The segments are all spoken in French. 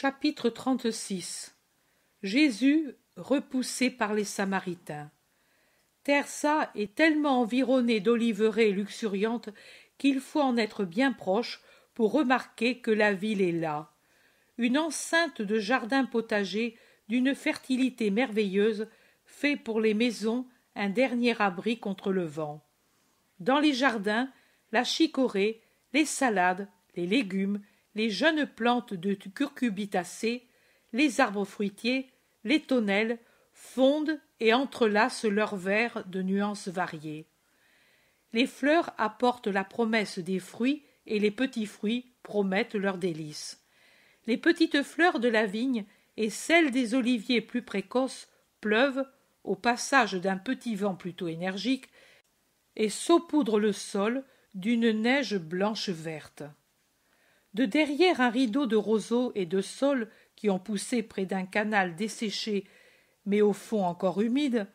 Chapitre 36 Jésus repoussé par les Samaritains. Tersa est tellement environnée d'oliveraies luxuriantes qu'il faut en être bien proche pour remarquer que la ville est là. Une enceinte de jardins potagers d'une fertilité merveilleuse fait pour les maisons un dernier abri contre le vent. Dans les jardins, la chicorée, les salades, les légumes, les jeunes plantes de curcubitacées, les arbres fruitiers, les tonnelles fondent et entrelacent leurs verres de nuances variées. Les fleurs apportent la promesse des fruits et les petits fruits promettent leurs délices. Les petites fleurs de la vigne et celles des oliviers plus précoces pleuvent, au passage d'un petit vent plutôt énergique, et saupoudrent le sol d'une neige blanche verte. De derrière un rideau de roseaux et de saules qui ont poussé près d'un canal desséché mais au fond encore humide,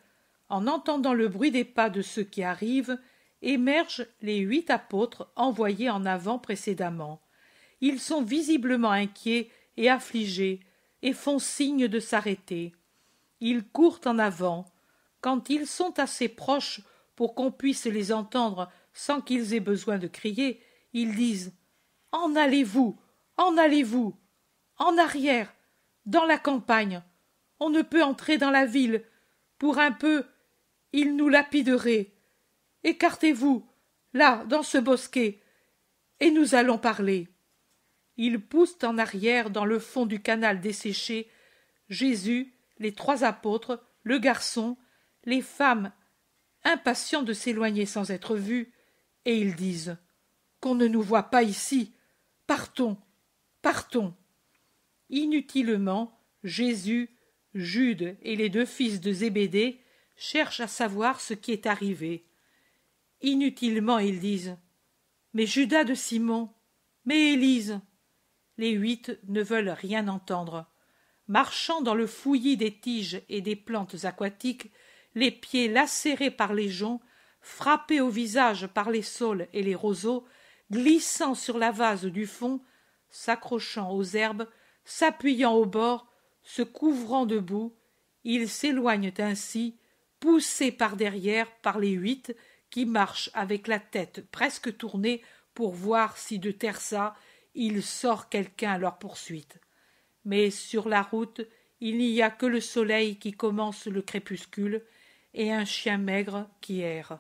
en entendant le bruit des pas de ceux qui arrivent, émergent les huit apôtres envoyés en avant précédemment. Ils sont visiblement inquiets et affligés, et font signe de s'arrêter. Ils courent en avant. Quand ils sont assez proches pour qu'on puisse les entendre sans qu'ils aient besoin de crier, ils disent En allez-vous En allez-vous En arrière Dans la campagne On ne peut entrer dans la ville. Pour un peu, ils nous lapideraient. Écartez-vous, là, dans ce bosquet, et nous allons parler. Ils poussent en arrière dans le fond du canal desséché Jésus, les trois apôtres, le garçon, les femmes, impatients de s'éloigner sans être vus, et ils disent Qu'on ne nous voit pas ici. Partons, partons. Inutilement, Jésus, Jude et les deux fils de Zébédée cherchent à savoir ce qui est arrivé. Inutilement, ils disent Mais Judas de Simon, mais Élise. Les huit ne veulent rien entendre. Marchant dans le fouillis des tiges et des plantes aquatiques, les pieds lacérés par les joncs, frappés au visage par les saules et les roseaux, glissant sur la vase du fond, s'accrochant aux herbes, s'appuyant au bord, se couvrant de boue, ils s'éloignent ainsi, poussés par derrière par les huit qui marchent avec la tête presque tournée pour voir si de Tersa il sort quelqu'un à leur poursuite. Mais sur la route, il n'y a que le soleil qui commence le crépuscule et un chien maigre qui erre.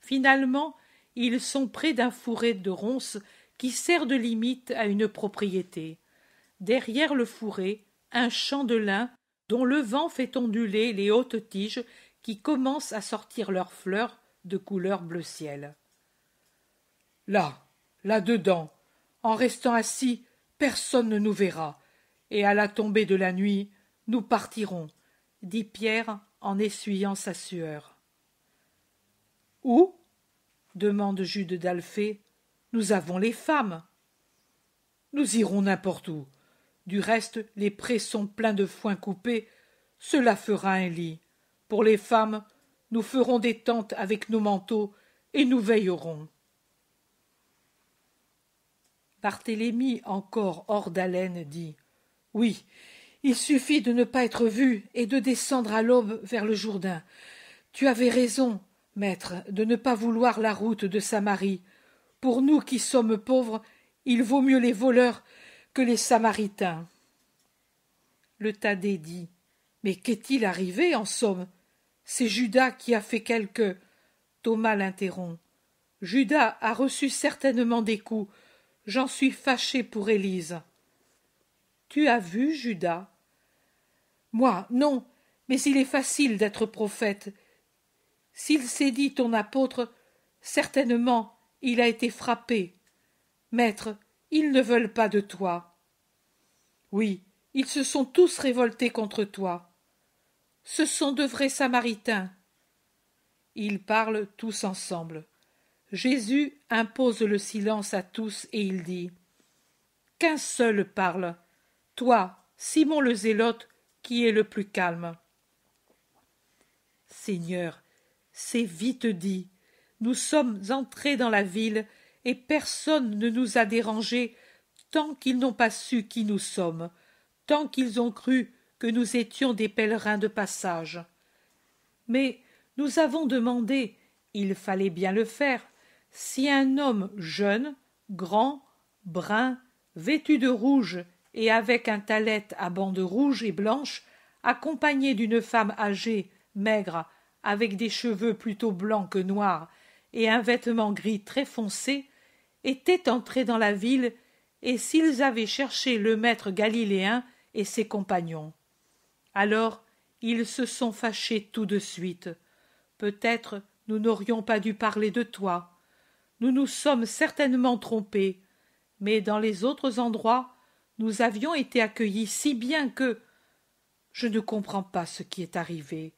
Finalement, ils sont près d'un fourré de ronces qui sert de limite à une propriété. Derrière le fourré, un champ de lin dont le vent fait onduler les hautes tiges qui commencent à sortir leurs fleurs de couleur bleu ciel. Là, là-dedans, en restant assis, personne ne nous verra, et à la tombée de la nuit, nous partirons, dit Pierre en essuyant sa sueur. Où? Demande Jude d'Alphée. Nous avons les femmes. Nous irons n'importe où. Du reste, les prés sont pleins de foin coupé. Cela fera un lit. Pour les femmes, nous ferons des tentes avec nos manteaux et nous veillerons. Barthélemy, encore hors d'haleine, dit Oui, il suffit de ne pas être vu et de descendre à l'aube vers le Jourdain. Tu avais raison, maître, de ne pas vouloir la route de Samarie. Pour nous qui sommes pauvres, il vaut mieux les voleurs que les Samaritains. Le Thaddée dit Mais qu'est-il arrivé, en somme? C'est Judas qui a fait quelque. Thomas l'interrompt. Judas a reçu certainement des coups, J'en suis fâché pour Élise. Tu as vu Judas? Moi, non, mais il est facile d'être prophète. S'il s'est dit ton apôtre, certainement il a été frappé. Maître, ils ne veulent pas de toi. Oui, ils se sont tous révoltés contre toi. Ce sont de vrais Samaritains. Ils parlent tous ensemble. Jésus impose le silence à tous et il dit Qu'un seul parle, toi, Simon le Zélote, qui est le plus calme. Seigneur, c'est vite dit. Nous sommes entrés dans la ville et personne ne nous a dérangés tant qu'ils n'ont pas su qui nous sommes. tant qu'ils ont cru que nous étions des pèlerins de passage. Mais nous avons demandé, il fallait bien le faire, si un homme jeune, grand, brun, vêtu de rouge et avec un talet à bandes rouges et blanches, accompagné d'une femme âgée, maigre, avec des cheveux plutôt blancs que noirs et un vêtement gris très foncé, était entré dans la ville et s'ils avaient cherché le maître galiléen et ses compagnons. Alors ils se sont fâchés tout de suite. Peut-être nous n'aurions pas dû parler de toi. Nous nous sommes certainement trompés, mais dans les autres endroits nous avions été accueillis si bien que je ne comprends pas ce qui est arrivé.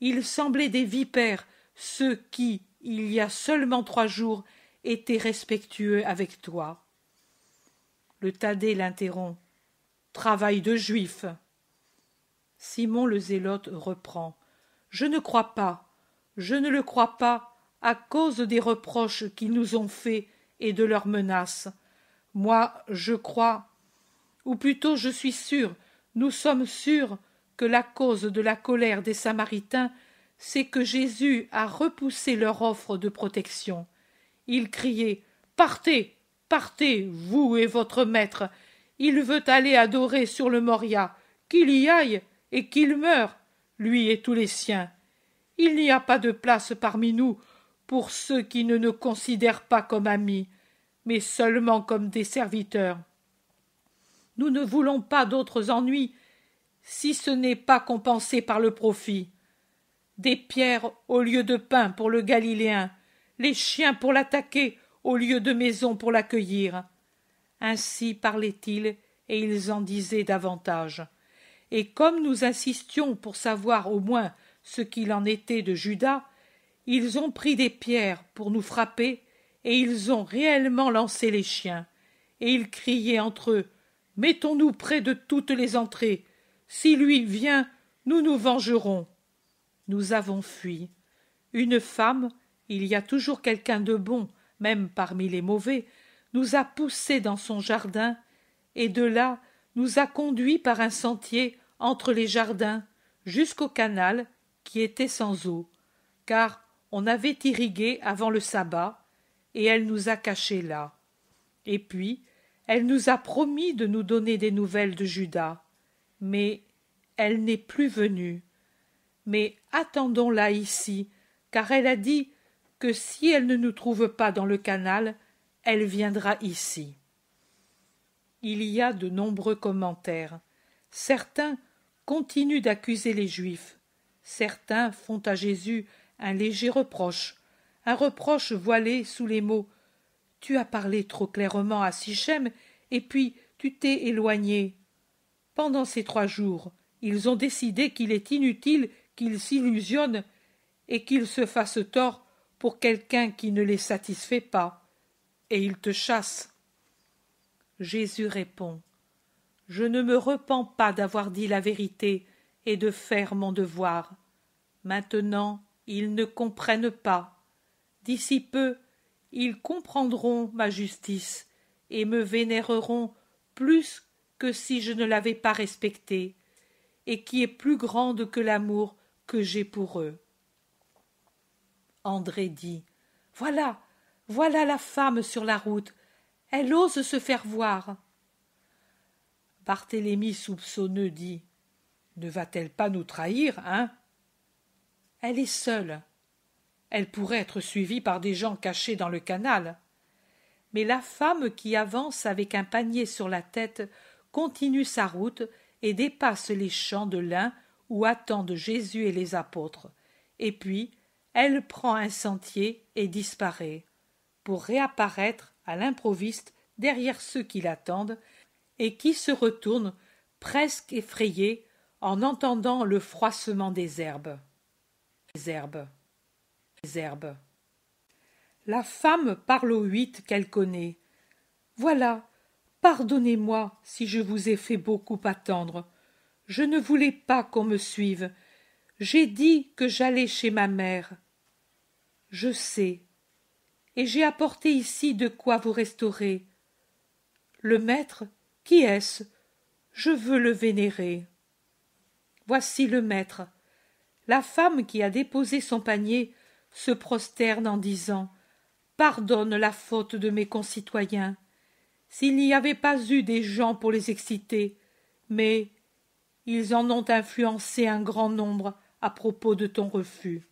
Ils semblaient des vipères, ceux qui, il y a seulement trois jours, étaient respectueux avec toi. Le Thaddée l'interrompt. Travail de juif. Simon le Zélote reprend. Je ne crois pas, je ne le crois pas, à cause des reproches qu'ils nous ont faits et de leurs menaces. Moi, je crois, ou plutôt je suis sûr, nous sommes sûrs que la cause de la colère des Samaritains, c'est que Jésus a repoussé leur offre de protection. Il criait Partez, partez, vous et votre maître. Il veut aller adorer sur le Moria. Qu'il y aille et qu'il meure, lui et tous les siens. Il n'y a pas de place parmi nous pour ceux qui ne nous considèrent pas comme amis, mais seulement comme des serviteurs. Nous ne voulons pas d'autres ennuis si ce n'est pas compensé par le profit. Des pierres au lieu de pain pour le Galiléen, les chiens pour l'attaquer au lieu de maisons pour l'accueillir. Ainsi parlaient-ils, et ils en disaient davantage. Et comme nous insistions pour savoir au moins ce qu'il en était de Judas, ils ont pris des pierres pour nous frapper, et ils ont réellement lancé les chiens. Et ils criaient entre eux Mettons-nous près de toutes les entrées, si lui vient, nous nous vengerons. Nous avons fui. Une femme, il y a toujours quelqu'un de bon, même parmi les mauvais, nous a poussés dans son jardin, et de là nous a conduits par un sentier entre les jardins jusqu'au canal qui était sans eau, car on avait irrigué avant le sabbat, et elle nous a cachés là. Et puis elle nous a promis de nous donner des nouvelles de Judas mais elle n'est plus venue. Mais attendons-la ici, car elle a dit que si elle ne nous trouve pas dans le canal, elle viendra ici. Il y a de nombreux commentaires. Certains continuent d'accuser les Juifs. Certains font à Jésus un léger reproche, un reproche voilé sous les mots Tu as parlé trop clairement à Sichem, et puis tu t'es éloigné. Pendant ces trois jours, ils ont décidé qu'il est inutile qu'ils s'illusionnent et qu'ils se fassent tort pour quelqu'un qui ne les satisfait pas, et ils te chassent. Jésus répond Je ne me repens pas d'avoir dit la vérité et de faire mon devoir. Maintenant, ils ne comprennent pas. D'ici peu, ils comprendront ma justice et me vénéreront plus que si je ne l'avais pas respectée, et qui est plus grande que l'amour que j'ai pour eux. André dit Voilà, voilà la femme sur la route. Elle ose se faire voir. Barthélemy soupçonneux dit Ne va-t-elle pas nous trahir, hein? Elle est seule. Elle pourrait être suivie par des gens cachés dans le canal. Mais la femme qui avance avec un panier sur la tête continue sa route et dépasse les champs de lin où attendent Jésus et les apôtres. Et puis, elle prend un sentier et disparaît, pour réapparaître à l'improviste derrière ceux qui l'attendent et qui se retournent presque effrayés en entendant le froissement des herbes. Les herbes. Les herbes. La femme parle aux huit qu'elle connaît. Voilà, Pardonnez-moi si je vous ai fait beaucoup attendre. Je ne voulais pas qu'on me suive. J'ai dit que j'allais chez ma mère. Je sais. Et j'ai apporté ici de quoi vous restaurer. Le maître, qui est-ce? Je veux le vénérer. Voici le maître. La femme qui a déposé son panier se prosterne en disant Pardonne la faute de mes concitoyens. S'il n'y avait pas eu des gens pour les exciter, mais ils en ont influencé un grand nombre à propos de ton refus.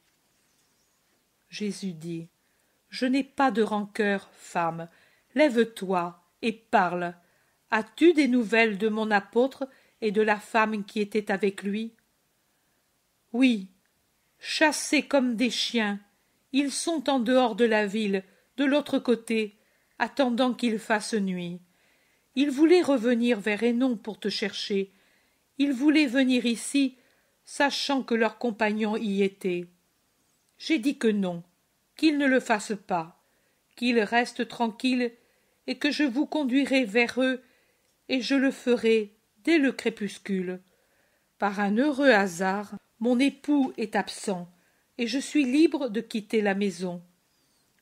Jésus dit Je n'ai pas de rancœur, femme. Lève-toi et parle. As-tu des nouvelles de mon apôtre et de la femme qui était avec lui? Oui, chassés comme des chiens, ils sont en dehors de la ville, de l'autre côté, attendant qu'il fasse nuit. Ils voulaient revenir vers Hénon pour te chercher. Ils voulaient venir ici, sachant que leurs compagnons y étaient. J'ai dit que non, qu'ils ne le fassent pas, qu'ils restent tranquilles, et que je vous conduirai vers eux, et je le ferai dès le crépuscule. Par un heureux hasard, mon époux est absent, et je suis libre de quitter la maison.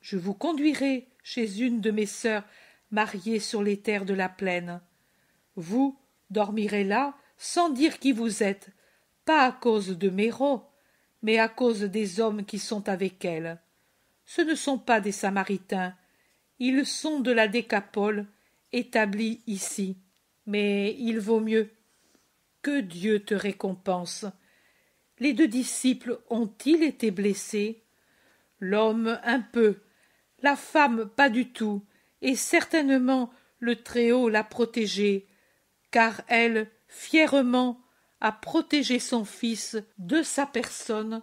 Je vous conduirai chez une de mes sœurs mariées sur les terres de la plaine. Vous dormirez là sans dire qui vous êtes, pas à cause de Méro, mais à cause des hommes qui sont avec elle. Ce ne sont pas des Samaritains, ils sont de la Décapole, établis ici. Mais il vaut mieux. Que Dieu te récompense. Les deux disciples ont-ils été blessés? L'homme un peu, la femme pas du tout, et certainement le Très-Haut l'a protégée, car elle, fièrement, a protégé son fils de sa personne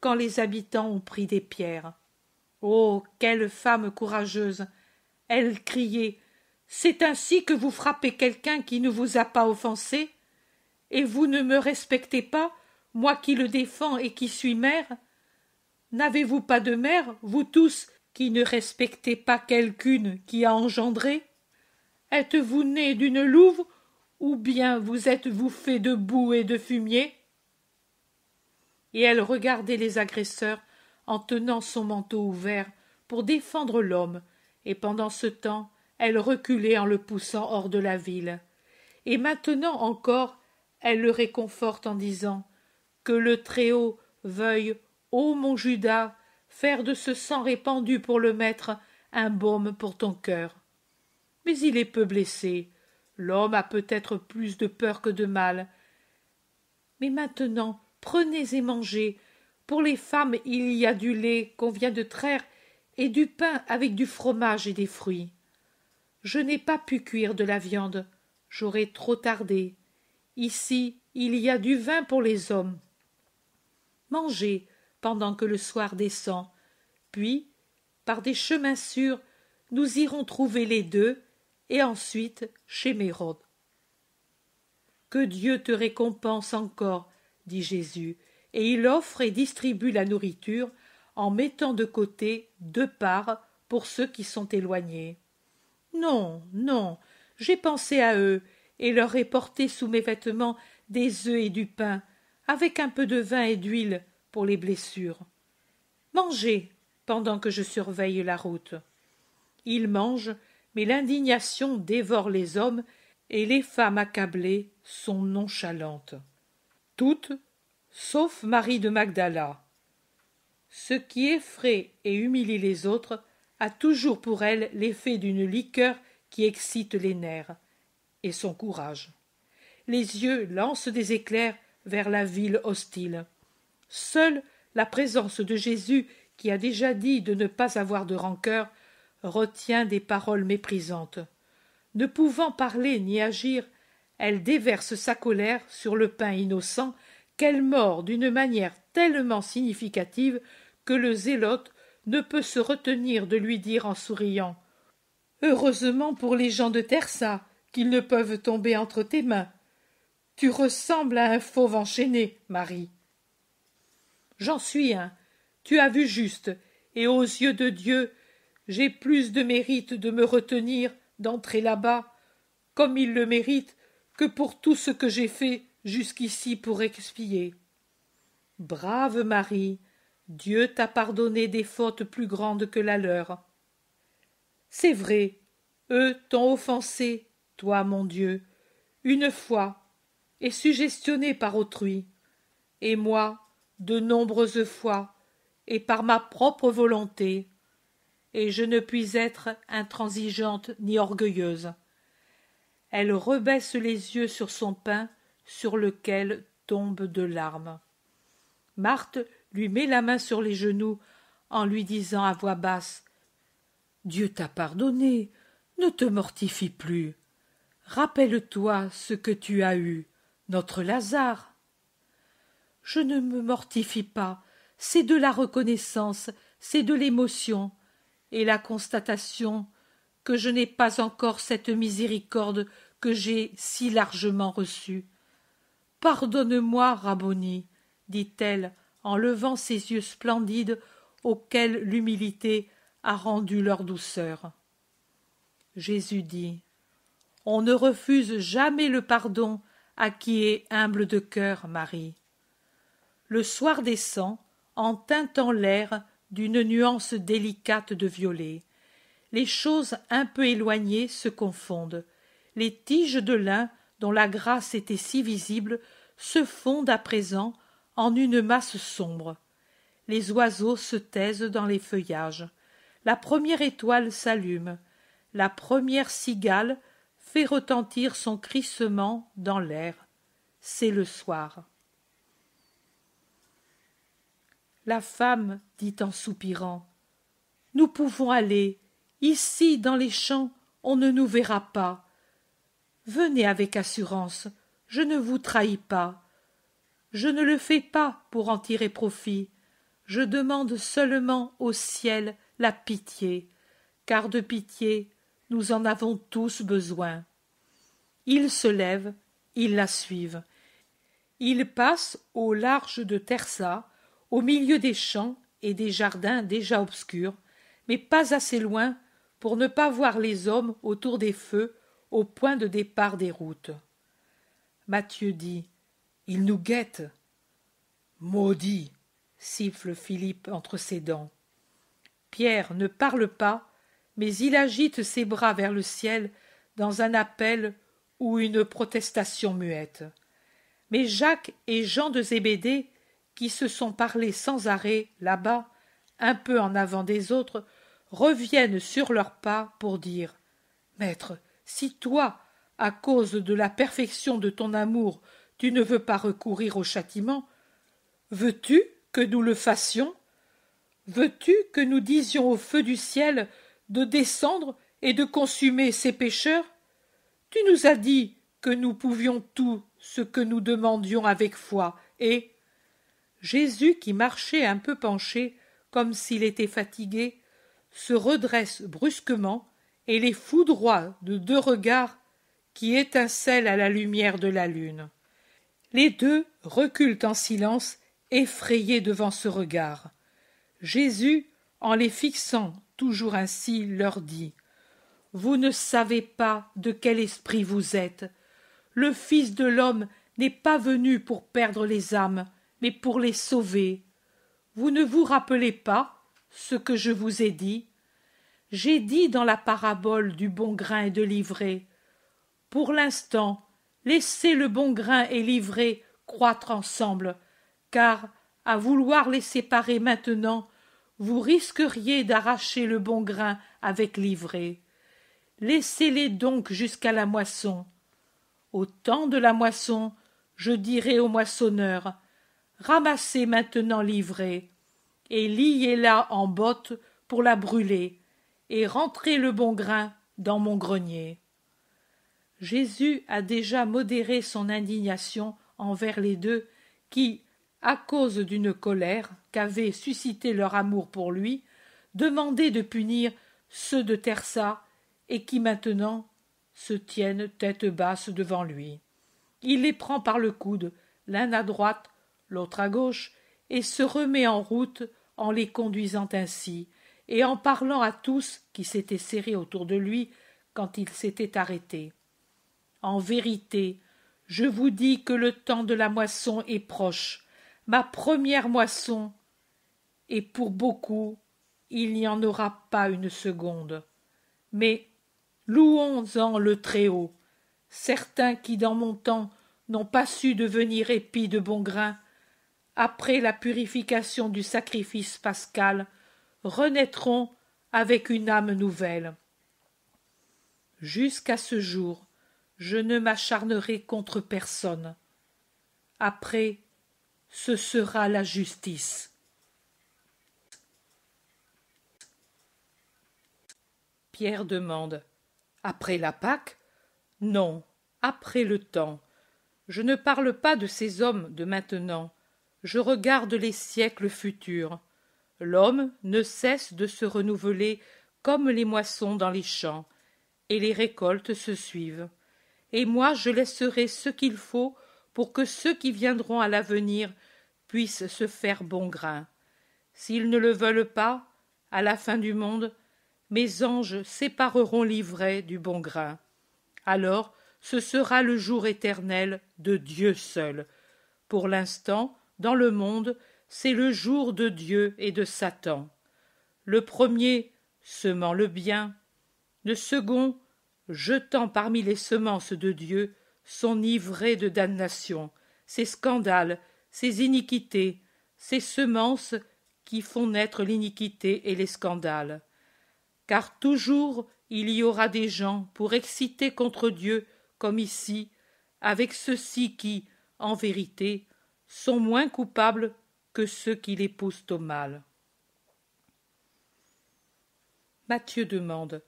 quand les habitants ont pris des pierres. Oh. Quelle femme courageuse. Elle criait. C'est ainsi que vous frappez quelqu'un qui ne vous a pas offensé? Et vous ne me respectez pas, moi qui le défends et qui suis mère? N'avez vous pas de mère, vous tous, qui ne respectez pas quelqu'une qui a engendré? Êtes vous né d'une louve ou bien vous êtes-vous fait de boue et de fumier? Et elle regardait les agresseurs en tenant son manteau ouvert pour défendre l'homme et pendant ce temps elle reculait en le poussant hors de la ville et maintenant encore elle le réconforte en disant que le très-haut veuille ô mon judas faire de ce sang répandu pour le maître un baume pour ton cœur mais il est peu blessé L'homme a peut-être plus de peur que de mal. Mais maintenant, prenez et mangez. Pour les femmes, il y a du lait qu'on vient de traire et du pain avec du fromage et des fruits. Je n'ai pas pu cuire de la viande. J'aurais trop tardé. Ici, il y a du vin pour les hommes. Mangez pendant que le soir descend. Puis, par des chemins sûrs, nous irons trouver les deux et ensuite chez Mérode. Que Dieu te récompense encore, dit Jésus, et il offre et distribue la nourriture en mettant de côté deux parts pour ceux qui sont éloignés. Non, non, j'ai pensé à eux et leur ai porté sous mes vêtements des œufs et du pain, avec un peu de vin et d'huile pour les blessures. Mangez pendant que je surveille la route. Ils mangent mais l'indignation dévore les hommes et les femmes accablées sont nonchalantes. Toutes, sauf Marie de Magdala. Ce qui effraie et humilie les autres a toujours pour elle l'effet d'une liqueur qui excite les nerfs et son courage. Les yeux lancent des éclairs vers la ville hostile. Seule la présence de Jésus, qui a déjà dit de ne pas avoir de rancœur, retient des paroles méprisantes. Ne pouvant parler ni agir, elle déverse sa colère sur le pain innocent qu'elle mord d'une manière tellement significative que le zélote ne peut se retenir de lui dire en souriant Heureusement pour les gens de Tersa qu'ils ne peuvent tomber entre tes mains. Tu ressembles à un fauve enchaîné, Marie. J'en suis un. Tu as vu juste, et aux yeux de Dieu, j'ai plus de mérite de me retenir d'entrer là-bas, comme il le mérite, que pour tout ce que j'ai fait jusqu'ici pour expier. Brave Marie, Dieu t'a pardonné des fautes plus grandes que la leur. C'est vrai, eux t'ont offensé, toi mon Dieu. une fois, et suggestionné par autrui, et moi, de nombreuses fois, et par ma propre volonté, et je ne puis être intransigeante ni orgueilleuse. Elle rebaisse les yeux sur son pain, sur lequel tombent de larmes. Marthe lui met la main sur les genoux en lui disant à voix basse Dieu t'a pardonné, ne te mortifie plus. Rappelle-toi ce que tu as eu, notre Lazare. Je ne me mortifie pas, c'est de la reconnaissance, c'est de l'émotion, et la constatation que je n'ai pas encore cette miséricorde que j'ai si largement reçue. Pardonne-moi, Rabboni, dit-elle en levant ses yeux splendides auxquels l'humilité a rendu leur douceur. Jésus dit On ne refuse jamais le pardon à qui est humble de cœur, Marie. Le soir descend, en teintant l'air d'une nuance délicate de violet. Les choses un peu éloignées se confondent. Les tiges de lin, dont la grâce était si visible, se fondent à présent en une masse sombre. Les oiseaux se taisent dans les feuillages. La première étoile s'allume. La première cigale fait retentir son crissement dans l'air. C'est le soir. La femme dit en soupirant Nous pouvons aller. Ici, dans les champs, on ne nous verra pas. Venez avec assurance. Je ne vous trahis pas. Je ne le fais pas pour en tirer profit. Je demande seulement au ciel la pitié, car de pitié nous en avons tous besoin. Ils se lèvent, ils la suivent. Ils passent au large de Tersa, au milieu des champs et des jardins déjà obscurs, mais pas assez loin pour ne pas voir les hommes autour des feux au point de départ des routes. Mathieu dit Ils nous guettent. Maudit siffle Philippe entre ses dents. Pierre ne parle pas, mais il agite ses bras vers le ciel dans un appel ou une protestation muette. Mais Jacques et Jean de Zébédée, qui se sont parlé sans arrêt là-bas, un peu en avant des autres, reviennent sur leurs pas pour dire Maître, si toi, à cause de la perfection de ton amour, tu ne veux pas recourir au châtiment, veux-tu que nous le fassions? Veux-tu que nous disions au feu du ciel de descendre et de consumer ces pécheurs? Tu nous as dit que nous pouvions tout ce que nous demandions avec foi, et Jésus, qui marchait un peu penché, comme s'il était fatigué, se redresse brusquement et les foudroie de deux regards qui étincellent à la lumière de la lune. Les deux reculent en silence, effrayés devant ce regard. Jésus, en les fixant toujours ainsi, leur dit Vous ne savez pas de quel esprit vous êtes. Le Fils de l'homme n'est pas venu pour perdre les âmes, mais pour les sauver. Vous ne vous rappelez pas ce que je vous ai dit J'ai dit dans la parabole du bon grain et de l'ivraie. Pour l'instant, laissez le bon grain et l'ivraie croître ensemble, car, à vouloir les séparer maintenant, vous risqueriez d'arracher le bon grain avec l'ivraie. Laissez-les donc jusqu'à la moisson. Au temps de la moisson, je dirai au moissonneur Ramassez maintenant l'ivraie, et liez-la en botte pour la brûler, et rentrez le bon grain dans mon grenier. Jésus a déjà modéré son indignation envers les deux qui, à cause d'une colère qu'avait suscité leur amour pour lui, demandaient de punir ceux de Tersa et qui maintenant se tiennent tête basse devant lui. Il les prend par le coude, l'un à droite, l'autre à gauche, et se remet en route en les conduisant ainsi, et en parlant à tous qui s'étaient serrés autour de lui quand il s'était arrêté. En vérité, je vous dis que le temps de la moisson est proche, ma première moisson, et pour beaucoup il n'y en aura pas une seconde. Mais louons en le Très-Haut. certains qui dans mon temps n'ont pas su devenir épis de bon grain, après la purification du sacrifice pascal, renaîtront avec une âme nouvelle. Jusqu'à ce jour, je ne m'acharnerai contre personne. Après, ce sera la justice. Pierre demande Après la Pâque? Non, après le temps. Je ne parle pas de ces hommes de maintenant, je regarde les siècles futurs. L'homme ne cesse de se renouveler comme les moissons dans les champs, et les récoltes se suivent. Et moi je laisserai ce qu'il faut pour que ceux qui viendront à l'avenir puissent se faire bon grain. S'ils ne le veulent pas, à la fin du monde, mes anges sépareront l'ivraie du bon grain. Alors ce sera le jour éternel de Dieu seul. Pour l'instant, dans le monde, c'est le jour de Dieu et de Satan. Le premier semant le bien, le second jetant parmi les semences de Dieu son ivraie de damnation, ses scandales, ses iniquités, ses semences qui font naître l'iniquité et les scandales. Car toujours il y aura des gens pour exciter contre Dieu, comme ici, avec ceux-ci qui, en vérité, sont moins coupables que ceux qui les poussent au mal. Matthieu demande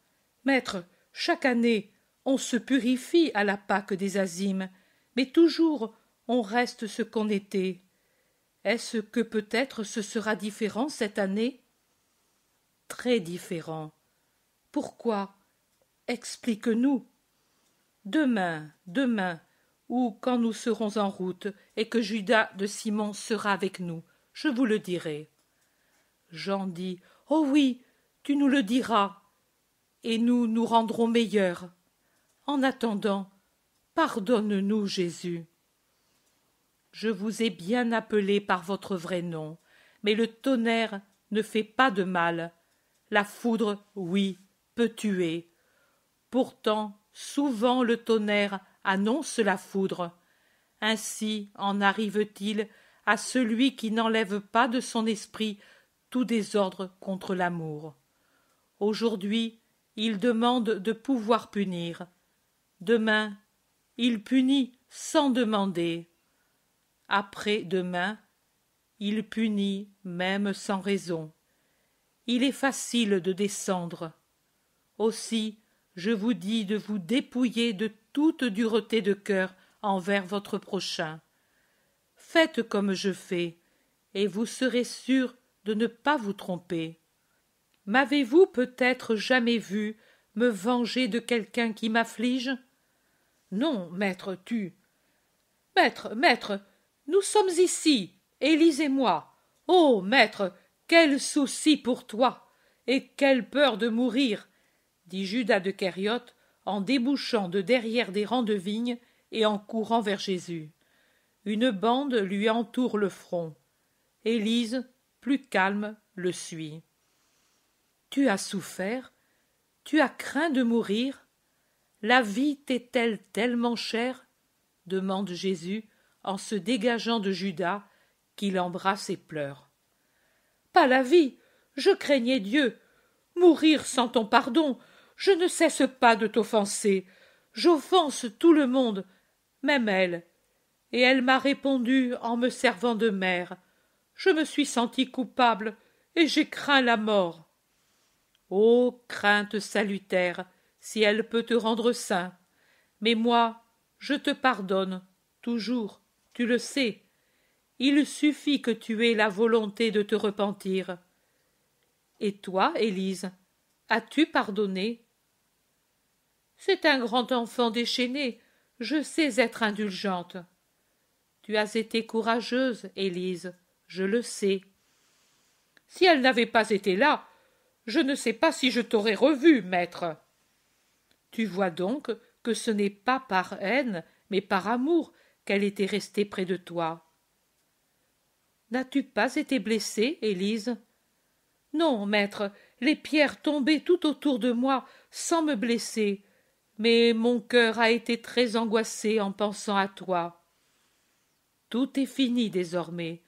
Maître, chaque année, on se purifie à la Pâque des Azimes, mais toujours on reste ce qu'on était. Est-ce que peut-être ce sera différent cette année? Très différent. Pourquoi? Explique-nous. Demain, demain, ou quand nous serons en route et que Judas de Simon sera avec nous, je vous le dirai. Jean dit Oh oui, tu nous le diras, et nous nous rendrons meilleurs. En attendant, pardonne-nous, Jésus. Je vous ai bien appelé par votre vrai nom, mais le tonnerre ne fait pas de mal. La foudre, oui, peut tuer. Pourtant, souvent le tonnerre annonce la foudre. Ainsi en arrive-t-il à celui qui n'enlève pas de son esprit tout désordre contre l'amour. Aujourd'hui, il demande de pouvoir punir. Demain, il punit sans demander. Après-demain, il punit même sans raison. Il est facile de descendre. Aussi, je vous dis de vous dépouiller de toute dureté de cœur envers votre prochain. Faites comme je fais, et vous serez sûr de ne pas vous tromper. M'avez-vous peut-être jamais vu me venger de quelqu'un qui m'afflige? Non, maître, tu. Maître, maître, nous sommes ici, Élise et moi. Oh, maître, quel souci pour toi, et quelle peur de mourir, dit Judas de Kériote en débouchant de derrière des rangs de vignes et en courant vers Jésus. Une bande lui entoure le front. Élise, plus calme, le suit. Tu as souffert Tu as craint de mourir La vie t'est-elle tellement chère? demande Jésus en se dégageant de Judas, qui l'embrasse et pleure. Pas la vie Je craignais Dieu Mourir sans ton pardon je ne cesse pas de t'offenser. J'offense tout le monde, même elle. Et elle m'a répondu en me servant de mère. Je me suis senti coupable et j'ai craint la mort. Ô crainte salutaire, si elle peut te rendre saint. Mais moi, je te pardonne, toujours, tu le sais. Il suffit que tu aies la volonté de te repentir. Et toi, Élise, as-tu pardonné c'est un grand enfant déchaîné. Je sais être indulgente. Tu as été courageuse, Élise, je le sais. Si elle n'avait pas été là, je ne sais pas si je t'aurais revue, maître. Tu vois donc que ce n'est pas par haine, mais par amour qu'elle était restée près de toi. N'as-tu pas été blessée, Élise? Non, maître, les pierres tombaient tout autour de moi sans me blesser mais mon cœur a été très angoissé en pensant à toi. Tout est fini désormais.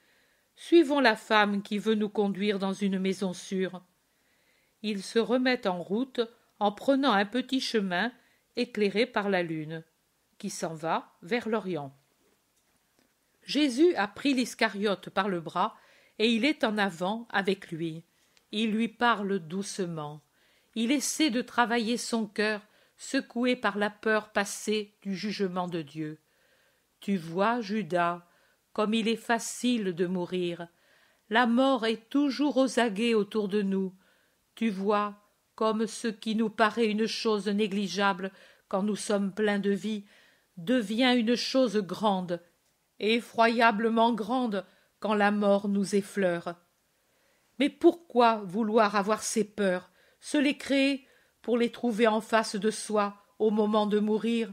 Suivons la femme qui veut nous conduire dans une maison sûre. Ils se remettent en route en prenant un petit chemin éclairé par la lune, qui s'en va vers l'Orient. Jésus a pris l'Iscariote par le bras et il est en avant avec lui. Il lui parle doucement. Il essaie de travailler son cœur secoué par la peur passée du jugement de Dieu. Tu vois, Judas, comme il est facile de mourir. La mort est toujours aux aguets autour de nous. Tu vois, comme ce qui nous paraît une chose négligeable quand nous sommes pleins de vie, devient une chose grande, effroyablement grande quand la mort nous effleure. Mais pourquoi vouloir avoir ces peurs, se les créer pour les trouver en face de soi au moment de mourir,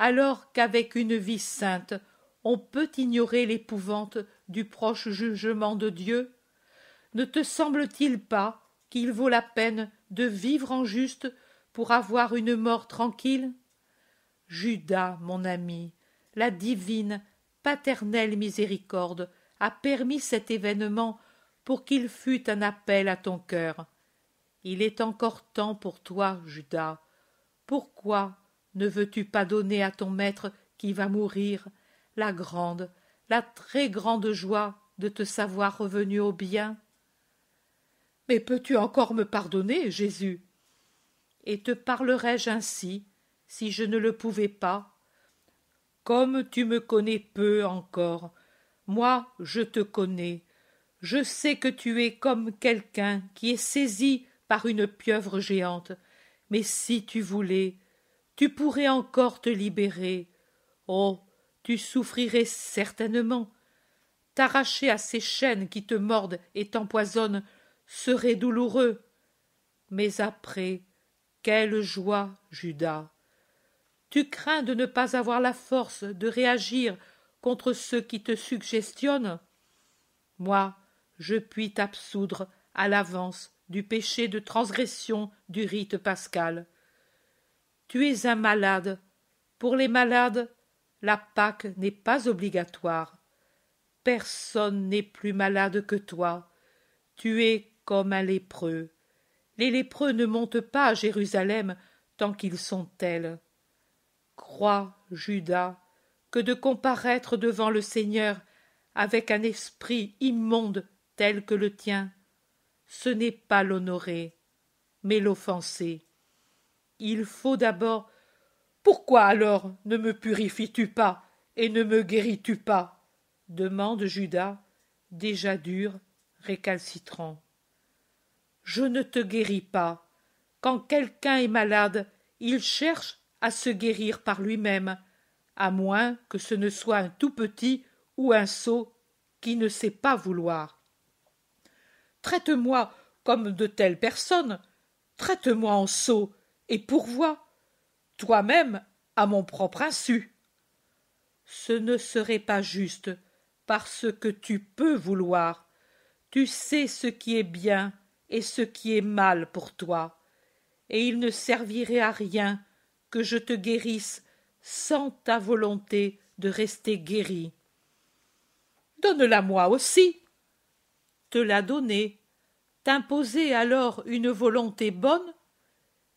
alors qu'avec une vie sainte on peut ignorer l'épouvante du proche jugement de Dieu? Ne te semble-t-il pas qu'il vaut la peine de vivre en juste pour avoir une mort tranquille? Judas, mon ami, la divine, paternelle miséricorde a permis cet événement pour qu'il fût un appel à ton cœur. Il est encore temps pour toi, Judas. Pourquoi ne veux-tu pas donner à ton maître qui va mourir la grande, la très grande joie de te savoir revenu au bien? Mais peux-tu encore me pardonner, Jésus? Et te parlerais-je ainsi, si je ne le pouvais pas? Comme tu me connais peu encore, moi je te connais, je sais que tu es comme quelqu'un qui est saisi par une pieuvre géante, mais si tu voulais, tu pourrais encore te libérer. Oh. Tu souffrirais certainement. T'arracher à ces chaînes qui te mordent et t'empoisonnent serait douloureux. Mais après, quelle joie, Judas. Tu crains de ne pas avoir la force de réagir contre ceux qui te suggestionnent. Moi, je puis t'absoudre à l'avance du péché de transgression du rite pascal. Tu es un malade. Pour les malades, la Pâque n'est pas obligatoire. Personne n'est plus malade que toi. Tu es comme un lépreux. Les lépreux ne montent pas à Jérusalem tant qu'ils sont tels. Crois, Judas, que de comparaître devant le Seigneur avec un esprit immonde tel que le tien, ce n'est pas l'honorer, mais l'offenser. Il faut d'abord. Pourquoi alors ne me purifies tu pas et ne me guéris tu pas? demande Judas, déjà dur, récalcitrant. Je ne te guéris pas. Quand quelqu'un est malade, il cherche à se guérir par lui-même, à moins que ce ne soit un tout petit ou un sot qui ne sait pas vouloir. Traite-moi comme de telles personnes, traite-moi en sot et pourvois, toi-même à mon propre insu. Ce ne serait pas juste, parce que tu peux vouloir. Tu sais ce qui est bien et ce qui est mal pour toi, et il ne servirait à rien que je te guérisse sans ta volonté de rester guéri. Donne-la-moi aussi. La donner, t'imposer alors une volonté bonne,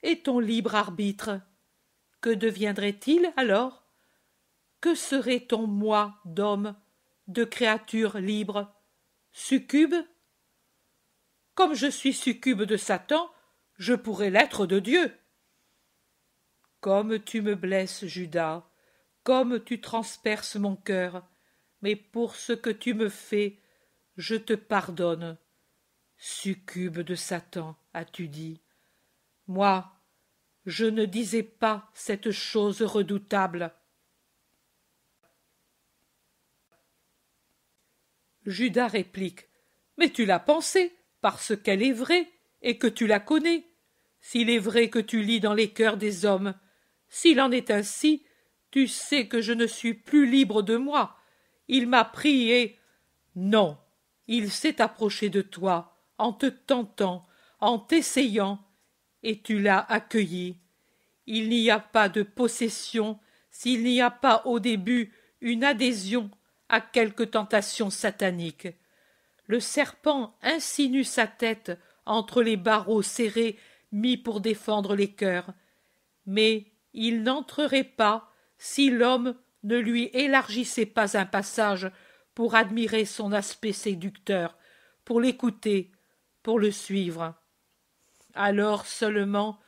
et ton libre arbitre. Que deviendrait-il alors? Que serait ton moi d'homme, de créature libre? Succube? Comme je suis succube de Satan, je pourrais l'être de Dieu. Comme tu me blesses, Judas, comme tu transperces mon cœur, mais pour ce que tu me fais, je te pardonne. Succube de Satan, as-tu dit. Moi, je ne disais pas cette chose redoutable. Judas réplique. Mais tu l'as pensée, parce qu'elle est vraie, et que tu la connais. S'il est vrai que tu lis dans les cœurs des hommes, s'il en est ainsi, tu sais que je ne suis plus libre de moi. Il m'a pris et. Non. Il s'est approché de toi, en te tentant, en t'essayant, et tu l'as accueilli. il n'y a pas de possession s'il n'y a pas au début une adhésion à quelque tentation satanique. Le serpent insinue sa tête entre les barreaux serrés mis pour défendre les cœurs, mais il n'entrerait pas si l'homme ne lui élargissait pas un passage pour admirer son aspect séducteur, pour l'écouter, pour le suivre. Alors seulement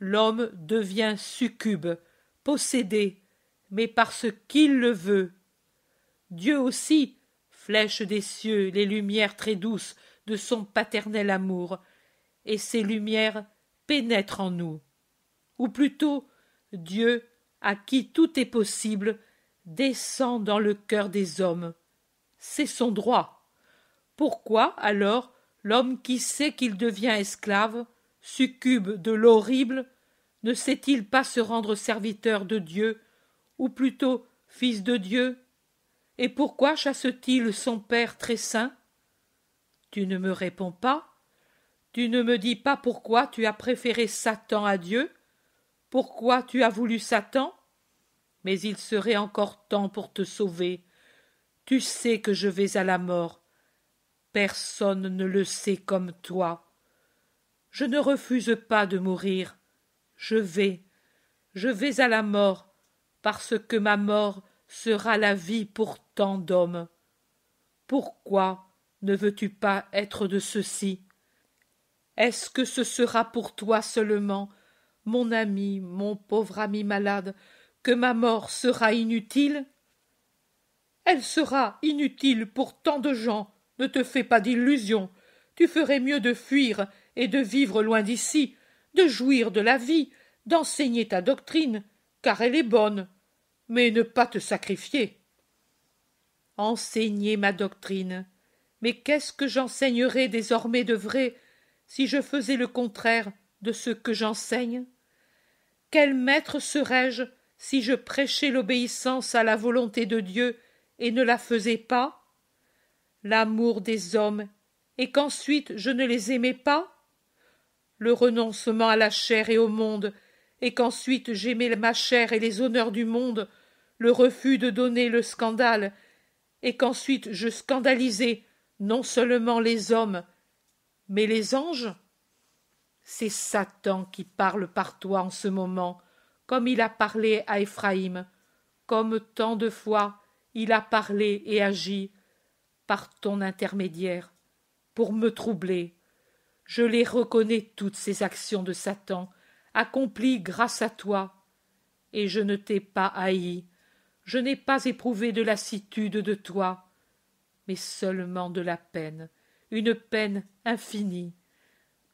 l'homme devient succube, possédé, mais parce qu'il le veut. Dieu aussi flèche des cieux les lumières très douces de son paternel amour, et ces lumières pénètrent en nous. Ou plutôt, Dieu, à qui tout est possible, descend dans le cœur des hommes. C'est son droit. Pourquoi, alors, l'homme qui sait qu'il devient esclave, succube de l'horrible, ne sait-il pas se rendre serviteur de Dieu, ou plutôt fils de Dieu? Et pourquoi chasse-t-il son Père très saint? Tu ne me réponds pas Tu ne me dis pas pourquoi tu as préféré Satan à Dieu Pourquoi tu as voulu Satan Mais il serait encore temps pour te sauver. Tu sais que je vais à la mort. Personne ne le sait comme toi. Je ne refuse pas de mourir je vais, je vais à la mort, parce que ma mort sera la vie pour tant d'hommes. Pourquoi ne veux-tu pas être de ceux-ci? Est-ce que ce sera pour toi seulement, mon ami, mon pauvre ami malade, que ma mort sera inutile? Elle sera inutile pour tant de gens. Ne te fais pas d'illusions. Tu ferais mieux de fuir et de vivre loin d'ici, de jouir de la vie, d'enseigner ta doctrine, car elle est bonne, mais ne pas te sacrifier. Enseigner ma doctrine. Mais qu'est-ce que j'enseignerais désormais de vrai si je faisais le contraire de ce que j'enseigne? Quel maître serais-je si je prêchais l'obéissance à la volonté de Dieu et ne la faisais pas? L'amour des hommes, et qu'ensuite je ne les aimais pas? Le renoncement à la chair et au monde, et qu'ensuite j'aimais ma chair et les honneurs du monde, le refus de donner le scandale, et qu'ensuite je scandalisais non seulement les hommes, mais les anges? C'est Satan qui parle par toi en ce moment, comme il a parlé à Éphraïm, comme tant de fois il a parlé et agi par ton intermédiaire, pour me troubler, je les reconnais toutes ces actions de Satan, accomplies grâce à toi. Et je ne t'ai pas haï, je n'ai pas éprouvé de lassitude de toi, mais seulement de la peine, une peine infinie.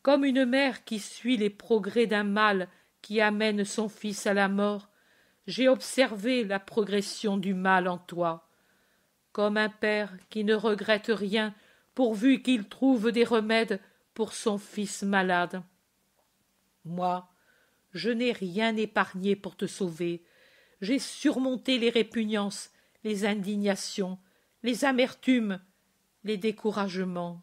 Comme une mère qui suit les progrès d'un mal qui amène son fils à la mort, j'ai observé la progression du mal en toi. Comme un père qui ne regrette rien pourvu qu'il trouve des remèdes pour son fils malade. Moi, je n'ai rien épargné pour te sauver. J'ai surmonté les répugnances, les indignations, les amertumes, les découragements.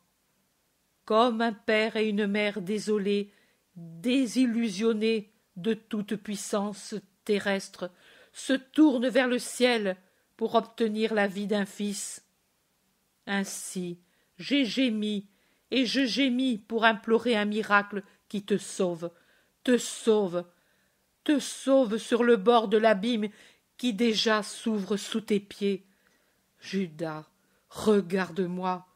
Comme un père et une mère désolés, désillusionnés de toute puissance se tournent vers le ciel pour obtenir la vie d'un fils. Ainsi, j'ai gémi et je gémis pour implorer un miracle qui te sauve, te sauve, te sauve sur le bord de l'abîme qui déjà s'ouvre sous tes pieds. Judas, regarde-moi.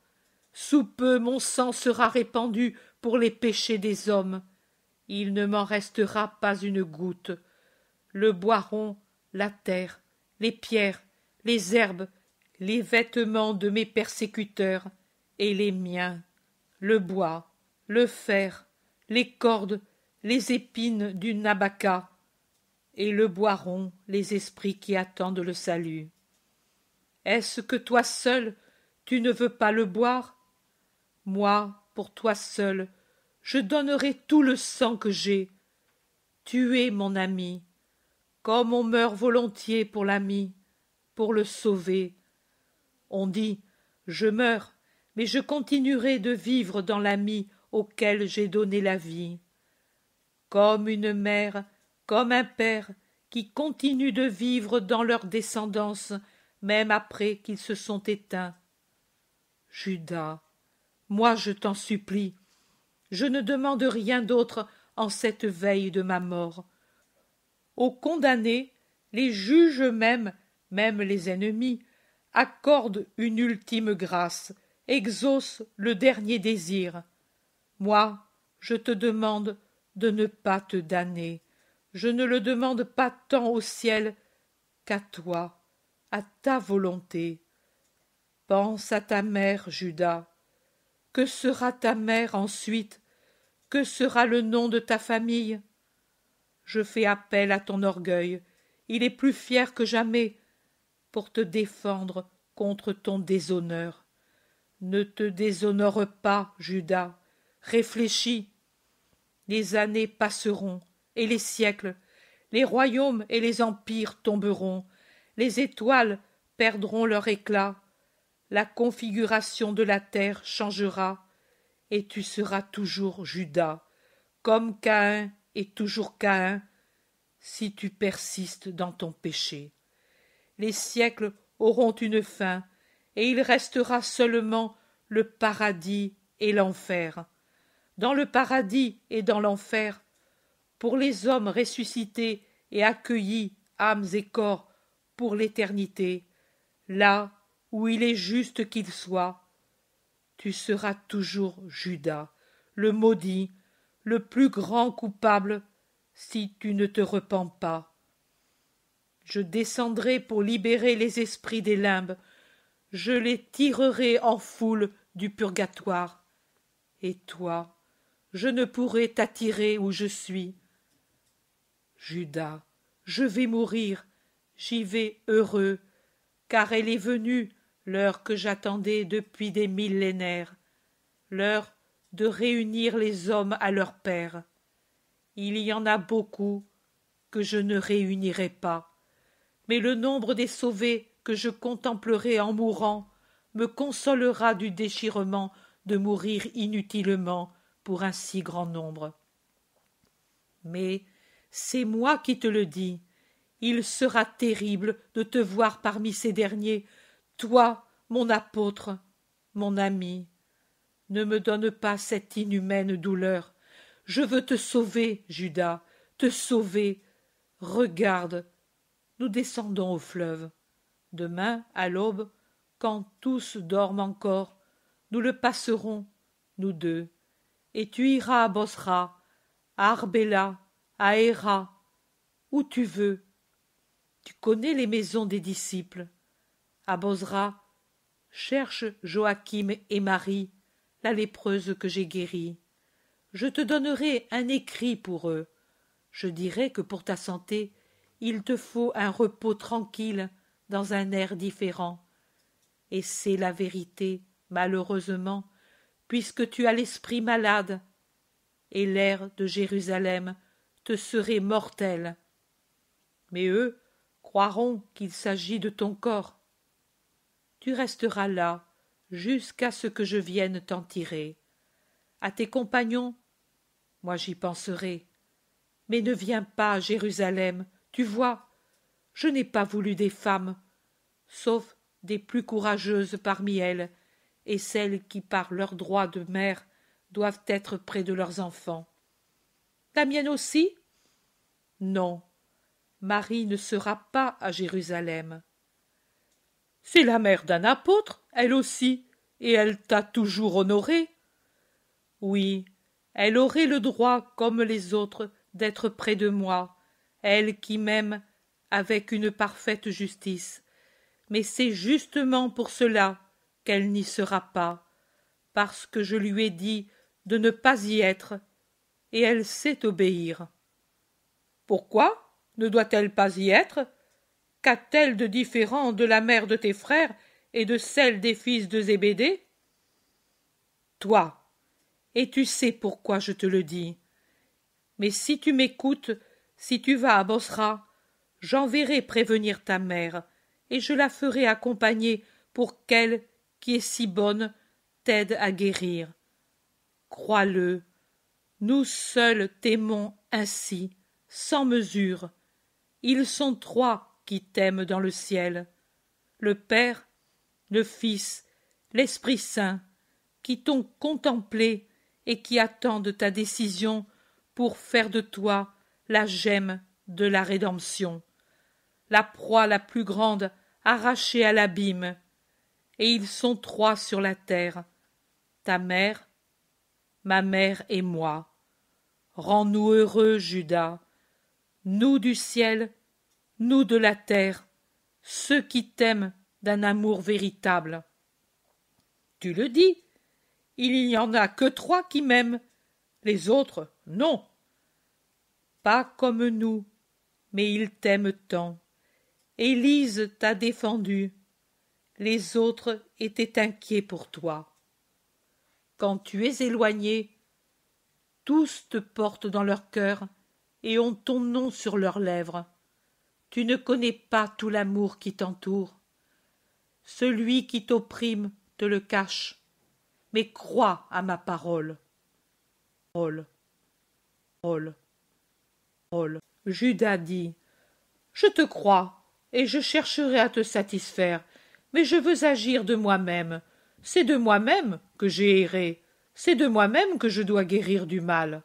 Sous peu mon sang sera répandu pour les péchés des hommes. Il ne m'en restera pas une goutte. Le boiron, la terre, les pierres, les herbes, les vêtements de mes persécuteurs et les miens le bois, le fer, les cordes, les épines du nabaka, et le boiron les esprits qui attendent le salut. Est-ce que toi seul tu ne veux pas le boire? Moi, pour toi seul, je donnerai tout le sang que j'ai. Tu es mon ami, comme on meurt volontiers pour l'ami, pour le sauver. On dit Je meurs, mais je continuerai de vivre dans l'ami auquel j'ai donné la vie. Comme une mère, comme un père qui continue de vivre dans leur descendance même après qu'ils se sont éteints. Judas, moi je t'en supplie, je ne demande rien d'autre en cette veille de ma mort. Aux condamnés, les juges eux-mêmes, même les ennemis, accordent une ultime grâce, exaucent le dernier désir. Moi, je te demande de ne pas te damner. Je ne le demande pas tant au ciel qu'à toi, à ta volonté. Pense à ta mère, Judas. Que sera ta mère ensuite? Que sera le nom de ta famille? Je fais appel à ton orgueil. Il est plus fier que jamais pour te défendre contre ton déshonneur. Ne te déshonore pas, Judas. Réfléchis. Les années passeront, et les siècles, les royaumes et les empires tomberont, les étoiles perdront leur éclat, la configuration de la terre changera, et tu seras toujours Judas, comme Caïn est toujours Caïn, si tu persistes dans ton péché. Les siècles auront une fin, et il restera seulement le paradis et l'enfer. Dans le paradis et dans l'enfer, pour les hommes ressuscités et accueillis, âmes et corps, pour l'éternité, là où il est juste qu'il soit, tu seras toujours Judas, le maudit, le plus grand coupable, si tu ne te repens pas. Je descendrai pour libérer les esprits des limbes, je les tirerai en foule du purgatoire. Et toi, je ne pourrai t'attirer où je suis. Judas, je vais mourir, j'y vais heureux, car elle est venue l'heure que j'attendais depuis des millénaires, l'heure de réunir les hommes à leur père. Il y en a beaucoup que je ne réunirai pas, mais le nombre des sauvés que je contemplerai en mourant me consolera du déchirement de mourir inutilement pour un si grand nombre. Mais c'est moi qui te le dis, il sera terrible de te voir parmi ces derniers, toi, mon apôtre, mon ami. Ne me donne pas cette inhumaine douleur. Je veux te sauver, Judas, te sauver. Regarde, nous descendons au fleuve. Demain, à l'aube, quand tous dorment encore, nous le passerons, nous deux, et tu iras à Bosra, à Arbela, à Héra, où tu veux. Tu connais les maisons des disciples. À Bosra, cherche Joachim et Marie, la lépreuse que j'ai guérie. Je te donnerai un écrit pour eux. Je dirai que pour ta santé, il te faut un repos tranquille dans un air différent. Et c'est la vérité, malheureusement, puisque tu as l'esprit malade, et l'air de Jérusalem te serait mortel. Mais eux croiront qu'il s'agit de ton corps. Tu resteras là jusqu'à ce que je vienne t'en tirer. À tes compagnons, moi j'y penserai. Mais ne viens pas à Jérusalem, tu vois, je n'ai pas voulu des femmes, sauf des plus courageuses parmi elles, et celles qui, par leur droit de mère, doivent être près de leurs enfants. La mienne aussi? Non. Marie ne sera pas à Jérusalem. C'est la mère d'un apôtre, elle aussi, et elle t'a toujours honoré. Oui, elle aurait le droit, comme les autres, d'être près de moi, elle qui m'aime avec une parfaite justice. Mais c'est justement pour cela qu'elle n'y sera pas, parce que je lui ai dit de ne pas y être, et elle sait obéir. Pourquoi ne doit-elle pas y être? Qu'a-t-elle de différent de la mère de tes frères et de celle des fils de Zébédée? Toi, et tu sais pourquoi je te le dis. Mais si tu m'écoutes, si tu vas à Bosra, j'enverrai prévenir ta mère, et je la ferai accompagner pour qu'elle, qui est si bonne, t'aide à guérir. Crois-le, nous seuls t'aimons ainsi, sans mesure. Ils sont trois qui t'aiment dans le ciel. Le Père, le Fils, l'Esprit Saint, qui t'ont contemplé et qui attendent ta décision pour faire de toi la gemme de la rédemption, la proie la plus grande arrachée à l'abîme. Et ils sont trois sur la terre, ta mère, ma mère et moi. Rends-nous heureux, Judas, nous du ciel, nous de la terre, ceux qui t'aiment d'un amour véritable. Tu le dis, il n'y en a que trois qui m'aiment, les autres non. Pas comme nous, mais ils t'aiment tant. Élise t'a défendu. Les autres étaient inquiets pour toi. Quand tu es éloigné, tous te portent dans leur cœur et ont ton nom sur leurs lèvres. Tu ne connais pas tout l'amour qui t'entoure. Celui qui t'opprime te le cache, mais crois à ma parole. Parole. Parole. Parole. Judas dit Je te crois, et je chercherai à te satisfaire, mais je veux agir de moi-même. C'est de moi-même que j'ai erré, c'est de moi-même que je dois guérir du mal.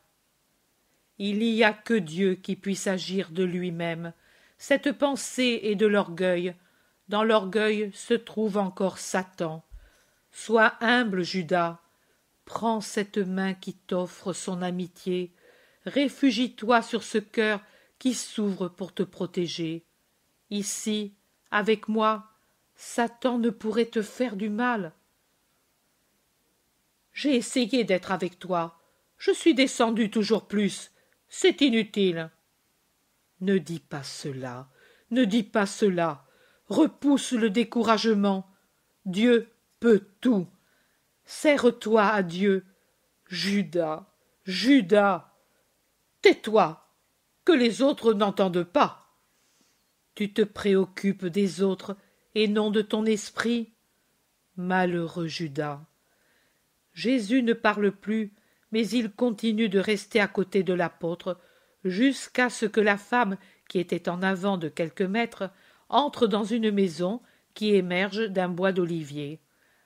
Il n'y a que Dieu qui puisse agir de lui-même. Cette pensée est de l'orgueil. Dans l'orgueil se trouve encore Satan. Sois humble, Judas. Prends cette main qui t'offre son amitié. Réfugie-toi sur ce cœur qui s'ouvre pour te protéger. Ici, avec moi, Satan ne pourrait te faire du mal. J'ai essayé d'être avec toi. Je suis descendu toujours plus. C'est inutile. Ne dis pas cela, ne dis pas cela. Repousse le découragement. Dieu peut tout. Serre-toi à Dieu. Judas, Judas. Tais-toi, que les autres n'entendent pas. Tu te préoccupes des autres et non de ton esprit. Malheureux Judas. Jésus ne parle plus, mais il continue de rester à côté de l'apôtre jusqu'à ce que la femme, qui était en avant de quelques mètres, entre dans une maison qui émerge d'un bois d'olivier.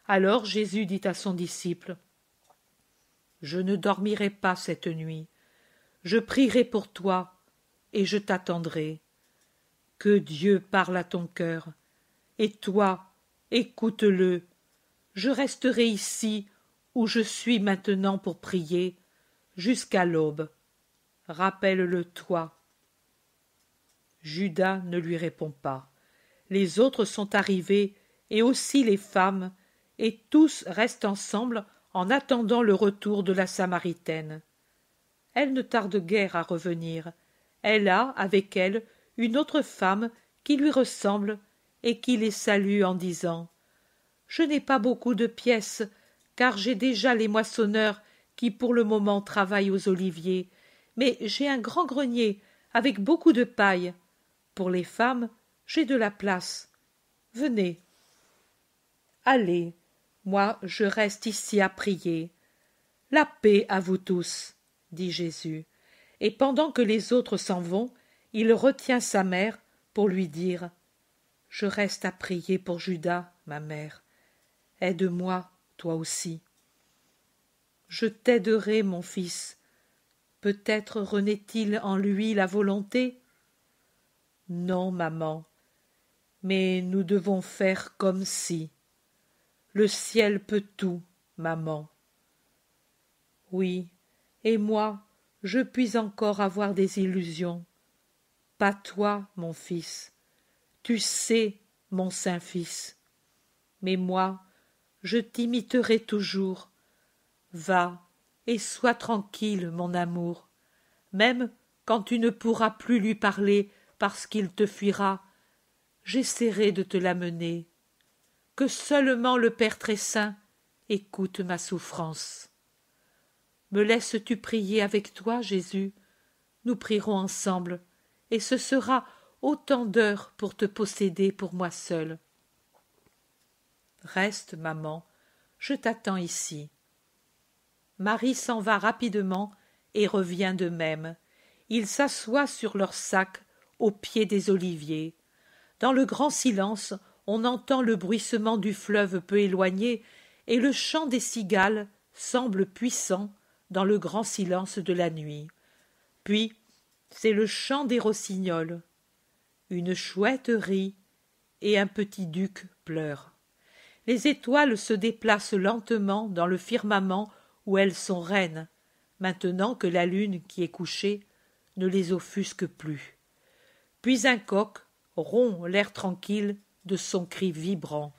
Alors Jésus dit à son disciple Je ne dormirai pas cette nuit. Je prierai pour toi, et je t'attendrai. Que Dieu parle à ton cœur. Et toi, écoute-le. Je resterai ici où je suis maintenant pour prier, jusqu'à l'aube. Rappelle-le toi. Judas ne lui répond pas. Les autres sont arrivés, et aussi les femmes, et tous restent ensemble en attendant le retour de la Samaritaine. Elle ne tarde guère à revenir. Elle a, avec elle, une autre femme qui lui ressemble et qui les salue en disant Je n'ai pas beaucoup de pièces, car j'ai déjà les moissonneurs qui pour le moment travaillent aux oliviers, mais j'ai un grand grenier avec beaucoup de paille. Pour les femmes, j'ai de la place. Venez. Allez, moi je reste ici à prier. La paix à vous tous, dit Jésus, et pendant que les autres s'en vont, il retient sa mère pour lui dire Je reste à prier pour Judas, ma mère. Aide-moi toi aussi. Je t'aiderai, mon fils. Peut-être renaît-il en lui la volonté? Non, maman, mais nous devons faire comme si. Le ciel peut tout, maman. Oui, et moi, je puis encore avoir des illusions. Pas toi, mon fils. Tu sais, mon saint fils. Mais moi, je t'imiterai toujours. Va et sois tranquille, mon amour. Même quand tu ne pourras plus lui parler parce qu'il te fuira, j'essaierai de te l'amener. Que seulement le Père très saint écoute ma souffrance. Me laisses-tu prier avec toi, Jésus? Nous prierons ensemble, et ce sera autant d'heures pour te posséder pour moi seul. Reste, maman, je t'attends ici. Marie s'en va rapidement et revient de même. ils s'assoient sur leurs sacs au pied des oliviers. Dans le grand silence, on entend le bruissement du fleuve peu éloigné, et le chant des cigales semble puissant dans le grand silence de la nuit. Puis c'est le chant des rossignols. Une chouette rit et un petit duc pleure. Les étoiles se déplacent lentement dans le firmament elles sont reines, maintenant que la lune qui est couchée ne les offusque plus. Puis un coq rompt l'air tranquille de son cri vibrant.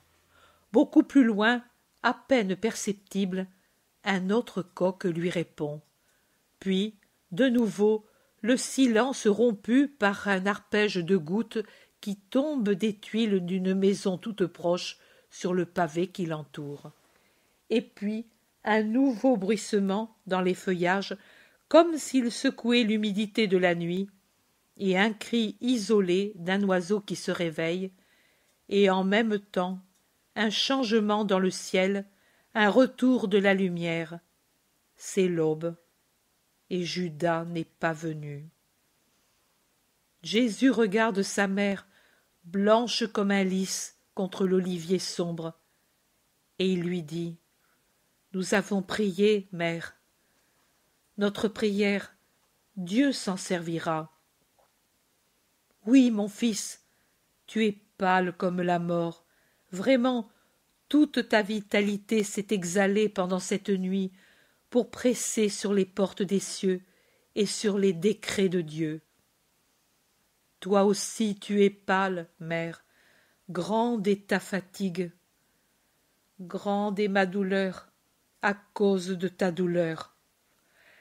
Beaucoup plus loin, à peine perceptible, un autre coq lui répond. Puis, de nouveau, le silence rompu par un arpège de gouttes qui tombent des tuiles d'une maison toute proche sur le pavé qui l'entoure. Et puis un nouveau bruissement dans les feuillages, comme s'il secouait l'humidité de la nuit, et un cri isolé d'un oiseau qui se réveille, et en même temps un changement dans le ciel, un retour de la lumière. C'est l'aube et Judas n'est pas venu. Jésus regarde sa mère, blanche comme un lys contre l'olivier sombre, et il lui dit Nous avons prié, mère. Notre prière, Dieu s'en servira. Oui, mon fils, tu es pâle comme la mort. Vraiment, toute ta vitalité s'est exhalée pendant cette nuit pour presser sur les portes des cieux et sur les décrets de Dieu. Toi aussi tu es pâle, mère, grande est ta fatigue, grande est ma douleur à cause de ta douleur.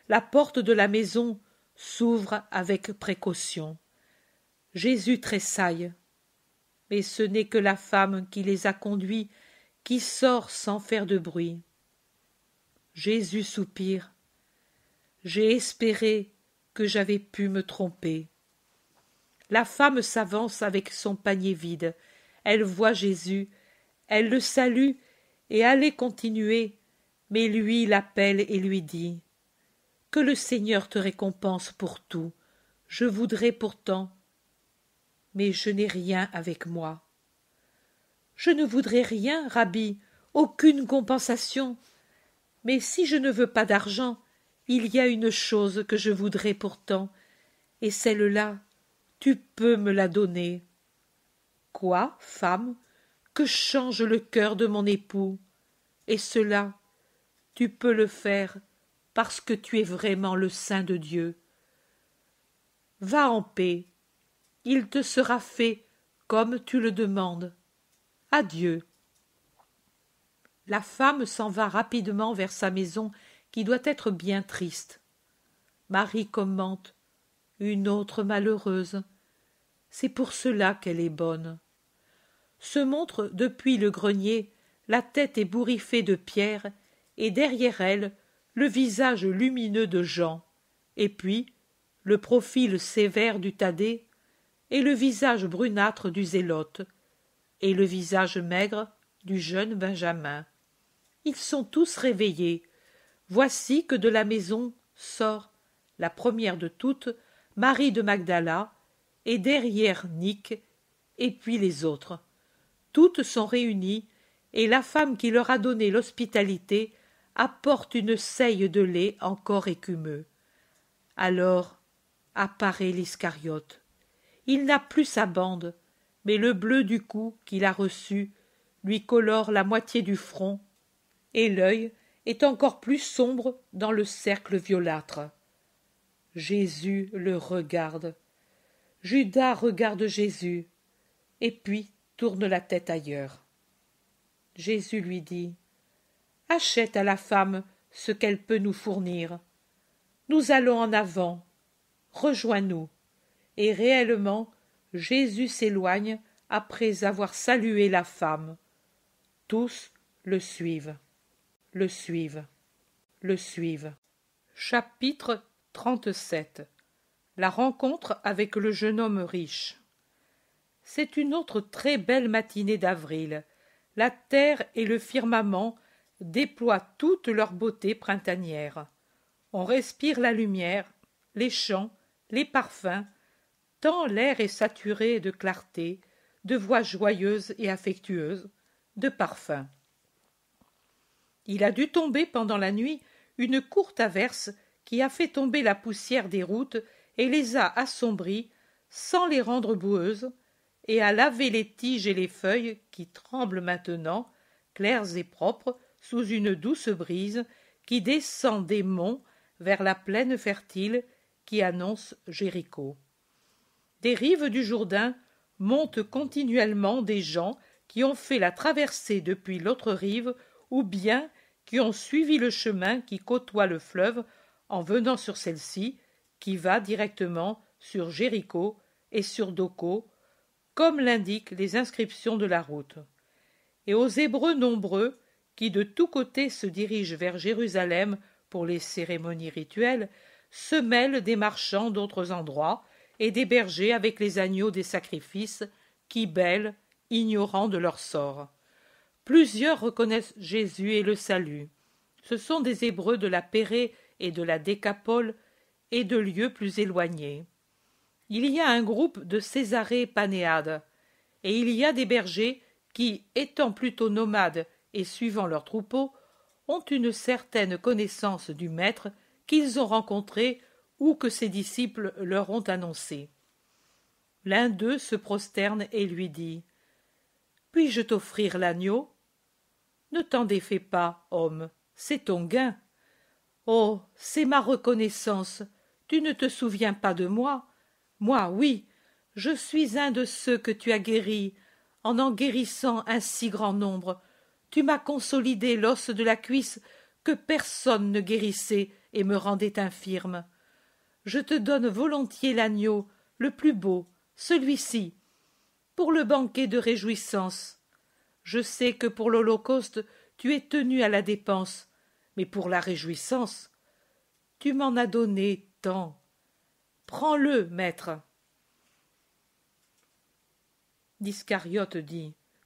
La porte de la maison s'ouvre avec précaution. Jésus tressaille, mais ce n'est que la femme qui les a conduits qui sort sans faire de bruit. Jésus soupire. J'ai espéré que j'avais pu me tromper. La femme s'avance avec son panier vide. Elle voit Jésus, elle le salue et allait continuer, mais lui l'appelle et lui dit Que le Seigneur te récompense pour tout. Je voudrais pourtant, mais je n'ai rien avec moi. Je ne voudrais rien, Rabbi, aucune compensation. Mais si je ne veux pas d'argent, il y a une chose que je voudrais pourtant, et celle-là, tu peux me la donner. Quoi, femme, que change le cœur de mon époux, et cela, tu peux le faire parce que tu es vraiment le saint de Dieu. Va en paix, il te sera fait comme tu le demandes. Adieu la femme s'en va rapidement vers sa maison qui doit être bien triste. Marie commente Une autre malheureuse. C'est pour cela qu'elle est bonne. Se montre depuis le grenier la tête ébouriffée de pierre et derrière elle le visage lumineux de Jean, et puis le profil sévère du Thaddée, et le visage brunâtre du Zélote, et le visage maigre du jeune Benjamin. Ils sont tous réveillés. Voici que de la maison sort, la première de toutes, Marie de Magdala, et derrière Nick, et puis les autres. Toutes sont réunies, et la femme qui leur a donné l'hospitalité apporte une seille de lait encore écumeux. Alors apparaît l'Iscariote. Il n'a plus sa bande, mais le bleu du cou qu'il a reçu lui colore la moitié du front et l'œil est encore plus sombre dans le cercle violâtre. Jésus le regarde. Judas regarde Jésus, et puis tourne la tête ailleurs. Jésus lui dit Achète à la femme ce qu'elle peut nous fournir. Nous allons en avant. Rejoins-nous. Et réellement, Jésus s'éloigne après avoir salué la femme. Tous le suivent le suivent, le suivent. Chapitre 37 La rencontre avec le jeune homme riche. C'est une autre très belle matinée d'avril. La terre et le firmament déploient toute leur beauté printanière. On respire la lumière, les champs, les parfums, tant l'air est saturé de clarté, de voix joyeuses et affectueuses, de parfums. Il a dû tomber pendant la nuit une courte averse qui a fait tomber la poussière des routes et les a assombries sans les rendre boueuses, et a lavé les tiges et les feuilles qui tremblent maintenant, claires et propres, sous une douce brise qui descend des monts vers la plaine fertile qui annonce Jéricho. Des rives du Jourdain montent continuellement des gens qui ont fait la traversée depuis l'autre rive ou bien qui ont suivi le chemin qui côtoie le fleuve en venant sur celle-ci, qui va directement sur Jéricho et sur Doko, comme l'indiquent les inscriptions de la route. Et aux Hébreux nombreux, qui de tous côtés se dirigent vers Jérusalem pour les cérémonies rituelles, se mêlent des marchands d'autres endroits et des bergers avec les agneaux des sacrifices, qui bêlent, ignorant de leur sort. Plusieurs reconnaissent Jésus et le salut. Ce sont des Hébreux de la Pérée et de la Décapole et de lieux plus éloignés. Il y a un groupe de Césarée Panéade, et il y a des bergers qui, étant plutôt nomades et suivant leurs troupeaux, ont une certaine connaissance du Maître qu'ils ont rencontré ou que ses disciples leur ont annoncé. L'un d'eux se prosterne et lui dit Puis-je t'offrir l'agneau Ne t'en défais pas, homme, c'est ton gain. Oh, c'est ma reconnaissance. Tu ne te souviens pas de moi Moi, oui, je suis un de ceux que tu as guéris. En en guérissant un si grand nombre, tu m'as consolidé l'os de la cuisse que personne ne guérissait et me rendait infirme. Je te donne volontiers l'agneau, le plus beau, celui-ci, pour le banquet de réjouissance. Je sais que pour l'Holocauste tu es tenu à la dépense, mais pour la réjouissance, tu m'en as donné tant. Prends-le, maître. Dit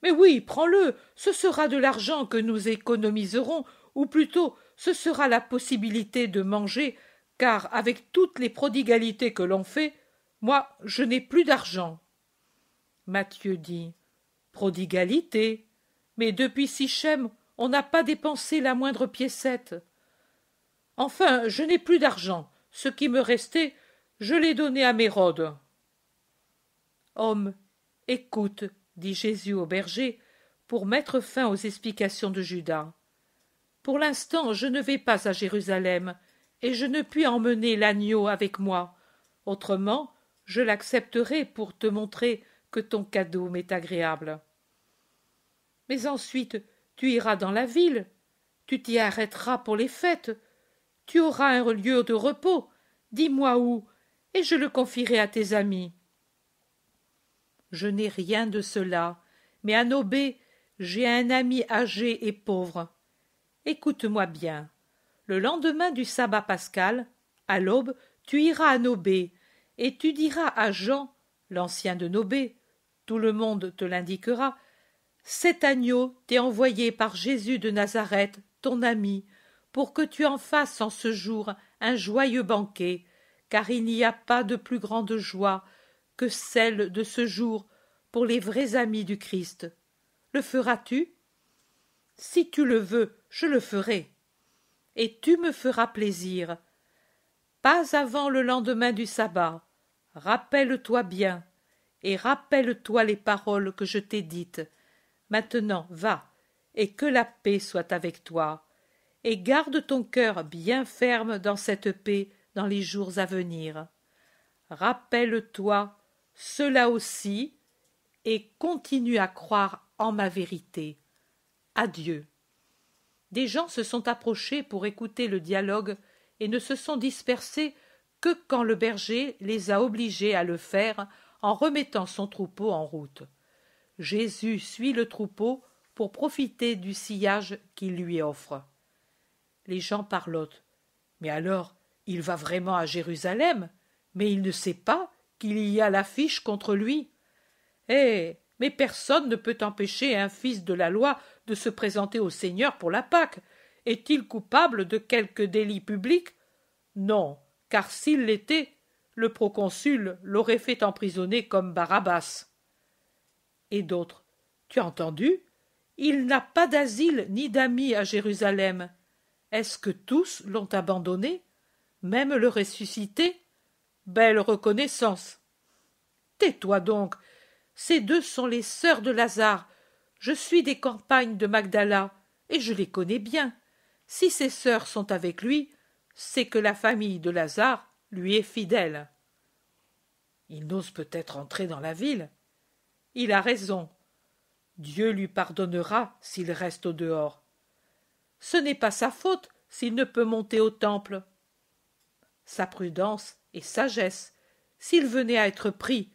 Mais oui, prends-le, ce sera de l'argent que nous économiserons, ou plutôt ce sera la possibilité de manger, car avec toutes les prodigalités que l'on fait, moi je n'ai plus d'argent. Mathieu dit Prodigalité Mais depuis Sichem, on n'a pas dépensé la moindre piécette. Enfin, je n'ai plus d'argent. Ce qui me restait, je l'ai donné à Mérode. Homme, écoute, dit Jésus au berger, pour mettre fin aux explications de Judas. Pour l'instant, je ne vais pas à Jérusalem, et je ne puis emmener l'agneau avec moi. Autrement, je l'accepterai pour te montrer que ton cadeau m'est agréable. Mais ensuite, tu iras dans la ville, tu t'y arrêteras pour les fêtes, tu auras un lieu de repos, dis-moi où, et je le confierai à tes amis. Je n'ai rien de cela, mais à Nobé, j'ai un ami âgé et pauvre. Écoute-moi bien. Le lendemain du sabbat pascal, à l'aube, tu iras à Nobé, et tu diras à Jean, l'ancien de Nobé, tout le monde te l'indiquera, cet agneau t'est envoyé par Jésus de Nazareth, ton ami, pour que tu en fasses en ce jour un joyeux banquet, car il n'y a pas de plus grande joie que celle de ce jour pour les vrais amis du Christ. Le feras-tu? Si tu le veux, je le ferai. Et tu me feras plaisir. Pas avant le lendemain du sabbat. Rappelle-toi bien, et rappelle-toi les paroles que je t'ai dites. Maintenant, va, et que la paix soit avec toi, et garde ton cœur bien ferme dans cette paix dans les jours à venir. Rappelle-toi cela aussi, et continue à croire en ma vérité. Adieu. Des gens se sont approchés pour écouter le dialogue et ne se sont dispersés que quand le berger les a obligés à le faire en remettant son troupeau en route. Jésus suit le troupeau pour profiter du sillage qu'il lui offre. Les gens parlotent. Mais alors, il va vraiment à Jérusalem, mais il ne sait pas qu'il y a l'affiche contre lui. Eh. Mais personne ne peut empêcher un fils de la loi de se présenter au Seigneur pour la Pâque. Est il coupable de quelque délit public? Non, car s'il l'était, le proconsul l'aurait fait emprisonner comme Barabbas. Et d'autres. Tu as entendu? Il n'a pas d'asile ni d'amis à Jérusalem. Est-ce que tous l'ont abandonné? Même le ressuscité? Belle reconnaissance. Tais-toi donc. Ces deux sont les sœurs de Lazare. Je suis des campagnes de Magdala, et je les connais bien. Si ces sœurs sont avec lui, c'est que la famille de Lazare lui est fidèle. Il n'ose peut-être entrer dans la ville. Il a raison. Dieu lui pardonnera s'il reste au dehors. Ce n'est pas sa faute s'il ne peut monter au temple. Sa prudence et sagesse, s'il venait à être pris,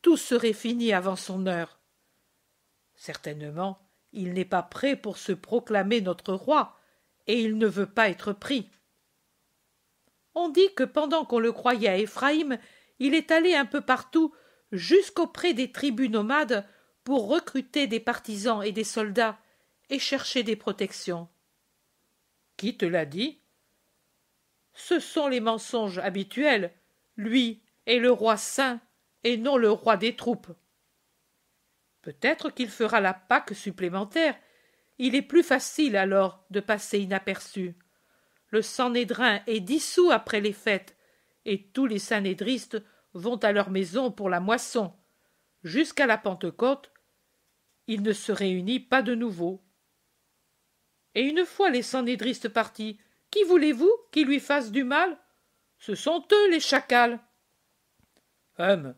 tout serait fini avant son heure. Certainement, il n'est pas prêt pour se proclamer notre roi, et il ne veut pas être pris. On dit que pendant qu'on le croyait à Éphraïm, il est allé un peu partout, jusqu'auprès des tribus nomades, pour recruter des partisans et des soldats, et chercher des protections. Qui te l'a dit? Ce sont les mensonges habituels. Lui est le roi saint, et non le roi des troupes. Peut-être qu'il fera la Pâque supplémentaire. Il est plus facile alors de passer inaperçu. Le Sanhédrin est dissous après les fêtes, et tous les sanédristes vont à leur maison pour la moisson. Jusqu'à la Pentecôte, il ne se réunit pas de nouveau. Et une fois les sanédristes partis, qui voulez-vous qui lui fasse du mal? Ce sont eux les chacals. Hum,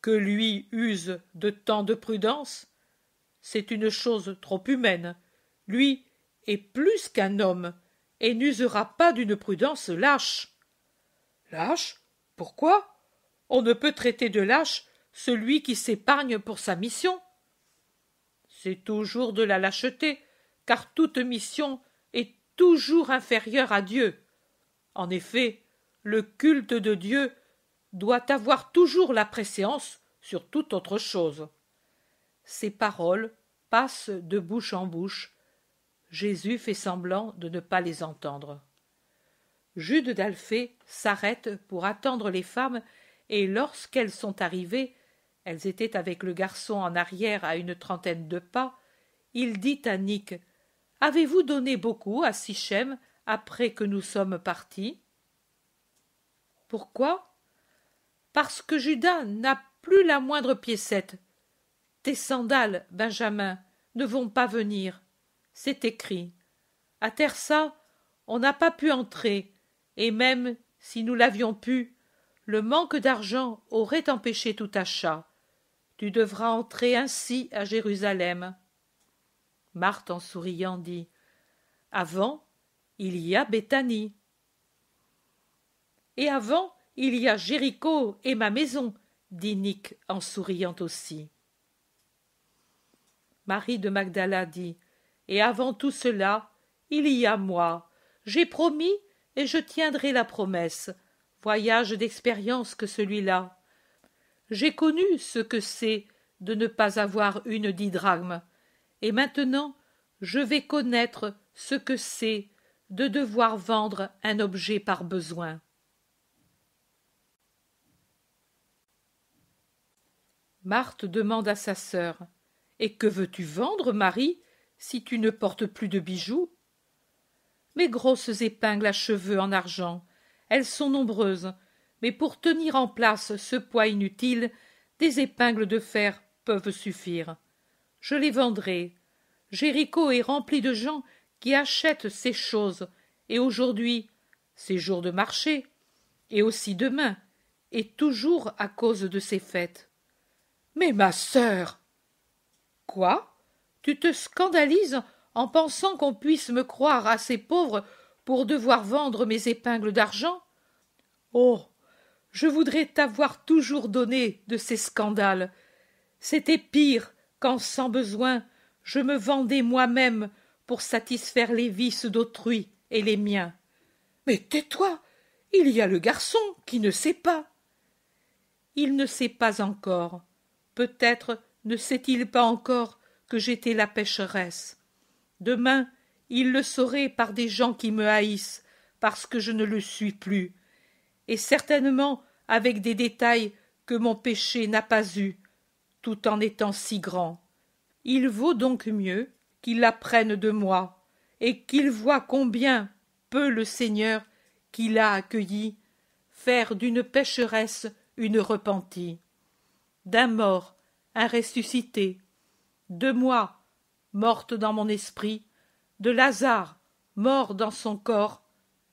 que lui use de tant de prudence C'est une chose trop humaine. Lui est plus qu'un homme, et n'usera pas d'une prudence lâche. Lâche? Pourquoi? On ne peut traiter de lâche celui qui s'épargne pour sa mission. C'est toujours de la lâcheté, car toute mission est toujours inférieure à Dieu. En effet, le culte de Dieu doit avoir toujours la préséance sur toute autre chose. Ces paroles passent de bouche en bouche. Jésus fait semblant de ne pas les entendre. Jude d'Alphée s'arrête pour attendre les femmes, et lorsqu'elles sont arrivées, elles étaient avec le garçon en arrière à une trentaine de pas, il dit à Nick Avez-vous donné beaucoup à Sichem après que nous sommes partis? Pourquoi? Parce que Judas n'a plus la moindre piécette. Tes sandales, Benjamin, ne vont pas venir. C'est écrit. À Tersa, on n'a pas pu entrer, et même si nous l'avions pu, le manque d'argent aurait empêché tout achat. Tu devras entrer ainsi à Jérusalem. Marthe, en souriant, dit Avant, il y a Béthanie. Et avant, il y a Jéricho et ma maison, dit Nick en souriant aussi. Marie de Magdala dit Et avant tout cela, il y a moi. J'ai promis et je tiendrai la promesse. Voyage d'expérience que celui-là. J'ai connu ce que c'est de ne pas avoir une didragme, et maintenant je vais connaître ce que c'est de devoir vendre un objet par besoin. Marthe demande à sa sœur Et que veux-tu vendre, Marie, si tu ne portes plus de bijoux? Mes grosses épingles à cheveux en argent. Elles sont nombreuses, mais pour tenir en place ce poids inutile, des épingles de fer peuvent suffire. Je les vendrai. Jéricho est rempli de gens qui achètent ces choses, et aujourd'hui, c'est jour de marché, et aussi demain, et toujours à cause de ces fêtes. Mais ma sœur. Quoi? Tu te scandalises en pensant qu'on puisse me croire assez pauvre pour devoir vendre mes épingles d'argent? Oh. Je voudrais t'avoir toujours donné de ces scandales. C'était pire quand, sans besoin, je me vendais moi-même pour satisfaire les vices d'autrui et les miens. Mais tais-toi. Il y a le garçon qui ne sait pas. Il ne sait pas encore. Peut-être ne sait-il pas encore que j'étais la pécheresse. Demain, il le saurait par des gens qui me haïssent, parce que je ne le suis plus. Et certainement, avec des détails que mon péché n'a pas eus, tout en étant si grand. Il vaut donc mieux qu'il l'apprenne de moi, et qu'il voie combien peut le Seigneur, qui l'a accueilli, faire d'une pécheresse une repentie, d'un mort un ressuscité, de moi, morte dans mon esprit, de Lazare, mort dans son corps,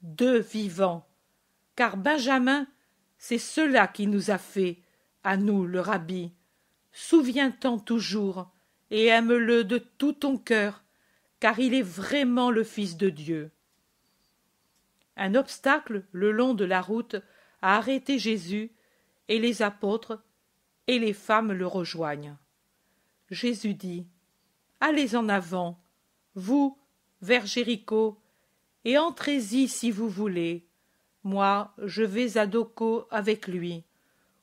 deux vivants. Car Benjamin, c'est cela qui nous a fait, à nous le rabbi. Souviens-t'en toujours, et aime-le de tout ton cœur, car il est vraiment le Fils de Dieu. Un obstacle le long de la route a arrêté Jésus, et les apôtres et les femmes le rejoignent. Jésus dit Allez en avant, vous, vers Jéricho, et entrez-y si vous voulez. Moi, je vais à Doko avec lui.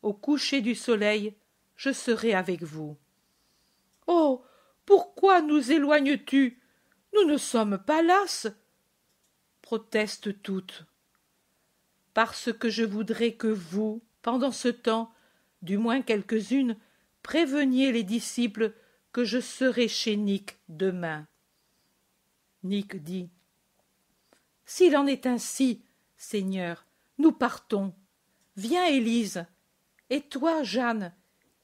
Au coucher du soleil, je serai avec vous. Oh. Pourquoi nous éloignes tu Nous ne sommes pas lasses protestent toutes. Parce que je voudrais que vous, pendant ce temps, du moins quelques-unes, préveniez les disciples que je serai chez Nick demain. Nick dit S'il en est ainsi, Seigneur, nous partons. Viens, Élise. Et toi, Jeanne.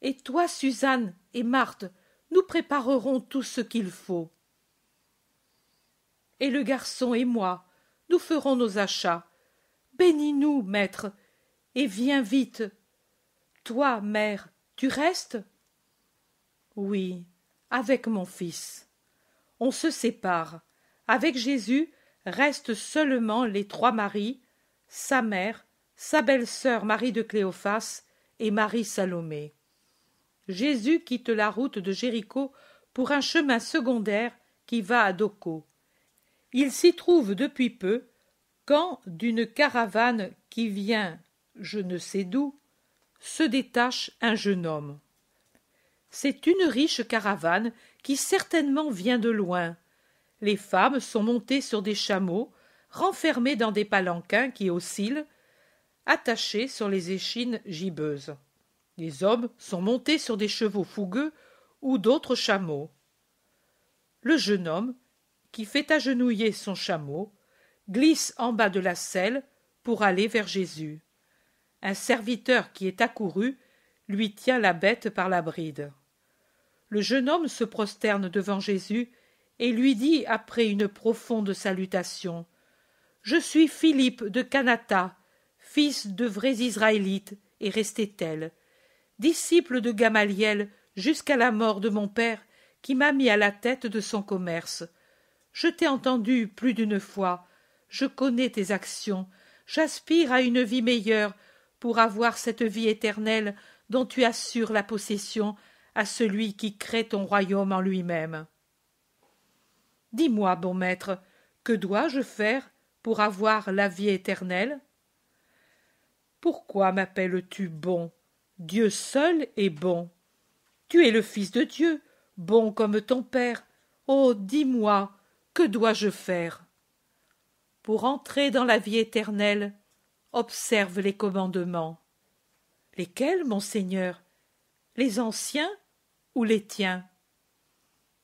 Et toi, Suzanne et Marthe, nous préparerons tout ce qu'il faut. Et le garçon et moi, nous ferons nos achats. Bénis-nous, maître, et viens vite. Toi, mère, tu restes? Oui, avec mon fils. On se sépare. Avec Jésus restent seulement les trois Maries, sa mère, sa belle-sœur Marie de Cléophas et Marie Salomé. Jésus quitte la route de Jéricho pour un chemin secondaire qui va à Doko. Il s'y trouve depuis peu quand d'une caravane qui vient je ne sais d'où se détache un jeune homme. C'est une riche caravane qui certainement vient de loin. Les femmes sont montées sur des chameaux, renfermés dans des palanquins qui oscillent, attachés sur les échines gibbeuses. Les hommes sont montés sur des chevaux fougueux ou d'autres chameaux. Le jeune homme, qui fait agenouiller son chameau, glisse en bas de la selle pour aller vers Jésus. Un serviteur qui est accouru lui tient la bête par la bride. Le jeune homme se prosterne devant Jésus et lui dit après une profonde salutation Je suis Philippe de Canata, fils de vrais Israélites, et resté tel disciple de Gamaliel jusqu'à la mort de mon père, qui m'a mis à la tête de son commerce. Je t'ai entendu plus d'une fois, je connais tes actions, j'aspire à une vie meilleure pour avoir cette vie éternelle dont tu assures la possession à celui qui crée ton royaume en lui-même. Dis-moi, bon maître, que dois-je faire pour avoir la vie éternelle? Pourquoi m'appelles-tu bon? Dieu seul est bon. Tu es le Fils de Dieu, bon comme ton Père. Oh. Dis-moi, que dois-je faire? Pour entrer dans la vie éternelle, observe les commandements. Lesquels, monseigneur? Les anciens ou les tiens?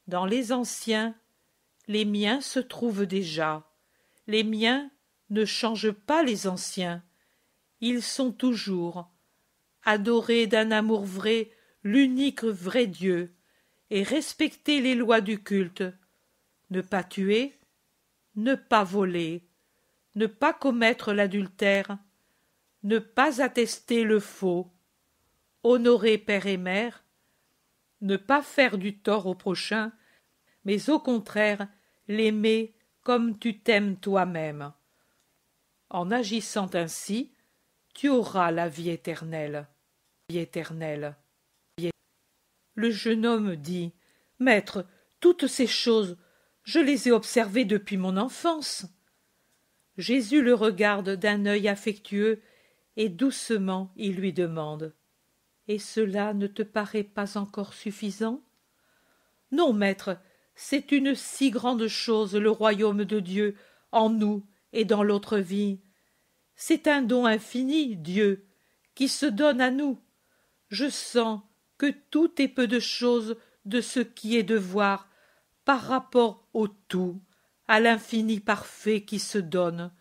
Dans les anciens, les miens se trouvent déjà. Les miens ne changent pas les anciens. Ils sont toujours adorer d'un amour vrai l'unique vrai Dieu, et respecter les lois du culte, ne pas tuer, ne pas voler, ne pas commettre l'adultère, ne pas attester le faux, honorer père et mère, ne pas faire du tort au prochain, mais au contraire l'aimer comme tu t'aimes toi-même. En agissant ainsi, tu auras la vie éternelle. Vie éternelle. Le jeune homme dit Maître, toutes ces choses, je les ai observées depuis mon enfance. Jésus le regarde d'un œil affectueux et doucement il lui demande Et cela ne te paraît pas encore suffisant Non, maître, c'est une si grande chose le royaume de Dieu en nous et dans l'autre vie. C'est un don infini, Dieu, qui se donne à nous. Je sens que tout est peu de chose de ce qui est de voir par rapport au tout, à l'infini parfait qui se donne.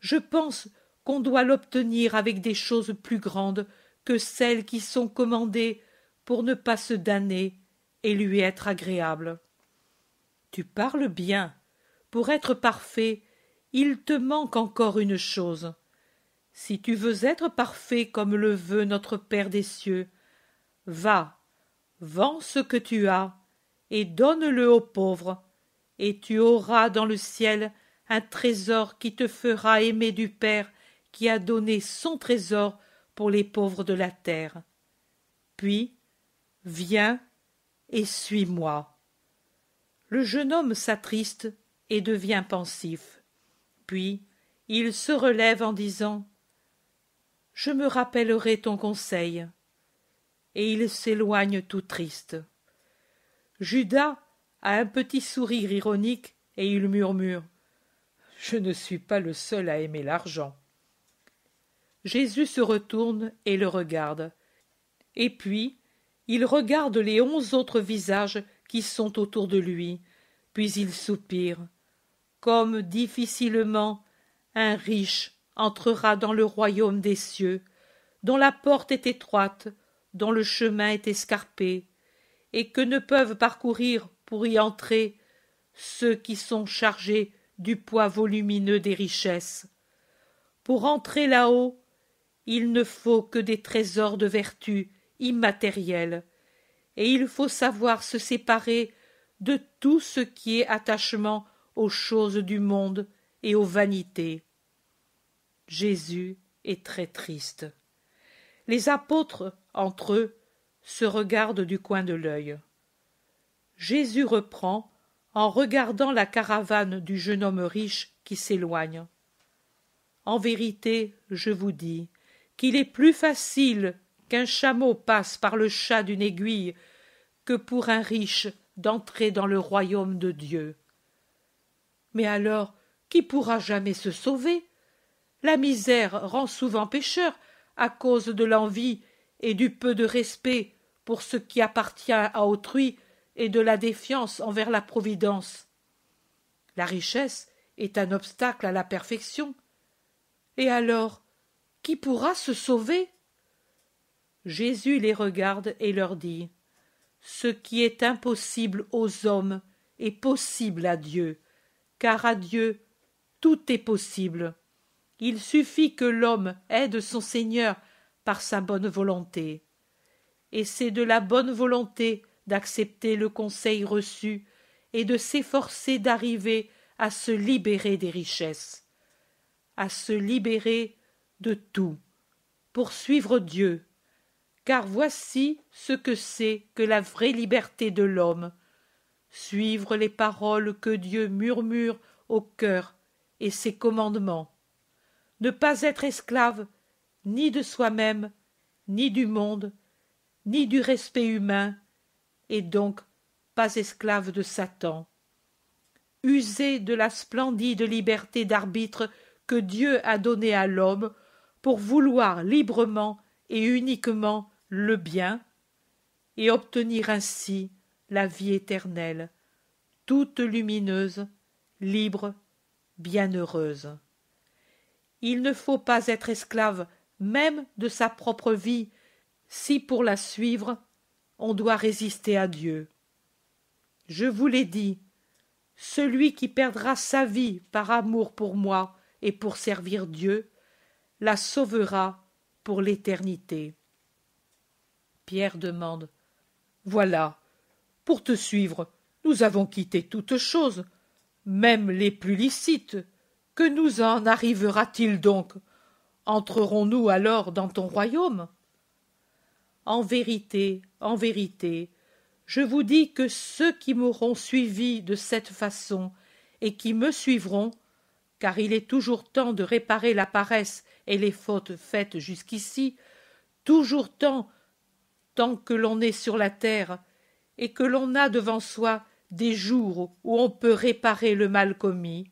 Je pense qu'on doit l'obtenir avec des choses plus grandes que celles qui sont commandées pour ne pas se damner et lui être agréable. Tu parles bien. Pour être parfait, il te manque encore une chose. Si tu veux être parfait comme le veut notre Père des cieux, va, vends ce que tu as, et donne-le aux pauvres, et tu auras dans le ciel un trésor qui te fera aimer du Père qui a donné son trésor pour les pauvres de la terre. Puis, viens et suis-moi. Le jeune homme s'attriste et devient pensif. Puis, il se relève en disant Je me rappellerai ton conseil. Et il s'éloigne tout triste. Judas a un petit sourire ironique et il murmure Je ne suis pas le seul à aimer l'argent. Jésus se retourne et le regarde. Et puis, il regarde les onze autres visages qui sont autour de lui, puis il soupire. Comme difficilement un riche entrera dans le royaume des cieux, dont la porte est étroite, dont le chemin est escarpé, et que ne peuvent parcourir pour y entrer ceux qui sont chargés du poids volumineux des richesses. Pour entrer là-haut, il ne faut que des trésors de vertu immatériels, et il faut savoir se séparer de tout ce qui est attachement aux choses du monde et aux vanités. Jésus est très triste. Les apôtres, entre eux, se regardent du coin de l'œil. Jésus reprend en regardant la caravane du jeune homme riche qui s'éloigne. En vérité, je vous dis, qu'il est plus facile qu'un chameau passe par le chat d'une aiguille que pour un riche d'entrer dans le royaume de Dieu. Mais alors, qui pourra jamais se sauver? La misère rend souvent pécheur à cause de l'envie et du peu de respect pour ce qui appartient à autrui et de la défiance envers la Providence. La richesse est un obstacle à la perfection. Et alors, qui pourra se sauver? Jésus les regarde et leur dit Ce qui est impossible aux hommes est possible à Dieu, car à Dieu tout est possible. Il suffit que l'homme aide son Seigneur par sa bonne volonté. Et c'est de la bonne volonté d'accepter le conseil reçu et de s'efforcer d'arriver à se libérer des richesses, à se libérer de tout, pour suivre Dieu, car voici ce que c'est que la vraie liberté de l'homme, suivre les paroles que Dieu murmure au cœur et ses commandements, ne pas être esclave ni de soi-même, ni du monde, ni du respect humain, et donc pas esclave de Satan. User de la splendide liberté d'arbitre que Dieu a donnée à l'homme pour vouloir librement et uniquement le bien, et obtenir ainsi la vie éternelle, toute lumineuse, libre, bienheureuse. Il ne faut pas être esclave même de sa propre vie, si pour la suivre on doit résister à Dieu. Je vous l'ai dit, celui qui perdra sa vie par amour pour moi et pour servir Dieu, la sauvera pour l'éternité. Pierre demande Voilà, pour te suivre, nous avons quitté toutes choses, même les plus licites. Que nous en arrivera-t-il donc? Entrerons-nous alors dans ton royaume? En vérité, en vérité, je vous dis que ceux qui m'auront suivi de cette façon et qui me suivront, car il est toujours temps de réparer la paresse et les fautes faites jusqu'ici, toujours tant, tant que l'on est sur la terre, et que l'on a devant soi des jours où on peut réparer le mal commis.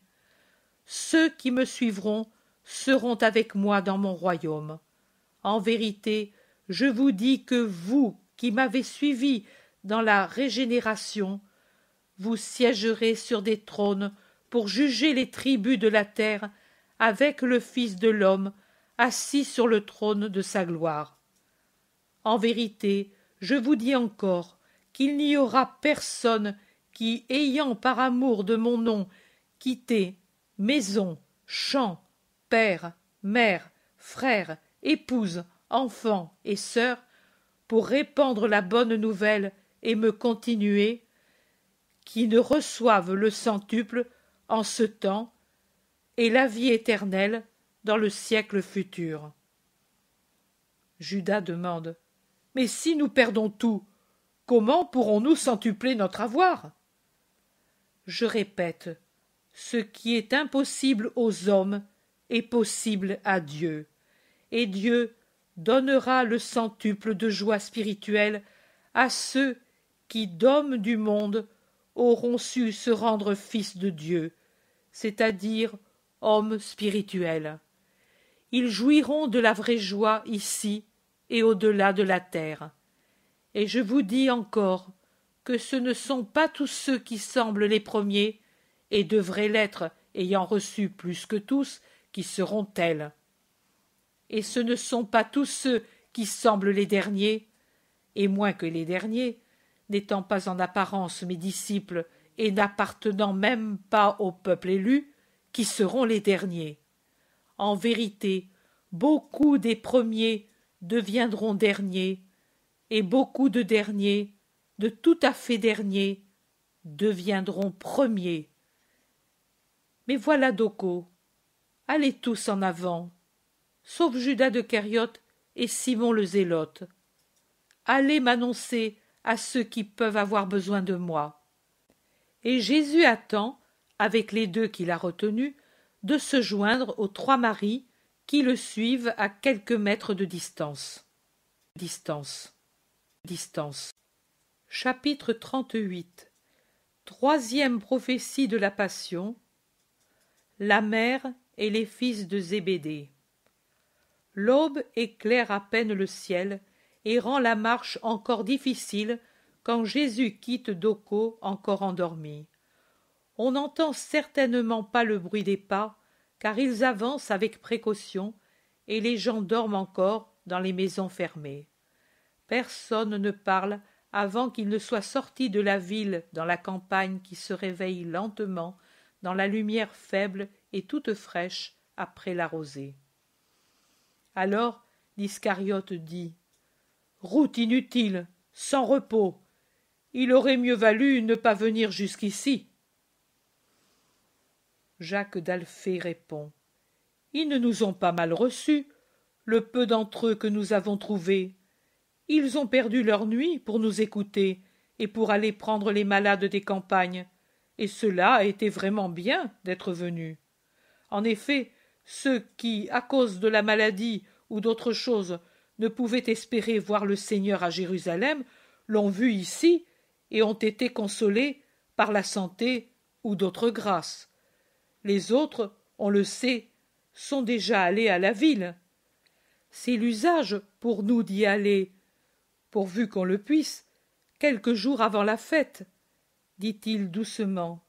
Ceux qui me suivront seront avec moi dans mon royaume. En vérité, je vous dis que vous, qui m'avez suivi dans la régénération, vous siégerez sur des trônes pour juger les tribus de la terre avec le Fils de l'homme assis sur le trône de sa gloire. En vérité, je vous dis encore qu'il n'y aura personne qui, ayant par amour de mon nom quitté maison, champ, père, mère, frère, épouse, enfants et sœurs, pour répandre la bonne nouvelle et me continuer, qui ne reçoivent le centuple en ce temps et la vie éternelle dans le siècle futur. Judas demande Mais si nous perdons tout, comment pourrons-nous centupler notre avoir? Je répète ce qui est impossible aux hommes est possible à Dieu, et Dieu donnera le centuple de joie spirituelle à ceux qui, d'hommes du monde, auront su se rendre fils de Dieu, c'est-à-dire hommes spirituels. Ils jouiront de la vraie joie ici et au-delà de la terre. Et je vous dis encore que ce ne sont pas tous ceux qui semblent les premiers, et devraient l'être, ayant reçu plus que tous, qui seront tels et ce ne sont pas tous ceux qui semblent les derniers, et moins que les derniers, n'étant pas en apparence mes disciples et n'appartenant même pas au peuple élu, qui seront les derniers. En vérité, beaucoup des premiers deviendront derniers, et beaucoup de derniers, de tout à fait derniers, deviendront premiers. Mais voilà Doko. Allez tous en avant sauf Judas de Kériote et Simon le Zélote. Allez m'annoncer à ceux qui peuvent avoir besoin de moi. Et Jésus attend, avec les deux qu'il a retenus, de se joindre aux trois maris qui le suivent à quelques mètres de distance. Distance. Distance. Chapitre 38 Troisième prophétie de la Passion La mère et les fils de Zébédée. L'aube éclaire à peine le ciel et rend la marche encore difficile quand Jésus quitte Doko encore endormi. On n'entend certainement pas le bruit des pas, car ils avancent avec précaution, et les gens dorment encore dans les maisons fermées. Personne ne parle avant qu'il ne soit sorti de la ville dans la campagne qui se réveille lentement dans la lumière faible et toute fraîche après la rosée. Alors l'Iscariote dit Route inutile, sans repos. Il aurait mieux valu ne pas venir jusqu'ici. Jacques d'Alphée répond Ils ne nous ont pas mal reçus, le peu d'entre eux que nous avons trouvés. Ils ont perdu leur nuit pour nous écouter et pour aller prendre les malades des campagnes, et cela a été vraiment bien d'être venus. En effet, ceux qui, à cause de la maladie ou d'autre chose, ne pouvaient espérer voir le Seigneur à Jérusalem, l'ont vu ici et ont été consolés par la santé ou d'autres grâces. Les autres, on le sait, sont déjà allés à la ville. C'est l'usage pour nous d'y aller, pourvu qu'on le puisse, quelques jours avant la fête, dit-il doucement,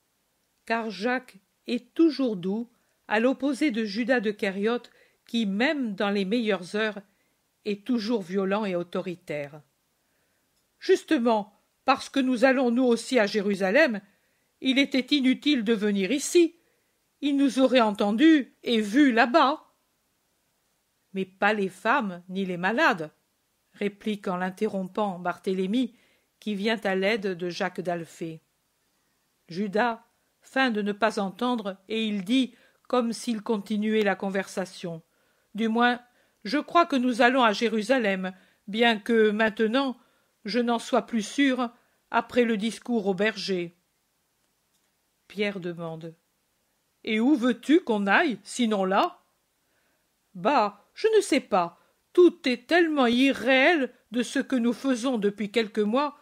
car Jacques est toujours doux à l'opposé de Judas de Kériote, qui, même dans les meilleures heures, est toujours violent et autoritaire. Justement, parce que nous allons nous aussi à Jérusalem, il était inutile de venir ici. Il nous aurait entendus et vus là-bas. Mais pas les femmes ni les malades, réplique en l'interrompant Barthélemy, qui vient à l'aide de Jacques d'Alphée. Judas feint de ne pas entendre, et il dit comme s'il continuait la conversation. Du moins, je crois que nous allons à Jérusalem, bien que maintenant je n'en sois plus sûr après le discours au berger. Pierre demande. Et où veux-tu qu'on aille, sinon là? Bah, je ne sais pas. Tout est tellement irréel de ce que nous faisons depuis quelques mois,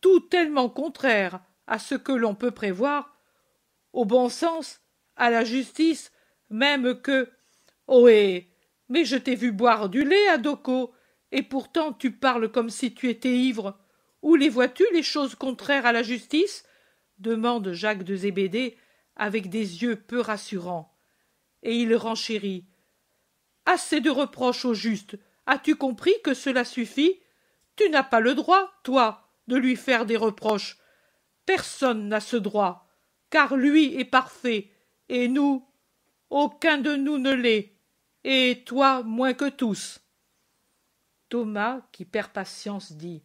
tout tellement contraire à ce que l'on peut prévoir, au bon sens, à la justice, même que. Ohé. Mais je t'ai vu boire du lait, Adoko, et pourtant tu parles comme si tu étais ivre. Où les vois-tu, les choses contraires à la justice? demande Jacques de Zébédée avec des yeux peu rassurants. Et il renchérit. Assez de reproches au juste. As-tu compris que cela suffit? Tu n'as pas le droit, toi, de lui faire des reproches. Personne n'a ce droit, car lui est parfait, et nous, aucun de nous ne l'est, et toi moins que tous. Thomas, qui perd patience, dit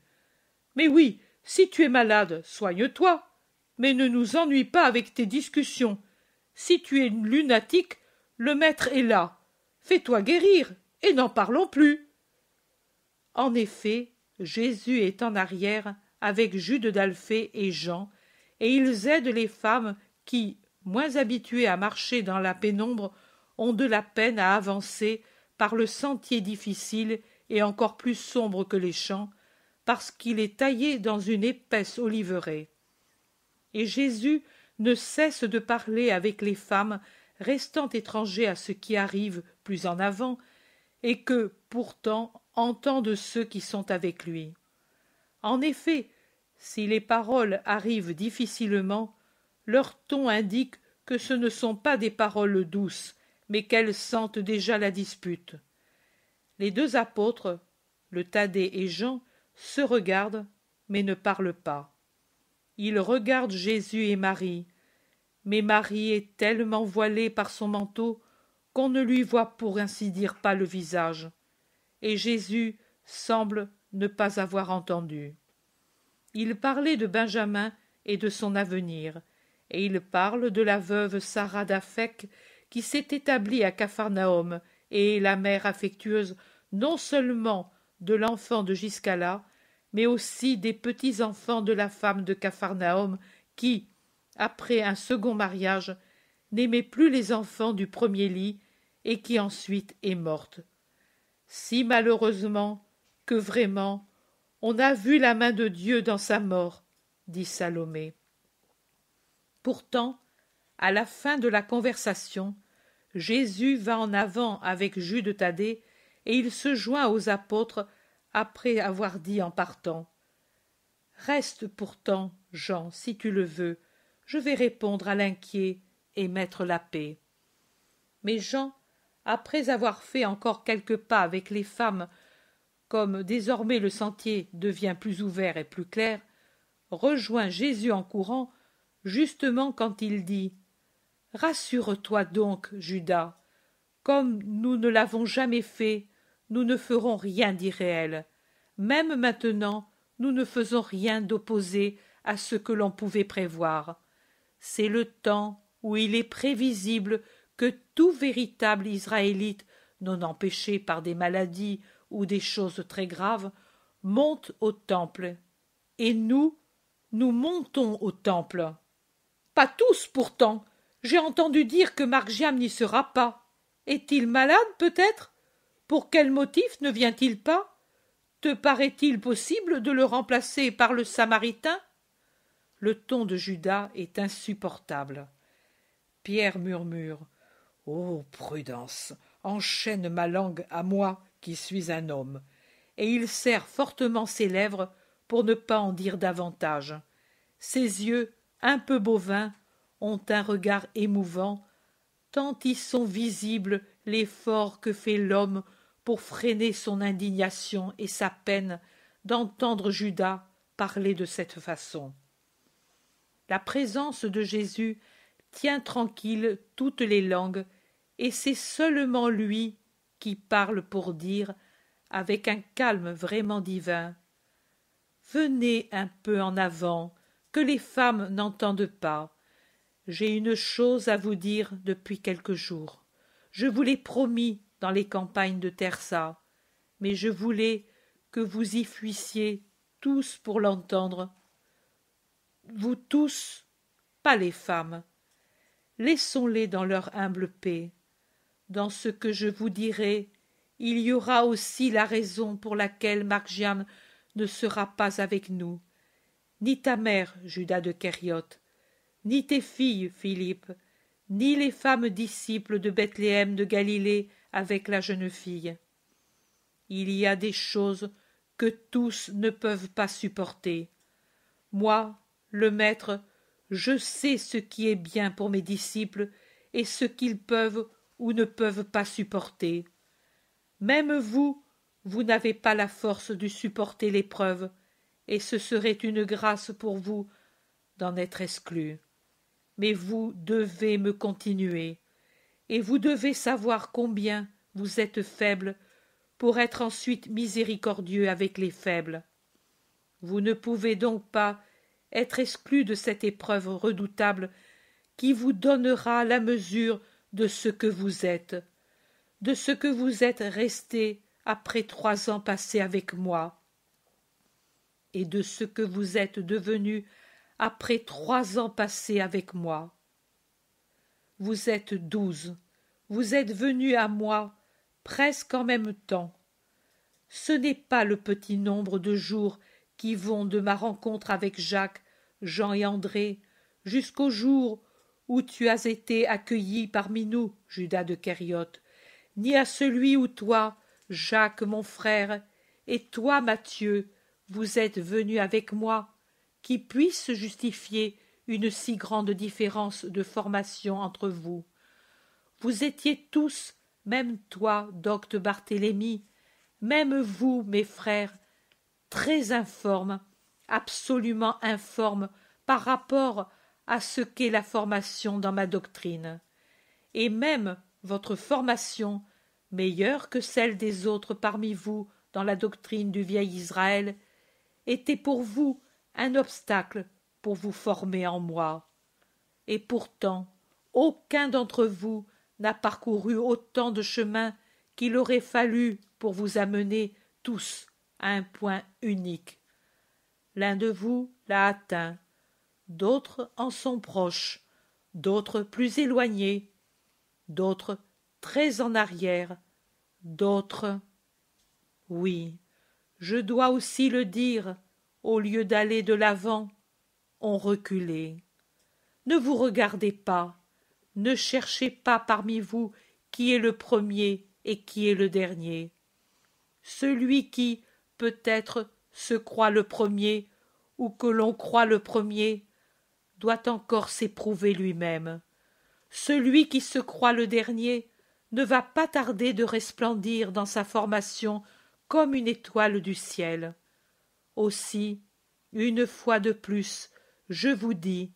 Mais oui, si tu es malade, soigne-toi, mais ne nous ennuie pas avec tes discussions. Si tu es lunatique, le maître est là. Fais-toi guérir, et n'en parlons plus. En effet, Jésus est en arrière avec Jude d'Alphée et Jean, et ils aident les femmes qui, moins habituées à marcher dans la pénombre, ont de la peine à avancer par le sentier difficile et encore plus sombre que les champs, parce qu'il est taillé dans une épaisse oliveraie. Et Jésus ne cesse de parler avec les femmes restant étrangers à ce qui arrive plus en avant, et que, pourtant, entendent ceux qui sont avec lui. En effet, si les paroles arrivent difficilement, leur ton indique que ce ne sont pas des paroles douces, mais qu'elles sentent déjà la dispute. Les deux apôtres, le Thaddée et Jean, se regardent, mais ne parlent pas. Ils regardent Jésus et Marie, mais Marie est tellement voilée par son manteau qu'on ne lui voit pour ainsi dire pas le visage, et Jésus semble ne pas avoir entendu. Il parlait de Benjamin et de son avenir, et il parle de la veuve Sarah d'Aphek qui s'est établie à Capharnaüm et est la mère affectueuse non seulement de l'enfant de Giscala, mais aussi des petits enfants de la femme de Capharnaüm qui, après un second mariage, n'aimait plus les enfants du premier lit et qui ensuite est morte. Si malheureusement que vraiment on a vu la main de Dieu dans sa mort, dit Salomé. Pourtant, à la fin de la conversation, Jésus va en avant avec Jude Thaddée et il se joint aux apôtres après avoir dit en partant Reste pourtant, Jean, si tu le veux, je vais répondre à l'inquiet et mettre la paix. Mais Jean, après avoir fait encore quelques pas avec les femmes, comme désormais le sentier devient plus ouvert et plus clair, rejoint Jésus en courant, justement quand il dit Rassure-toi donc, Judas, comme nous ne l'avons jamais fait, nous ne ferons rien d'irréel. Même maintenant, nous ne faisons rien d'opposé à ce que l'on pouvait prévoir. C'est le temps où il est prévisible que tout véritable Israélite, non empêché par des maladies ou des choses très graves, monte au temple. Et nous, nous montons au temple. Pas tous pourtant. J'ai entendu dire que Margiam n'y sera pas. Est-il malade, peut-être? Pour quel motif ne vient-il pas? Te paraît-il possible de le remplacer par le Samaritain? Le ton de Judas est insupportable. Pierre murmure. Oh. Prudence. Enchaîne ma langue à moi qui suis un homme. Et il serre fortement ses lèvres pour ne pas en dire davantage. Ses yeux, un peu bovins, ont un regard émouvant, tant y sont visibles l'effort que fait l'homme pour freiner son indignation et sa peine d'entendre Judas parler de cette façon. La présence de Jésus tient tranquille toutes les langues, et c'est seulement lui qui parle pour dire, avec un calme vraiment divin Venez un peu en avant, que les femmes n'entendent pas, j'ai une chose à vous dire depuis quelques jours. Je vous l'ai promis dans les campagnes de Tersa, mais je voulais que vous y fuissiez tous pour l'entendre. Vous tous, pas les femmes. Laissons-les dans leur humble paix. Dans ce que je vous dirai, il y aura aussi la raison pour laquelle Margiam ne sera pas avec nous, ni ta mère, Judas de Kériote, ni tes filles, Philippe, ni les femmes disciples de Bethléem de Galilée avec la jeune fille. Il y a des choses que tous ne peuvent pas supporter. Moi, le maître, je sais ce qui est bien pour mes disciples et ce qu'ils peuvent ou ne peuvent pas supporter. Même vous, vous n'avez pas la force de supporter l'épreuve, et ce serait une grâce pour vous d'en être exclu. Mais vous devez me continuer, et vous devez savoir combien vous êtes faible pour être ensuite miséricordieux avec les faibles. Vous ne pouvez donc pas être exclu de cette épreuve redoutable qui vous donnera la mesure de ce que vous êtes, de ce que vous êtes resté après trois ans passés avec moi, et de ce que vous êtes devenu après trois ans passés avec moi. Vous êtes douze, vous êtes venus à moi presque en même temps. Ce n'est pas le petit nombre de jours qui vont de ma rencontre avec Jacques, Jean et André, jusqu'au jour où tu as été accueilli parmi nous, Judas de Kériote, ni à celui où toi, Jacques mon frère, et toi, Matthieu, vous êtes venus avec moi, qui puisse justifier une si grande différence de formation entre vous. Vous étiez tous, même toi, docte Barthélemy, même vous, mes frères, très informes, absolument informe par rapport à ce qu'est la formation dans ma doctrine, et même votre formation, meilleure que celle des autres parmi vous dans la doctrine du vieil Israël, était pour vous un obstacle pour vous former en moi. Et pourtant, aucun d'entre vous n'a parcouru autant de chemin qu'il aurait fallu pour vous amener tous à un point unique l'un de vous l'a atteint, d'autres en sont proches, d'autres plus éloignés, d'autres très en arrière, d'autres. Oui, je dois aussi le dire, au lieu d'aller de l'avant, ont reculé. Ne vous regardez pas, ne cherchez pas parmi vous qui est le premier et qui est le dernier. Celui qui, peut-être, se croit le premier ou que l'on croit le premier doit encore s'éprouver lui-même. Celui qui se croit le dernier ne va pas tarder de resplendir dans sa formation comme une étoile du ciel. Aussi, une fois de plus, je vous dis,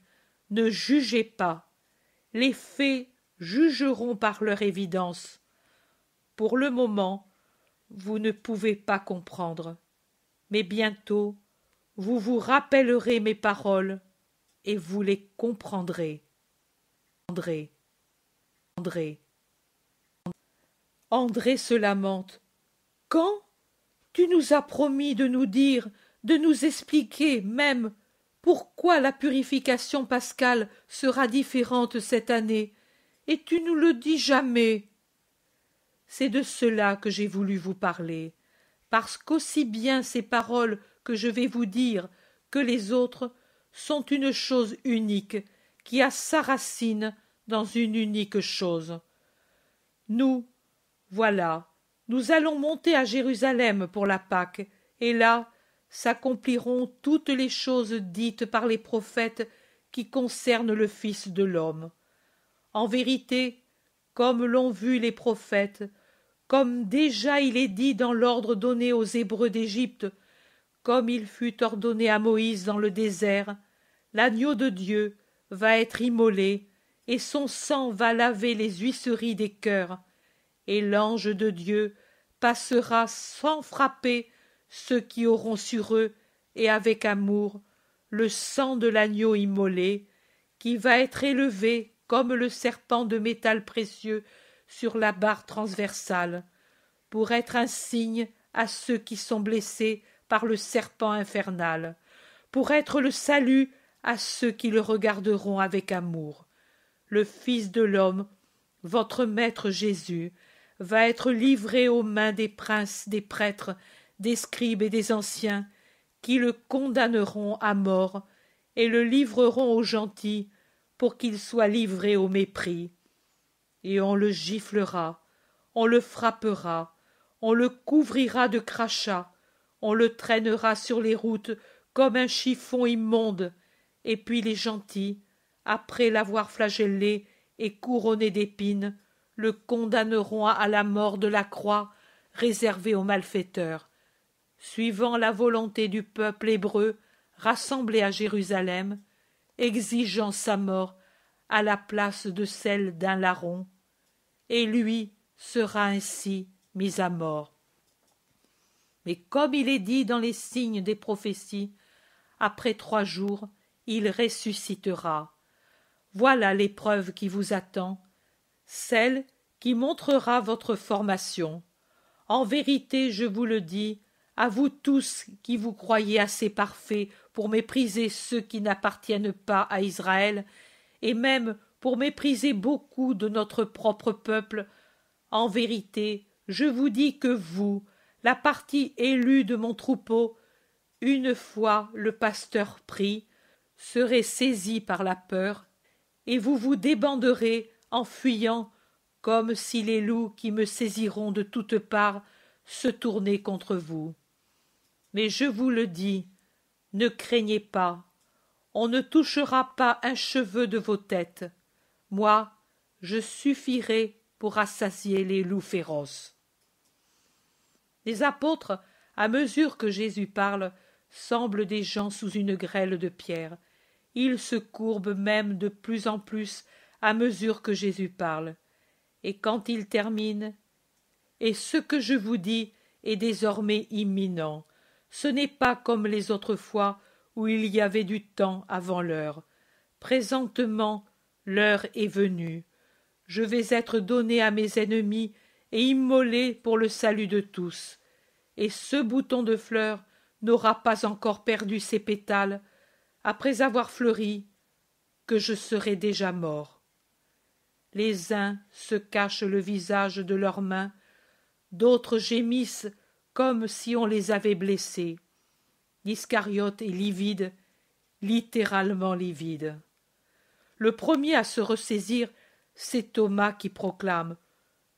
ne jugez pas. Les faits jugeront par leur évidence. Pour le moment, vous ne pouvez pas comprendre mais bientôt vous vous rappellerez mes paroles et vous les comprendrez. André. André. André se lamente. Quand tu nous as promis de nous dire, de nous expliquer même pourquoi la purification pascale sera différente cette année, et tu nous le dis jamais. C'est de cela que j'ai voulu vous parler parce qu'aussi bien ces paroles que je vais vous dire que les autres sont une chose unique qui a sa racine dans une unique chose. Nous, voilà, nous allons monter à Jérusalem pour la Pâque, et là s'accompliront toutes les choses dites par les prophètes qui concernent le Fils de l'homme. En vérité, comme l'ont vu les prophètes, comme déjà il est dit dans l'ordre donné aux Hébreux d'Égypte, comme il fut ordonné à Moïse dans le désert, l'agneau de Dieu va être immolé, et son sang va laver les huisseries des cœurs, et l'ange de Dieu passera sans frapper ceux qui auront sur eux, et avec amour, le sang de l'agneau immolé, qui va être élevé comme le serpent de métal précieux sur la barre transversale, pour être un signe à ceux qui sont blessés par le serpent infernal, pour être le salut à ceux qui le regarderont avec amour. Le Fils de l'homme, votre Maître Jésus, va être livré aux mains des princes, des prêtres, des scribes et des anciens, qui le condamneront à mort et le livreront aux gentils pour qu'il soit livré au mépris. Et on le giflera, on le frappera, on le couvrira de crachats, on le traînera sur les routes comme un chiffon immonde, et puis les gentils, après l'avoir flagellé et couronné d'épines, le condamneront à la mort de la croix réservée aux malfaiteurs. Suivant la volonté du peuple hébreu rassemblé à Jérusalem, exigeant sa mort à la place de celle d'un larron, et lui sera ainsi mis à mort. Mais comme il est dit dans les signes des prophéties, après trois jours il ressuscitera. Voilà l'épreuve qui vous attend, celle qui montrera votre formation. En vérité, je vous le dis, à vous tous qui vous croyez assez parfaits pour mépriser ceux qui n'appartiennent pas à Israël, et même pour mépriser beaucoup de notre propre peuple, en vérité, je vous dis que vous, la partie élue de mon troupeau, une fois le pasteur pris, serez saisis par la peur, et vous vous débanderez en fuyant comme si les loups qui me saisiront de toutes parts se tournaient contre vous. Mais je vous le dis, ne craignez pas, on ne touchera pas un cheveu de vos têtes. Moi, je suffirai pour rassasier les loups féroces. Les apôtres, à mesure que Jésus parle, semblent des gens sous une grêle de pierre. Ils se courbent même de plus en plus à mesure que Jésus parle. Et quand il termine, et ce que je vous dis est désormais imminent. Ce n'est pas comme les autres fois où il y avait du temps avant l'heure. Présentement, l'heure est venue. Je vais être donné à mes ennemis et immolé pour le salut de tous. Et ce bouton de fleur n'aura pas encore perdu ses pétales, après avoir fleuri, que je serai déjà mort. Les uns se cachent le visage de leurs mains, d'autres gémissent comme si on les avait blessés. L'Iscariote est livide, littéralement livide. Le premier à se ressaisir, c'est Thomas qui proclame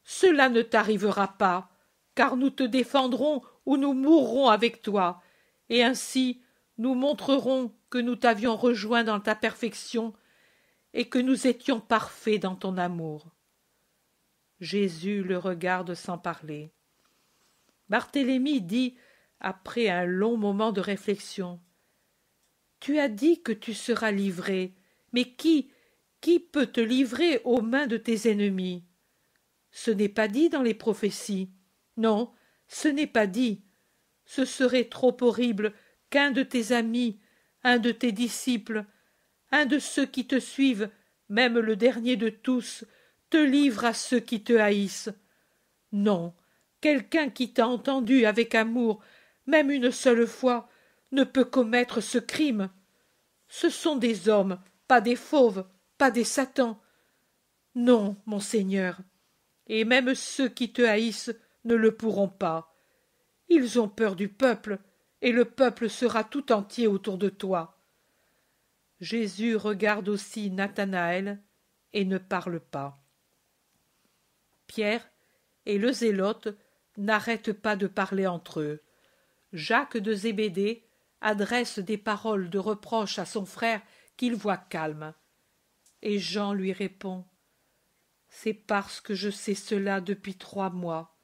Cela ne t'arrivera pas, car nous te défendrons ou nous mourrons avec toi, et ainsi nous montrerons que nous t'avions rejoint dans ta perfection et que nous étions parfaits dans ton amour. Jésus le regarde sans parler. Barthélemy dit, après un long moment de réflexion Tu as dit que tu seras livré, mais qui, qui peut te livrer aux mains de tes ennemis? Ce n'est pas dit dans les prophéties. Non, ce n'est pas dit. Ce serait trop horrible qu'un de tes amis, un de tes disciples, un de ceux qui te suivent, même le dernier de tous, te livre à ceux qui te haïssent. Non, quelqu'un qui t'a entendu avec amour, même une seule fois, ne peut commettre ce crime. Ce sont des hommes, pas des fauves, pas des satans. Non, mon Seigneur, et même ceux qui te haïssent ne le pourront pas. Ils ont peur du peuple, et le peuple sera tout entier autour de toi. Jésus regarde aussi Nathanaël et ne parle pas. Pierre et le zélote n'arrêtent pas de parler entre eux. Jacques de Zébédée adresse des paroles de reproche à son frère qu'il voit calme. Et Jean lui répond C'est parce que je sais cela depuis trois mois.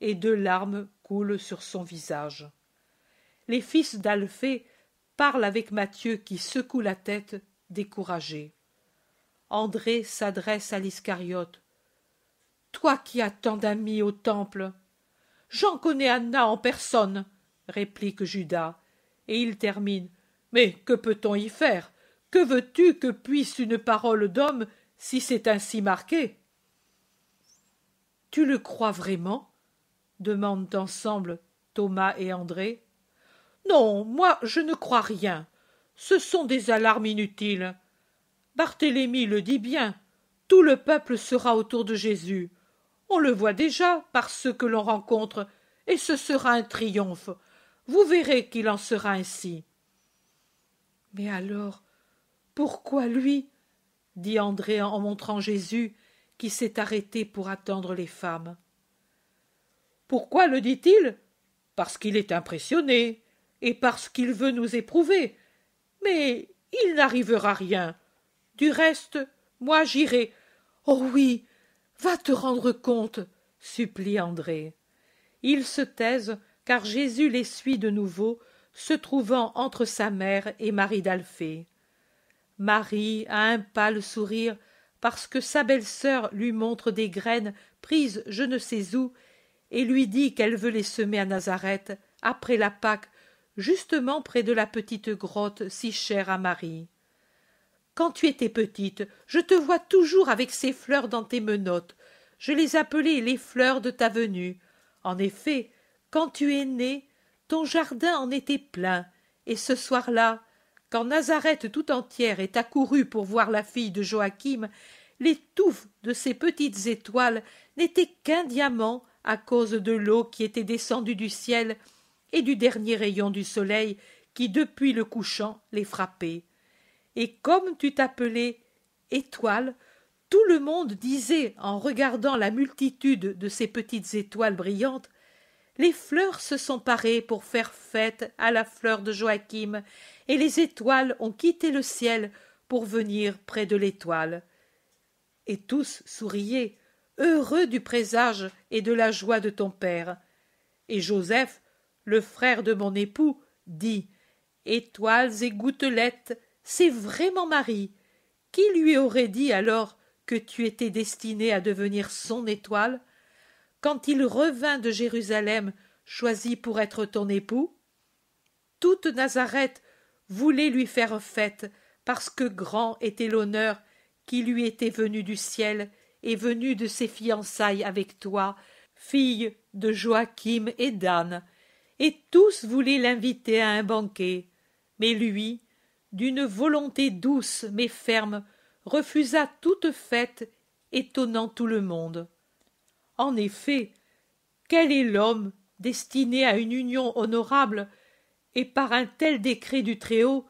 Et deux larmes coulent sur son visage. Les fils d'Alphée parlent avec Matthieu qui secoue la tête, découragé. André s'adresse à l'Iscariote. Toi qui as tant d'amis au temple. J'en connais Anna en personne, réplique Judas, et il termine. Mais que peut-on y faire? Que veux-tu que puisse une parole d'homme si c'est ainsi marqué? Tu le crois vraiment? demandent ensemble Thomas et André. Non, moi je ne crois rien. Ce sont des alarmes inutiles. Barthélemy le dit bien. Tout le peuple sera autour de Jésus. On le voit déjà par ceux que l'on rencontre, et ce sera un triomphe. Vous verrez qu'il en sera ainsi. Mais alors, pourquoi lui? dit André en montrant Jésus, qui s'est arrêté pour attendre les femmes. Pourquoi le dit-il? Parce qu'il est impressionné, et parce qu'il veut nous éprouver. Mais il n'arrivera rien. Du reste, moi j'irai. Oh oui, va te rendre compte, supplie André. Ils se taisent, car Jésus les suit de nouveau, se trouvant entre sa mère et Marie d'Alphée. Marie a un pâle sourire parce que sa belle-sœur lui montre des graines prises je ne sais où et lui dit qu'elle veut les semer à Nazareth après la Pâque, justement près de la petite grotte si chère à Marie. Quand tu étais petite, je te vois toujours avec ces fleurs dans tes menottes. Je les appelais les fleurs de ta venue. En effet, quand tu es née, ton jardin en était plein, et ce soir-là, quand Nazareth tout entière est accourue pour voir la fille de Joachim, les touffes de ces petites étoiles n'étaient qu'un diamant à cause de l'eau qui était descendue du ciel et du dernier rayon du soleil qui depuis le couchant les frappait. Et comme tu t'appelais étoile, tout le monde disait en regardant la multitude de ces petites étoiles brillantes les fleurs se sont parées pour faire fête à la fleur de Joachim, et les étoiles ont quitté le ciel pour venir près de l'étoile. Et tous souriaient, heureux du présage et de la joie de ton père. Et Joseph, le frère de mon époux, dit Étoiles et gouttelettes, c'est vraiment Marie. Qui lui aurait dit alors que tu étais destiné à devenir son étoile? Quand il revint de Jérusalem choisi pour être ton époux Toute Nazareth voulait lui faire fête parce que grand était l'honneur qui lui était venu du ciel et venu de ses fiançailles avec toi, fille de Joachim et d'Anne, et tous voulaient l'inviter à un banquet. Mais lui, d'une volonté douce mais ferme, refusa toute fête, étonnant tout le monde. En effet, quel est l'homme destiné à une union honorable et par un tel décret du Très-Haut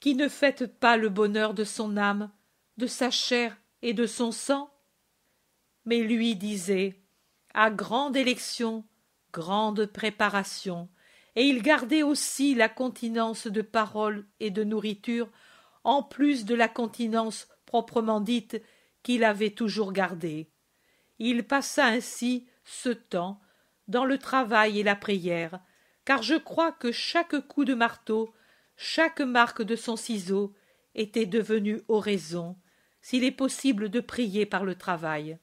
qui ne fête pas le bonheur de son âme, de sa chair et de son sang? Mais lui disait à grande élection, grande préparation, et il gardait aussi la continence de parole et de nourriture, en plus de la continence proprement dite qu'il avait toujours gardée. Il passa ainsi ce temps dans le travail et la prière, car je crois que chaque coup de marteau, chaque marque de son ciseau était devenu oraison, s'il est possible de prier par le travail.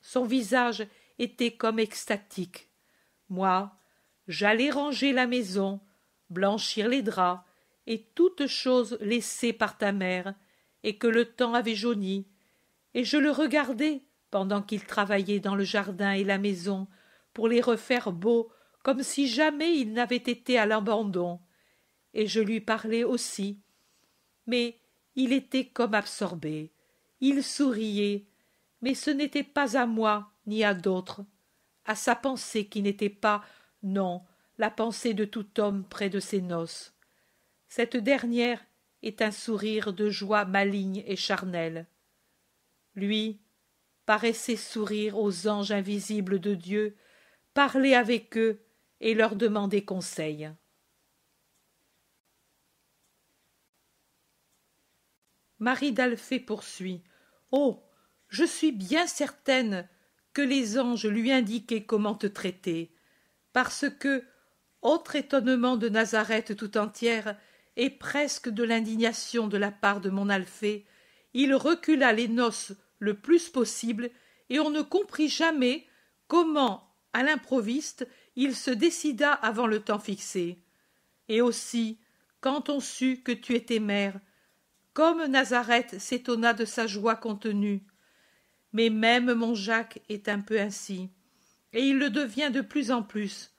Son visage était comme extatique. Moi, j'allais ranger la maison, blanchir les draps, et toutes choses laissées par ta mère, et que le temps avait jauni, et je le regardais pendant qu'il travaillait dans le jardin et la maison pour les refaire beaux comme si jamais il n'avait été à l'abandon. Et je lui parlais aussi. Mais il était comme absorbé. Il souriait. Mais ce n'était pas à moi ni à d'autres à sa pensée qui n'était pas non la pensée de tout homme près de ses noces cette dernière est un sourire de joie maligne et charnelle lui paraissait sourire aux anges invisibles de Dieu, parler avec eux et leur demander conseil. Marie d'Alphée poursuit. Oh. Je suis bien certaine que les anges lui indiquaient comment te traiter, parce que, autre étonnement de Nazareth tout entière, et presque de l'indignation de la part de mon Alphée, il recula les noces le plus possible, et on ne comprit jamais comment, à l'improviste, il se décida avant le temps fixé. Et aussi, quand on sut que tu étais mère, comme Nazareth s'étonna de sa joie contenue. Mais même mon Jacques est un peu ainsi, et il le devient de plus en plus,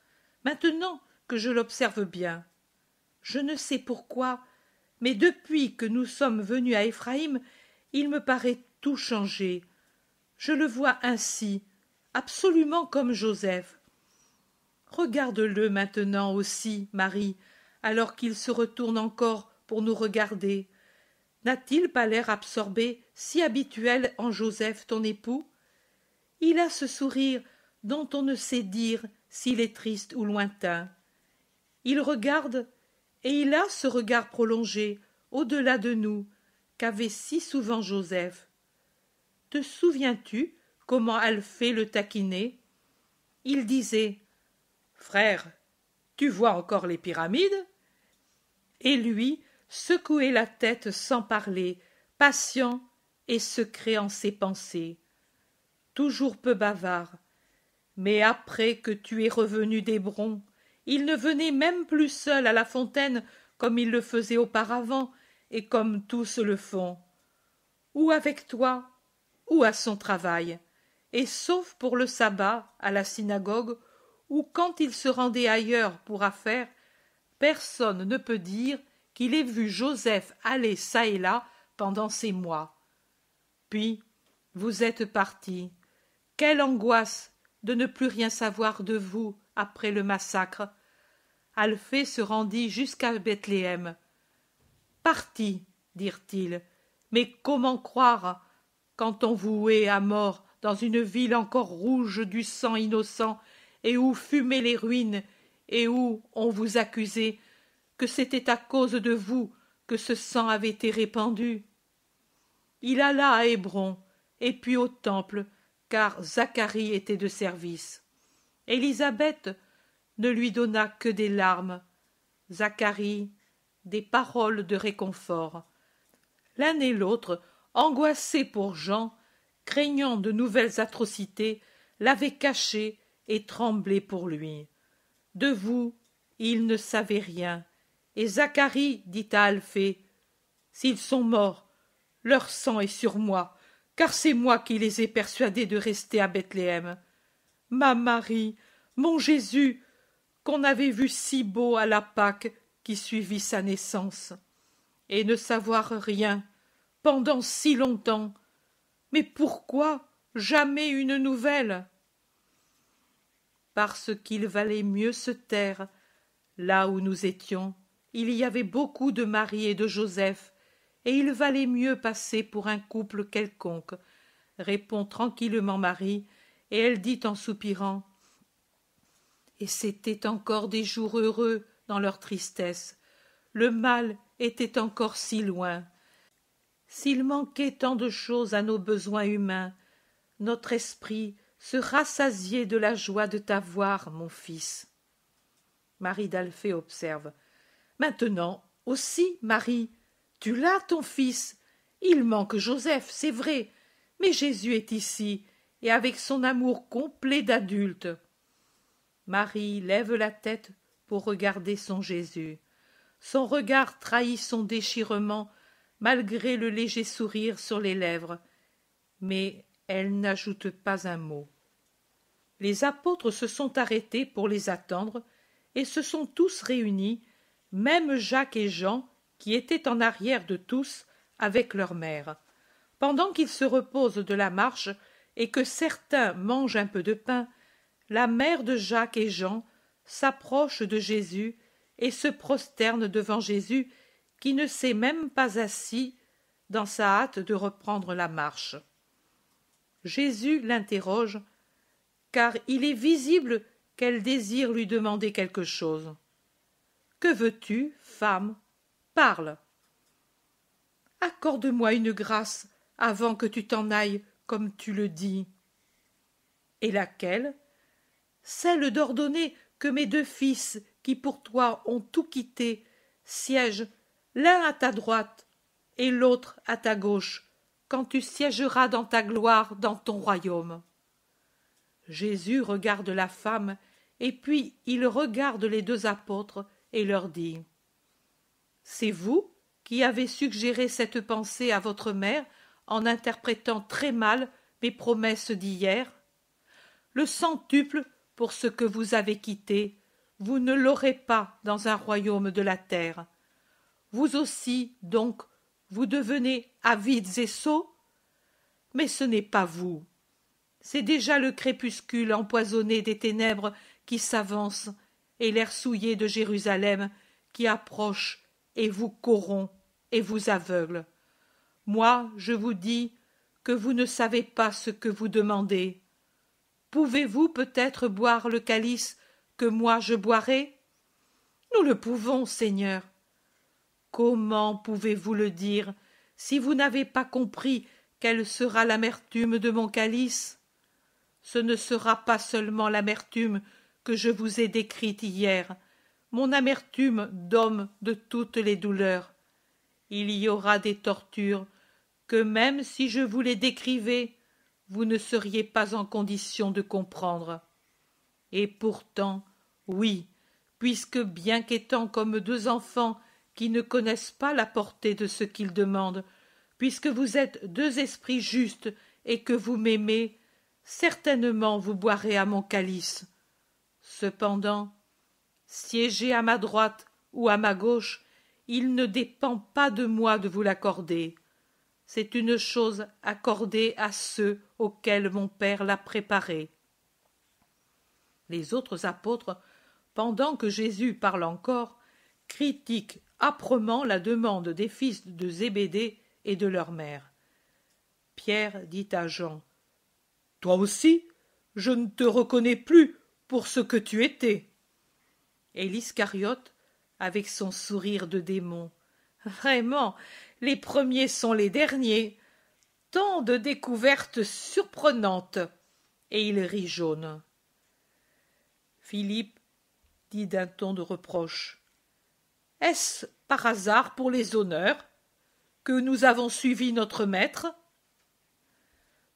maintenant que je l'observe bien. Je ne sais pourquoi, mais depuis que nous sommes venus à Éphraïm, il me paraît tout changé. Je le vois ainsi, absolument comme Joseph. Regarde-le maintenant aussi, Marie, alors qu'il se retourne encore pour nous regarder. N'a-t-il pas l'air absorbé, si habituel en Joseph ton époux? Il a ce sourire dont on ne sait dire s'il est triste ou lointain. Il regarde, et il a ce regard prolongé, au-delà de nous, qu'avait si souvent Joseph. Te souviens-tu comment Alphée le taquinait Il disait Frère, tu vois encore les pyramides? Et lui secouait la tête sans parler, patient et secret en ses pensées. Toujours peu bavard. Mais après que tu es revenu d'Hébron, il ne venait même plus seul à la fontaine comme il le faisait auparavant et comme tous le font. Ou avec toi, ou à son travail, et sauf pour le sabbat à la synagogue, ou quand il se rendait ailleurs pour affaires, personne ne peut dire qu'il ait vu Joseph aller çà et là pendant ces mois. Puis vous êtes parti. Quelle angoisse de ne plus rien savoir de vous après le massacre. Alphée se rendit jusqu'à Bethléem. Parti, dirent-ils, mais comment croire, quand on vouait à mort dans une ville encore rouge du sang innocent, et où fumaient les ruines, et où on vous accusait, que c'était à cause de vous que ce sang avait été répandu. Il alla à Hébron, et puis au temple, car Zacharie était de service. Élisabeth ne lui donna que des larmes. Zacharie des paroles de réconfort. L'un et l'autre, angoissés pour Jean, craignant de nouvelles atrocités, l'avaient caché et tremblé pour lui. De vous, il ne savait rien. Et Zacharie dit à Alphée S'ils sont morts, leur sang est sur moi, car c'est moi qui les ai persuadés de rester à Bethléem. Ma Marie, mon Jésus, qu'on avait vu si beau à la Pâque qui suivit sa naissance, et ne savoir rien pendant si longtemps. Mais pourquoi jamais une nouvelle? Parce qu'il valait mieux se taire. Là où nous étions, il y avait beaucoup de Marie et de Joseph, et il valait mieux passer pour un couple quelconque, répond tranquillement Marie, et elle dit en soupirant. Et c'était encore des jours heureux dans leur tristesse. Le mal était encore si loin. S'il manquait tant de choses à nos besoins humains, notre esprit se rassasiait de la joie de t'avoir, mon fils. Marie d'Alphée observe. Maintenant aussi, Marie, tu l'as, ton fils. Il manque Joseph, c'est vrai, mais Jésus est ici, et avec son amour complet d'adulte. Marie lève la tête pour regarder son Jésus. Son regard trahit son déchirement, malgré le léger sourire sur les lèvres, mais elle n'ajoute pas un mot. Les apôtres se sont arrêtés pour les attendre, et se sont tous réunis, même Jacques et Jean, qui étaient en arrière de tous, avec leur mère. Pendant qu'ils se reposent de la marche, et que certains mangent un peu de pain, la mère de Jacques et Jean s'approche de Jésus et se prosterne devant Jésus qui ne s'est même pas assis dans sa hâte de reprendre la marche. Jésus l'interroge, car il est visible qu'elle désire lui demander quelque chose. Que veux-tu, femme? Parle. Accorde-moi une grâce avant que tu t'en ailles, comme tu le dis. Et laquelle? Celle d'ordonner que mes deux fils, qui pour toi ont tout quitté, siègent l'un à ta droite et l'autre à ta gauche, quand tu siégeras dans ta gloire dans ton royaume. Jésus regarde la femme, et puis il regarde les deux apôtres et leur dit C'est vous qui avez suggéré cette pensée à votre mère en interprétant très mal mes promesses d'hier? Le centuple pour ce que vous avez quitté, vous ne l'aurez pas dans un royaume de la terre. Vous aussi, donc, vous devenez avides et sots? Mais ce n'est pas vous. C'est déjà le crépuscule empoisonné des ténèbres qui s'avance, et l'air souillé de Jérusalem qui approche et vous corrompt et vous aveugle. Moi, je vous dis que vous ne savez pas ce que vous demandez. Pouvez-vous peut-être boire le calice que moi je boirai? Nous le pouvons, Seigneur. Comment pouvez-vous le dire si vous n'avez pas compris quelle sera l'amertume de mon calice? Ce ne sera pas seulement l'amertume que je vous ai décrite hier, mon amertume d'homme de toutes les douleurs. Il y aura des tortures que même si je vous les décrivais, vous ne seriez pas en condition de comprendre. Et pourtant, oui, puisque bien qu'étant comme deux enfants qui ne connaissent pas la portée de ce qu'ils demandent, puisque vous êtes deux esprits justes et que vous m'aimez, certainement vous boirez à mon calice. Cependant, siégez à ma droite ou à ma gauche, il ne dépend pas de moi de vous l'accorder. C'est une chose accordée à ceux auxquels mon Père l'a préparée. Les autres apôtres, pendant que Jésus parle encore, critiquent âprement la demande des fils de Zébédée et de leur mère. Pierre dit à Jean Toi aussi, je ne te reconnais plus pour ce que tu étais. Et l'Iscariote, avec son sourire de démon Vraiment, les premiers sont les derniers. Tant de découvertes surprenantes. Et il rit jaune. Philippe dit d'un ton de reproche. Est-ce par hasard pour les honneurs que nous avons suivi notre maître?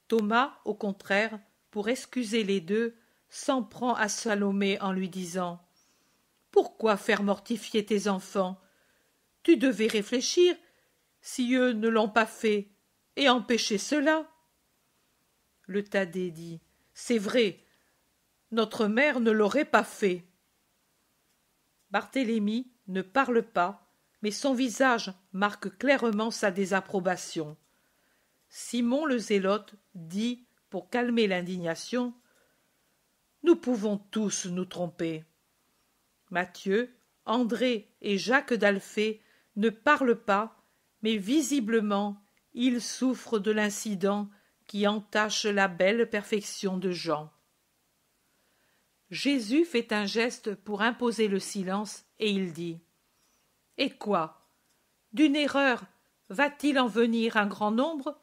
Thomas, au contraire, pour excuser les deux, s'en prend à Salomé en lui disant Pourquoi faire mortifier tes enfants? Tu devais réfléchir si eux ne l'ont pas fait et empêcher cela. Le Thaddée dit C'est vrai, notre mère ne l'aurait pas fait. Barthélemy ne parle pas, mais son visage marque clairement sa désapprobation. Simon le Zélote dit, pour calmer l'indignation Nous pouvons tous nous tromper. Mathieu, André et Jacques d'Alphée ne parlent pas, mais visiblement ils souffrent de l'incident qui entache la belle perfection de Jean. Jésus fait un geste pour imposer le silence et il dit Et quoi? D'une erreur va-t-il en venir un grand nombre?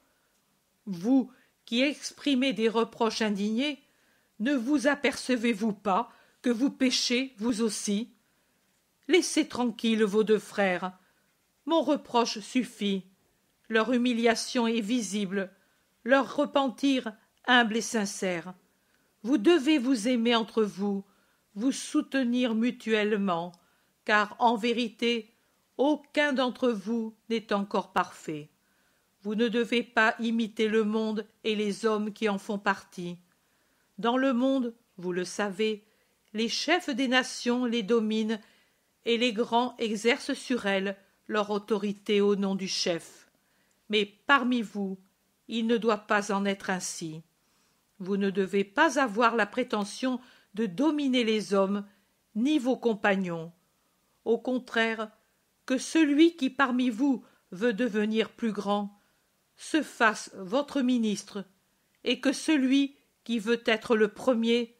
Vous qui exprimez des reproches indignés, ne vous apercevez-vous pas que vous péchez vous aussi? Laissez tranquilles vos deux frères. Mon reproche suffit. Leur humiliation est visible, leur repentir humble et sincère. Vous devez vous aimer entre vous, vous soutenir mutuellement, car en vérité aucun d'entre vous n'est encore parfait. Vous ne devez pas imiter le monde et les hommes qui en font partie. Dans le monde, vous le savez, les chefs des nations les dominent et les grands exercent sur elles leur autorité au nom du chef. Mais parmi vous, il ne doit pas en être ainsi. Vous ne devez pas avoir la prétention de dominer les hommes, ni vos compagnons. Au contraire, que celui qui parmi vous veut devenir plus grand se fasse votre ministre, et que celui qui veut être le premier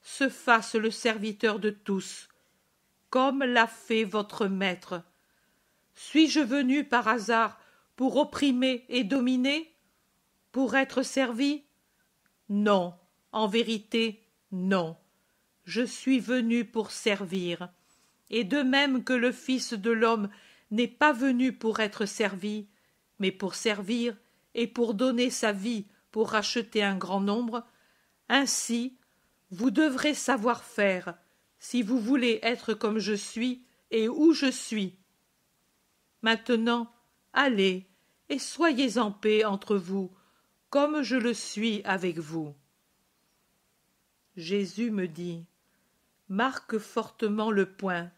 se fasse le serviteur de tous, comme l'a fait votre maître. Suis-je venu par hasard pour opprimer et dominer Pour être servi? Non, en vérité, non. Je suis venu pour servir. Et de même que le Fils de l'homme n'est pas venu pour être servi, mais pour servir et pour donner sa vie pour racheter un grand nombre, ainsi vous devrez savoir faire si vous voulez être comme je suis et où je suis. Maintenant, allez et soyez en paix entre vous, comme je le suis avec vous. Jésus me dit Marque fortement le point.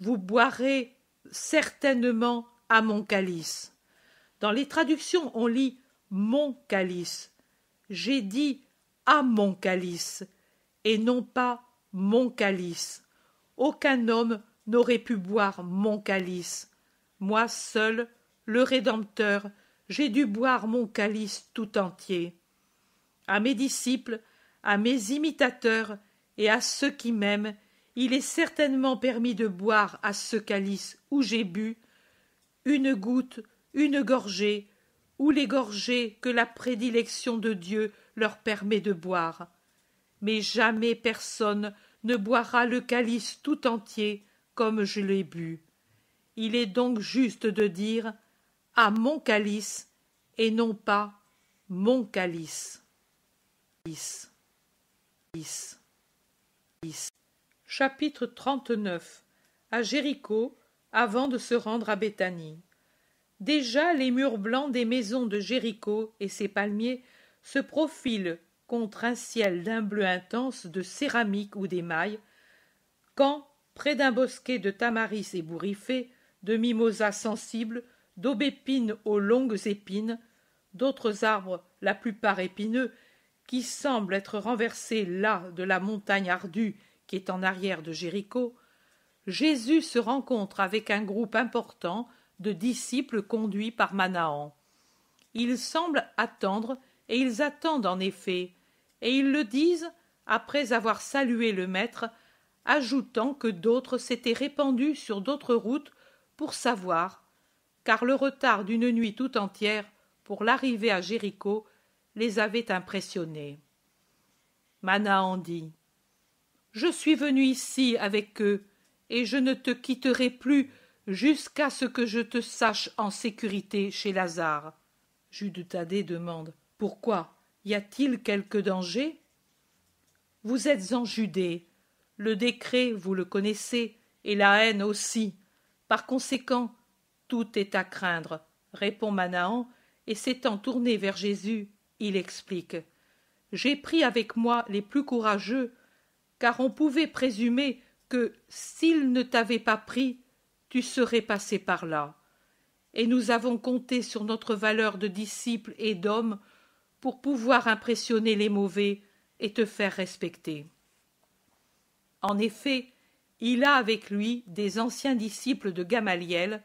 Vous boirez certainement à mon calice. Dans les traductions, on lit mon calice. J'ai dit à mon calice, et non pas mon calice. Aucun homme n'aurait pu boire mon calice. Moi seul, le Rédempteur, j'ai dû boire mon calice tout entier. À mes disciples, à mes imitateurs et à ceux qui m'aiment, il est certainement permis de boire à ce calice où j'ai bu une goutte, une gorgée, ou les gorgées que la prédilection de Dieu leur permet de boire. Mais jamais personne ne boira le calice tout entier comme je l'ai bu. Il est donc juste de dire à mon calice et non pas mon calice. Chapitre 39 À Jéricho, avant de se rendre à Béthanie. Déjà les murs blancs des maisons de Jéricho et ses palmiers se profilent contre un ciel d'un bleu intense de céramique ou d'émail, quand, près d'un bosquet de tamaris ébouriffés, de mimosas sensibles, d'aubépines aux longues épines, d'autres arbres, la plupart épineux, qui semblent être renversés là de la montagne ardue qui est en arrière de Jéricho, Jésus se rencontre avec un groupe important de disciples conduits par Manahan. Ils semblent attendre, et ils attendent en effet, et ils le disent après avoir salué le maître, ajoutant que d'autres s'étaient répandus sur d'autres routes pour savoir, car le retard d'une nuit tout entière pour l'arrivée à Jéricho les avait impressionnés. Manahan dit Je suis venu ici avec eux, et je ne te quitterai plus jusqu'à ce que je te sache en sécurité chez Lazare. Jude demande Pourquoi? Y a-t-il quelque danger? Vous êtes en Judée. Le décret, vous le connaissez, et la haine aussi. Par conséquent, tout est à craindre, répond Manahan, et s'étant tourné vers Jésus, il explique. J'ai pris avec moi les plus courageux, car on pouvait présumer que, s'ils ne t'avaient pas pris, tu serais passé par là. Et nous avons compté sur notre valeur de disciple et d'homme pour pouvoir impressionner les mauvais et te faire respecter. En effet, il a avec lui des anciens disciples de Gamaliel,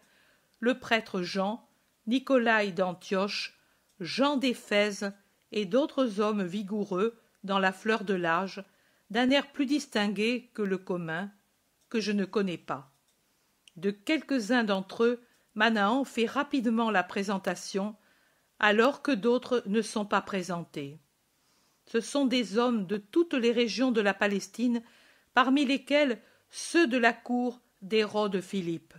le prêtre Jean, Nicolas d'Antioche, Jean d'Éphèse et d'autres hommes vigoureux dans la fleur de l'âge, d'un air plus distingué que le commun, que je ne connais pas. De quelques-uns d'entre eux, Manahan fait rapidement la présentation, alors que d'autres ne sont pas présentés. Ce sont des hommes de toutes les régions de la Palestine, parmi lesquels ceux de la cour d'Hérode Philippe.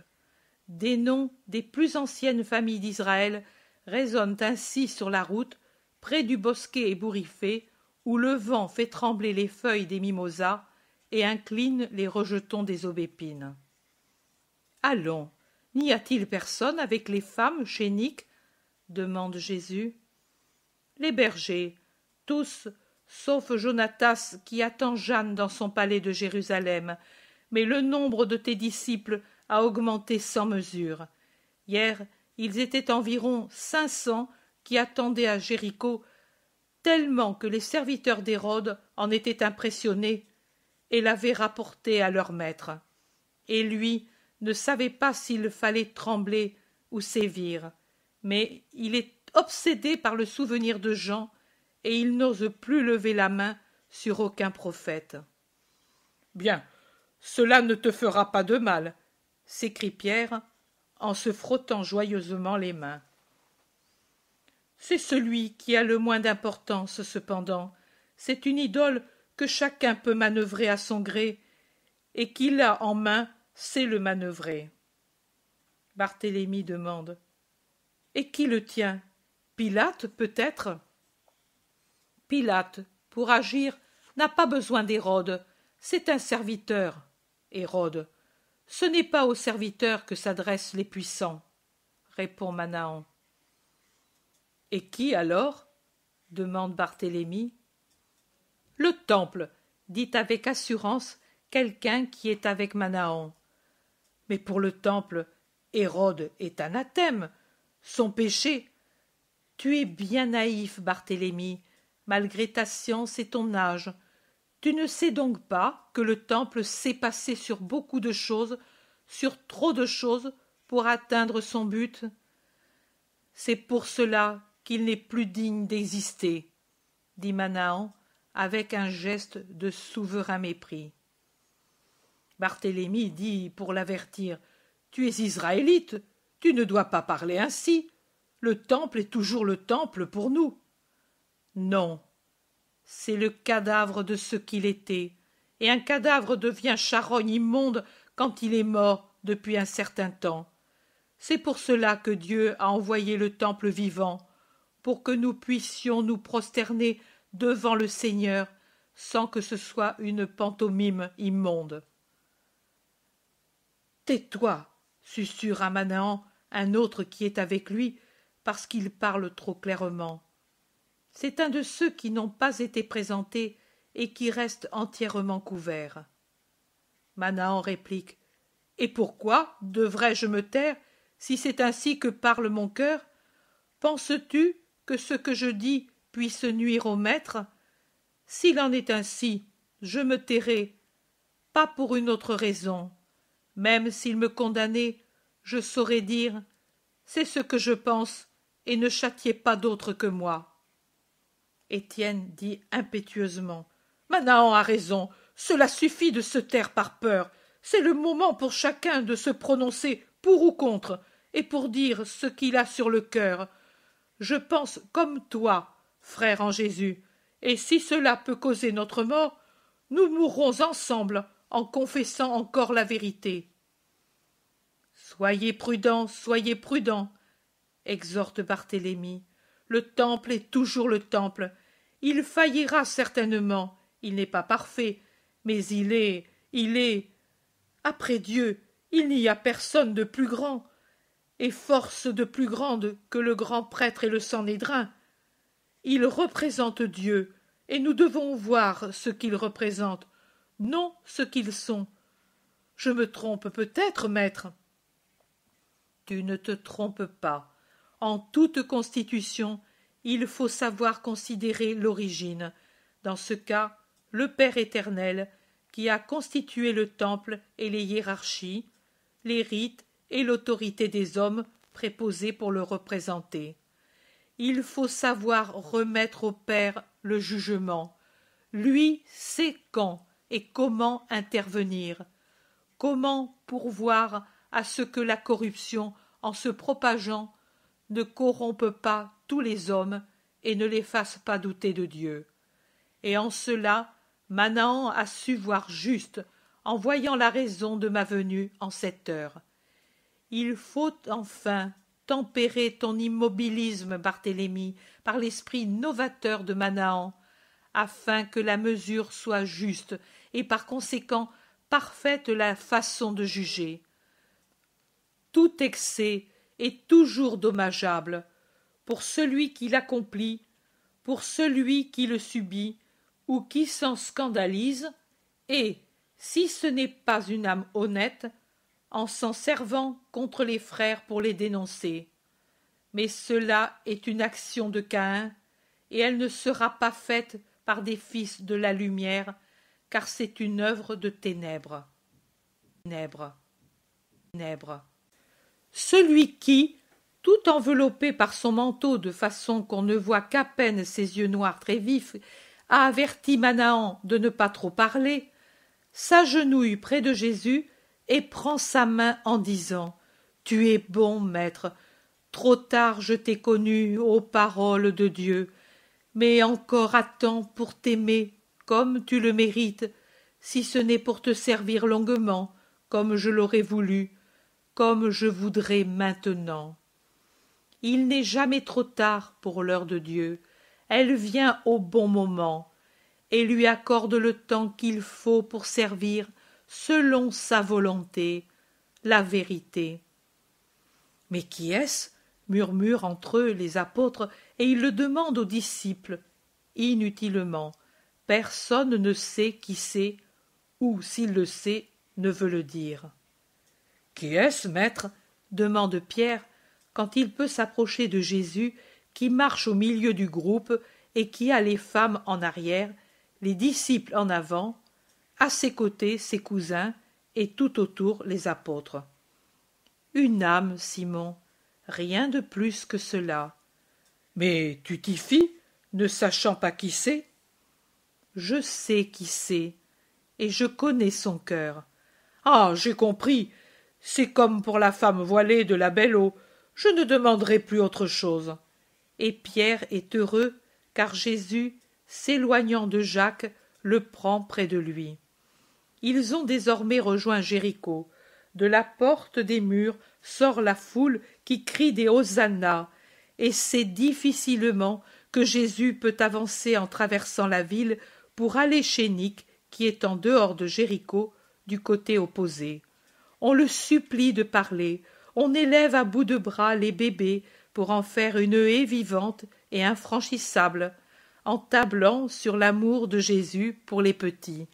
Des noms des plus anciennes familles d'Israël résonnent ainsi sur la route, près du bosquet ébouriffé, où le vent fait trembler les feuilles des mimosas et incline les rejetons des aubépines. Allons, n'y a-t-il personne avec les femmes Nick demande Jésus. Les bergers, tous, sauf Jonatas qui attend Jeanne dans son palais de Jérusalem, mais le nombre de tes disciples a augmenté sans mesure. Hier, ils étaient environ cinq cents qui attendaient à Jéricho, tellement que les serviteurs d'Hérode en étaient impressionnés et l'avaient rapporté à leur maître. Et lui, ne savait pas s'il fallait trembler ou sévir, mais il est obsédé par le souvenir de Jean, et il n'ose plus lever la main sur aucun prophète. Bien, cela ne te fera pas de mal, s'écrie Pierre en se frottant joyeusement les mains. C'est celui qui a le moins d'importance, cependant. C'est une idole que chacun peut manœuvrer à son gré, et qu'il a en main c'est le manœuvrer. Barthélemy demande. Et qui le tient? Pilate, peut-être? Pilate, pour agir, n'a pas besoin d'Hérode. C'est un serviteur. Hérode. Ce n'est pas aux serviteurs que s'adressent les puissants, répond Manahan. Et qui alors? demande Barthélemy. Le temple, dit avec assurance quelqu'un qui est avec Manahan. Mais pour le temple, Hérode est anathème. Son péché. Tu es bien naïf, Barthélemy, malgré ta science et ton âge. Tu ne sais donc pas que le temple s'est passé sur beaucoup de choses, sur trop de choses, pour atteindre son but C'est pour cela qu'il n'est plus digne d'exister, dit Manahan avec un geste de souverain mépris. Barthélemy dit pour l'avertir. Tu es israélite, tu ne dois pas parler ainsi. Le temple est toujours le temple pour nous. Non. C'est le cadavre de ce qu'il était, et un cadavre devient charogne immonde quand il est mort depuis un certain temps. C'est pour cela que Dieu a envoyé le temple vivant, pour que nous puissions nous prosterner devant le Seigneur sans que ce soit une pantomime immonde. Tais-toi, susurra Manahan, un autre qui est avec lui, parce qu'il parle trop clairement. C'est un de ceux qui n'ont pas été présentés et qui restent entièrement couverts. Manahan réplique. Et pourquoi devrais-je me taire si c'est ainsi que parle mon cœur? Penses-tu que ce que je dis puisse nuire au maître? S'il en est ainsi, je me tairai, pas pour une autre raison, même s'il me condamnait, je saurais dire C'est ce que je pense, et ne châtiez pas d'autre que moi. Étienne dit impétueusement. Manahan a raison. Cela suffit de se taire par peur. C'est le moment pour chacun de se prononcer pour ou contre, et pour dire ce qu'il a sur le cœur. Je pense comme toi, frère en Jésus, et si cela peut causer notre mort, nous mourrons ensemble en confessant encore la vérité. Soyez prudents, soyez prudents, exhorte Barthélemy. Le temple est toujours le temple. Il faillira certainement. Il n'est pas parfait, mais il est, il est. Après Dieu, il n'y a personne de plus grand, et force de plus grande que le grand prêtre et le Sanhédrin. Il représente Dieu, et nous devons voir ce qu'ils représentent, non ce qu'ils sont. Je me trompe peut-être, maître? Ne te trompes pas. En toute constitution, il faut savoir considérer l'origine. Dans ce cas, le Père éternel, qui a constitué le temple et les hiérarchies, les rites et l'autorité des hommes préposés pour le représenter. Il faut savoir remettre au Père le jugement. Lui sait quand et comment intervenir, comment pourvoir à ce que la corruption, en se propageant, ne corrompe pas tous les hommes et ne les fasse pas douter de Dieu. Et en cela, Manahan a su voir juste en voyant la raison de ma venue en cette heure. Il faut enfin tempérer ton immobilisme, Barthélemy, par l'esprit novateur de Manahan, afin que la mesure soit juste et par conséquent parfaite la façon de juger tout excès est toujours dommageable pour celui qui l'accomplit pour celui qui le subit ou qui s'en scandalise et si ce n'est pas une âme honnête en s'en servant contre les frères pour les dénoncer. Mais cela est une action de Caïn et elle ne sera pas faite par des fils de la lumière car c'est une œuvre de ténèbres. Ténèbres. Ténèbres celui qui tout enveloppé par son manteau de façon qu'on ne voit qu'à peine ses yeux noirs très vifs a averti manahan de ne pas trop parler s'agenouille près de jésus et prend sa main en disant tu es bon maître. Trop tard je t'ai connu ô paroles de dieu. Mais encore à temps pour t'aimer comme tu le mérites si ce n'est pour te servir longuement comme je l'aurais voulu comme je voudrais maintenant. Il n'est jamais trop tard pour l'heure de Dieu. Elle vient au bon moment et lui accorde le temps qu'il faut pour servir selon sa volonté la vérité. Mais qui est-ce? murmurent entre eux les apôtres, et ils le demandent aux disciples. Inutilement. Personne ne sait qui c'est, ou s'il le sait, ne veut le dire. Qui est-ce, maître? demande Pierre, quand il peut s'approcher de Jésus, qui marche au milieu du groupe et qui a les femmes en arrière, les disciples en avant, à ses côtés ses cousins et tout autour les apôtres. Une âme, Simon, rien de plus que cela. Mais tu t'y fies, ne sachant pas qui c'est? Je sais qui c'est, et je connais son cœur. Ah. J'ai compris. C'est comme pour la femme voilée de la belle eau. Je ne demanderai plus autre chose. Et Pierre est heureux, car Jésus, s'éloignant de Jacques, le prend près de lui. Ils ont désormais rejoint Jéricho. De la porte des murs sort la foule qui crie des hosannas, et c'est difficilement que Jésus peut avancer en traversant la ville pour aller chez Nick, qui est en dehors de Jéricho, du côté opposé. On le supplie de parler, on élève à bout de bras les bébés pour en faire une haie vivante et infranchissable, en tablant sur l'amour de Jésus pour les petits.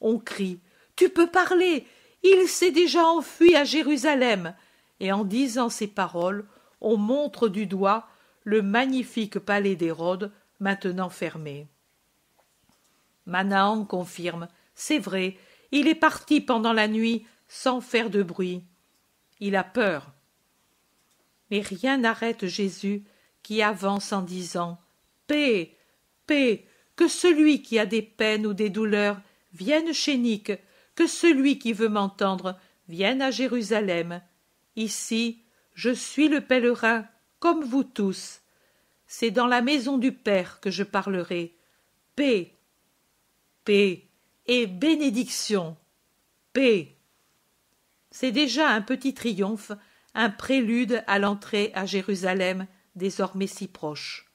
On crie Tu peux parler Il s'est déjà enfui à Jérusalem et en disant ces paroles, on montre du doigt le magnifique palais d'Hérode, maintenant fermé. Manahan confirme C'est vrai, il est parti pendant la nuit sans faire de bruit. Il a peur. Mais rien n'arrête Jésus qui avance en disant Paix, paix, que celui qui a des peines ou des douleurs vienne chez Nick, que celui qui veut m'entendre vienne à Jérusalem. Ici, je suis le pèlerin, comme vous tous. C'est dans la maison du Père que je parlerai. Paix, paix et bénédiction. Paix. C'est déjà un petit triomphe, un prélude à l'entrée à Jérusalem, désormais si proche.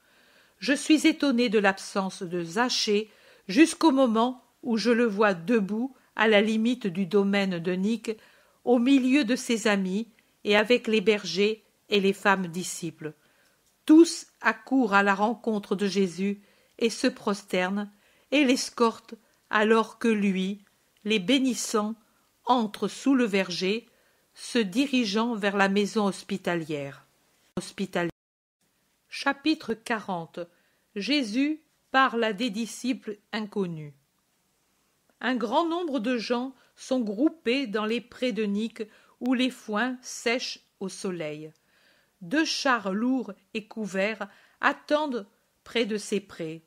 Je suis étonné de l'absence de Zachée jusqu'au moment où je le vois debout à la limite du domaine de Nick, au milieu de ses amis, et avec les bergers et les femmes disciples. Tous accourent à la rencontre de Jésus et se prosternent et l'escortent alors que lui, les bénissant, entre sous le verger, se dirigeant vers la maison hospitalière. Chapitre 40 Jésus parle à des disciples inconnus. Un grand nombre de gens sont groupés dans les prés de Nick où les foins sèchent au soleil. Deux chars lourds et couverts attendent près de ces prés.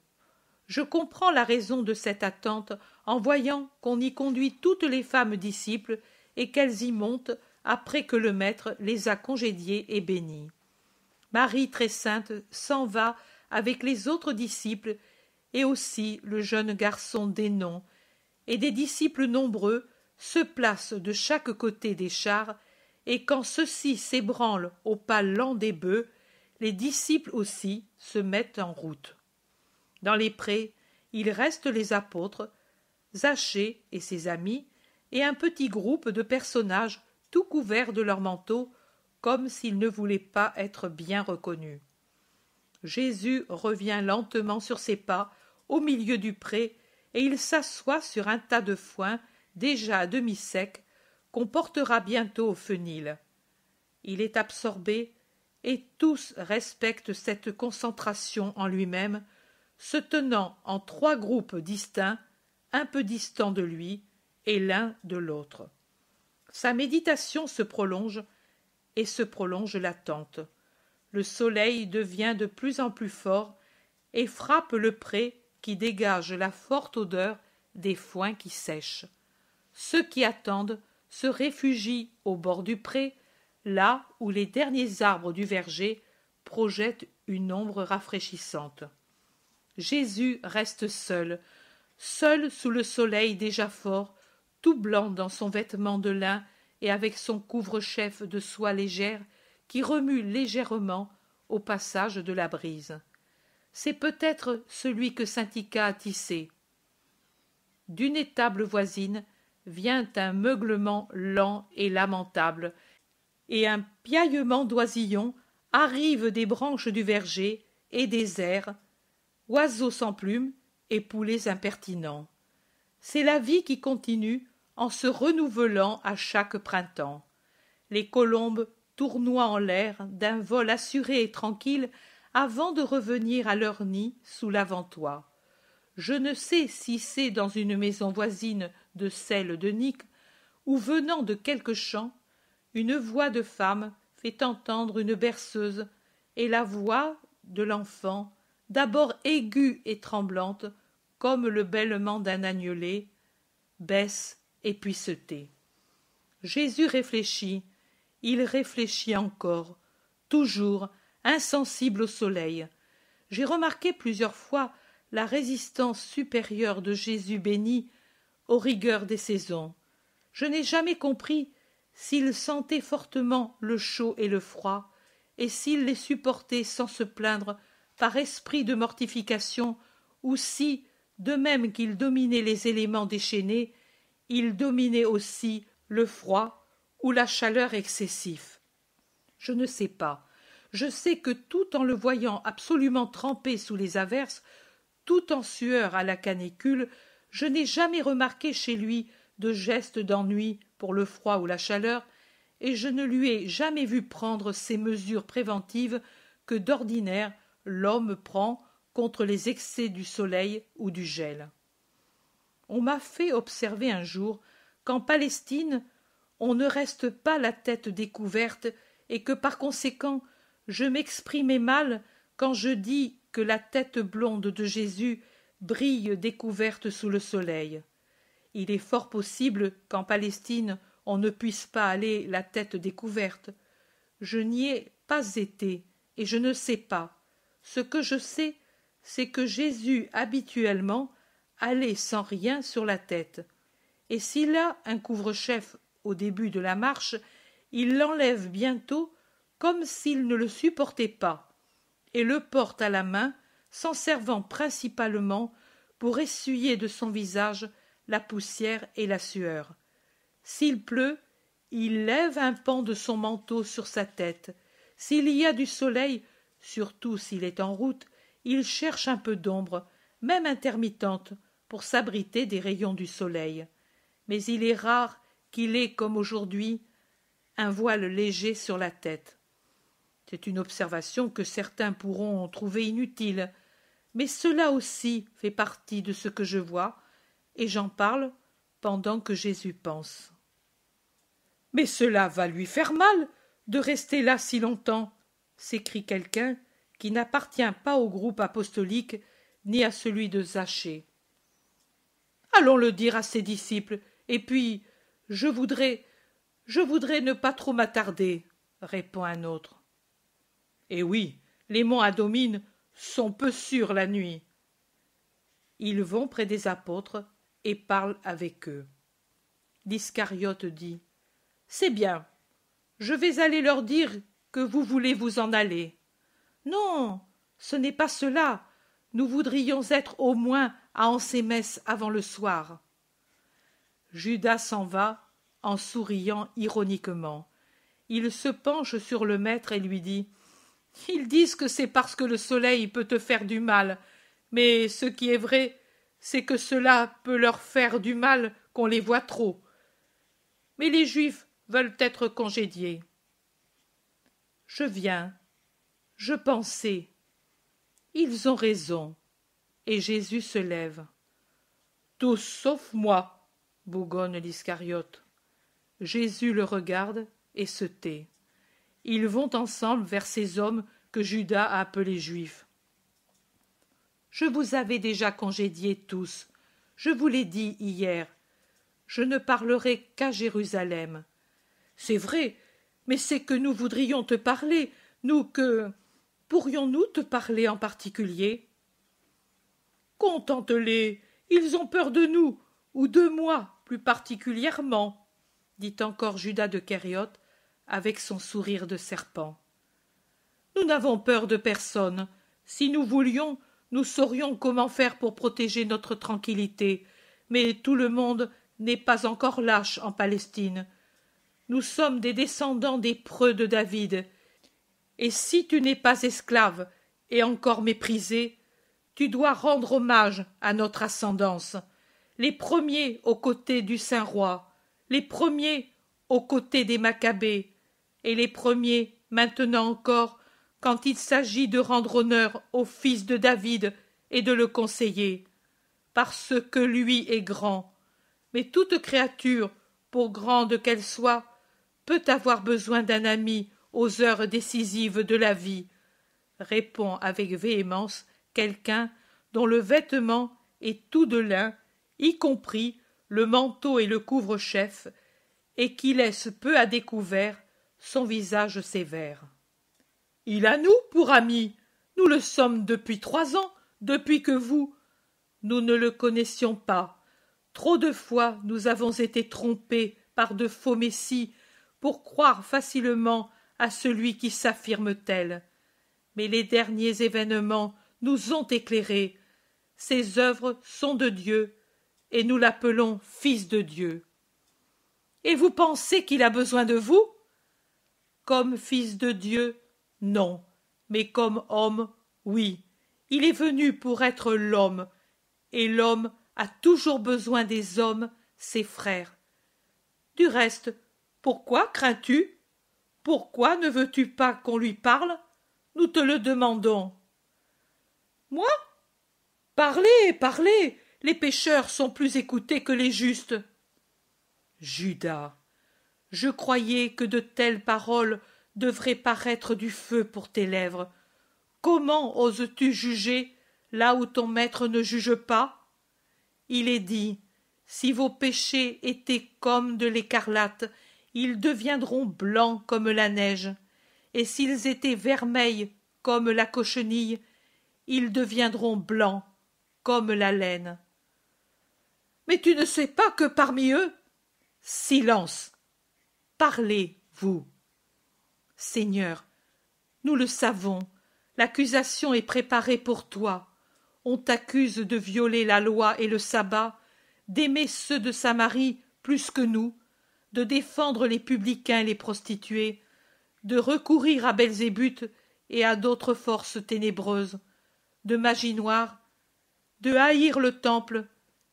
Je comprends la raison de cette attente en voyant qu'on y conduit toutes les femmes disciples et qu'elles y montent après que le maître les a congédiées et bénies. Marie très sainte s'en va avec les autres disciples et aussi le jeune garçon d'Hénon, et des disciples nombreux se placent de chaque côté des chars, et quand ceux-ci s'ébranlent au pas lent des bœufs, les disciples aussi se mettent en route. Dans les prés, il reste les apôtres, Zachée et ses amis, et un petit groupe de personnages tout couverts de leurs manteaux, comme s'ils ne voulaient pas être bien reconnus. Jésus revient lentement sur ses pas au milieu du pré, et il s'assoit sur un tas de foin déjà à demi sec, qu'on portera bientôt au fenil. Il est absorbé, et tous respectent cette concentration en lui-même, se tenant en trois groupes distincts, un peu distants de lui, et l'un de l'autre. Sa méditation se prolonge, et se prolonge l'attente. Le soleil devient de plus en plus fort, et frappe le pré qui dégage la forte odeur des foins qui sèchent. Ceux qui attendent se réfugient au bord du pré, là où les derniers arbres du verger projettent une ombre rafraîchissante. Jésus reste seul, seul sous le soleil déjà fort, tout blanc dans son vêtement de lin et avec son couvre-chef de soie légère qui remue légèrement au passage de la brise. C'est peut-être celui que saint a tissé. D'une étable voisine, vient un meuglement lent et lamentable, et un piaillement d'oisillons arrive des branches du verger et des airs, oiseaux sans plumes et poulets impertinents. C'est la vie qui continue en se renouvelant à chaque printemps. Les colombes tournoient en l'air d'un vol assuré et tranquille avant de revenir à leur nid sous l'avant-toit. Je ne sais si c'est dans une maison voisine de celle de Nick, où venant de quelque champ, une voix de femme fait entendre une berceuse, et la voix de l'enfant, d'abord aiguë et tremblante, comme le bêlement d'un agnelet, baisse et puis se tait. Jésus réfléchit, il réfléchit encore, toujours insensible au soleil. J'ai remarqué plusieurs fois la résistance supérieure de Jésus béni aux rigueurs des saisons. Je n'ai jamais compris s'il sentait fortement le chaud et le froid, et s'il les supportait sans se plaindre par esprit de mortification, ou si, de même qu'il dominait les éléments déchaînés, il dominait aussi le froid ou la chaleur excessif. Je ne sais pas. Je sais que tout en le voyant absolument trempé sous les averses, tout en sueur à la canicule, je n'ai jamais remarqué chez lui de geste d'ennui pour le froid ou la chaleur, et je ne lui ai jamais vu prendre ces mesures préventives que d'ordinaire l'homme prend contre les excès du soleil ou du gel. On m'a fait observer un jour qu'en Palestine on ne reste pas la tête découverte et que par conséquent je m'exprimais mal quand je dis que la tête blonde de Jésus brille découverte sous le soleil. Il est fort possible qu'en Palestine on ne puisse pas aller la tête découverte. Je n'y ai pas été, et je ne sais pas. Ce que je sais, c'est que Jésus habituellement allait sans rien sur la tête. Et s'il a un couvre-chef au début de la marche, il l'enlève bientôt comme s'il ne le supportait pas, et le porte à la main, s'en servant principalement pour essuyer de son visage la poussière et la sueur. S'il pleut, il lève un pan de son manteau sur sa tête. S'il y a du soleil, surtout s'il est en route, il cherche un peu d'ombre, même intermittente, pour s'abriter des rayons du soleil. Mais il est rare qu'il ait, comme aujourd'hui, un voile léger sur la tête. C'est une observation que certains pourront trouver inutile, mais cela aussi fait partie de ce que je vois, et j'en parle pendant que Jésus pense. Mais cela va lui faire mal de rester là si longtemps, s'écrie quelqu'un qui n'appartient pas au groupe apostolique ni à celui de Zachée. Allons le dire à ses disciples, et puis je voudrais je voudrais ne pas trop m'attarder, répond un autre. Eh oui, les monts Adomine sont peu sûrs la nuit. Ils vont près des apôtres et parlent avec eux. L'Iscariote dit C'est bien. Je vais aller leur dire que vous voulez vous en aller. Non, ce n'est pas cela. Nous voudrions être au moins à Ansémès avant le soir. Judas s'en va en souriant ironiquement. Il se penche sur le maître et lui dit ils disent que c'est parce que le soleil peut te faire du mal, mais ce qui est vrai, c'est que cela peut leur faire du mal qu'on les voit trop. Mais les Juifs veulent être congédiés. Je viens, je pensais. Ils ont raison. Et Jésus se lève. Tous sauf moi, bougonne l'Iscariote. Jésus le regarde et se tait ils vont ensemble vers ces hommes que Judas a appelés juifs. Je vous avais déjà congédiés tous, je vous l'ai dit hier. Je ne parlerai qu'à Jérusalem. C'est vrai, mais c'est que nous voudrions te parler, nous que. Pourrions-nous te parler en particulier? Contente-les, ils ont peur de nous, ou de moi plus particulièrement, dit encore Judas de Kériote avec son sourire de serpent. Nous n'avons peur de personne. Si nous voulions, nous saurions comment faire pour protéger notre tranquillité, mais tout le monde n'est pas encore lâche en Palestine. Nous sommes des descendants des preux de David. Et si tu n'es pas esclave et encore méprisé, tu dois rendre hommage à notre ascendance, les premiers aux côtés du saint roi, les premiers aux côtés des Maccabées, et les premiers maintenant encore quand il s'agit de rendre honneur au fils de David et de le conseiller, parce que lui est grand. Mais toute créature, pour grande qu'elle soit, peut avoir besoin d'un ami aux heures décisives de la vie, répond avec véhémence quelqu'un dont le vêtement est tout de lin, y compris le manteau et le couvre-chef, et qui laisse peu à découvert son visage sévère. Il a nous pour amis. Nous le sommes depuis trois ans, depuis que vous. Nous ne le connaissions pas. Trop de fois nous avons été trompés par de faux messies pour croire facilement à celui qui s'affirme tel. Mais les derniers événements nous ont éclairés. Ses œuvres sont de Dieu, et nous l'appelons Fils de Dieu. Et vous pensez qu'il a besoin de vous? Comme Fils de Dieu, non, mais comme homme, oui. Il est venu pour être l'homme, et l'homme a toujours besoin des hommes, ses frères. Du reste, pourquoi crains-tu Pourquoi ne veux-tu pas qu'on lui parle? Nous te le demandons. Moi? Parlez, parlez Les pécheurs sont plus écoutés que les justes. Judas, je croyais que de telles paroles devraient paraître du feu pour tes lèvres. Comment oses-tu juger là où ton maître ne juge pas? Il est dit si vos péchés étaient comme de l'écarlate, ils deviendront blancs comme la neige, et s'ils étaient vermeils comme la cochenille, ils deviendront blancs comme la laine. Mais tu ne sais pas que parmi eux Silence. Parlez, vous. Seigneur, nous le savons, l'accusation est préparée pour toi. On t'accuse de violer la loi et le sabbat, d'aimer ceux de Samarie plus que nous, de défendre les publicains et les prostituées, de recourir à Belzébuth et à d'autres forces ténébreuses, de magie noire, de haïr le temple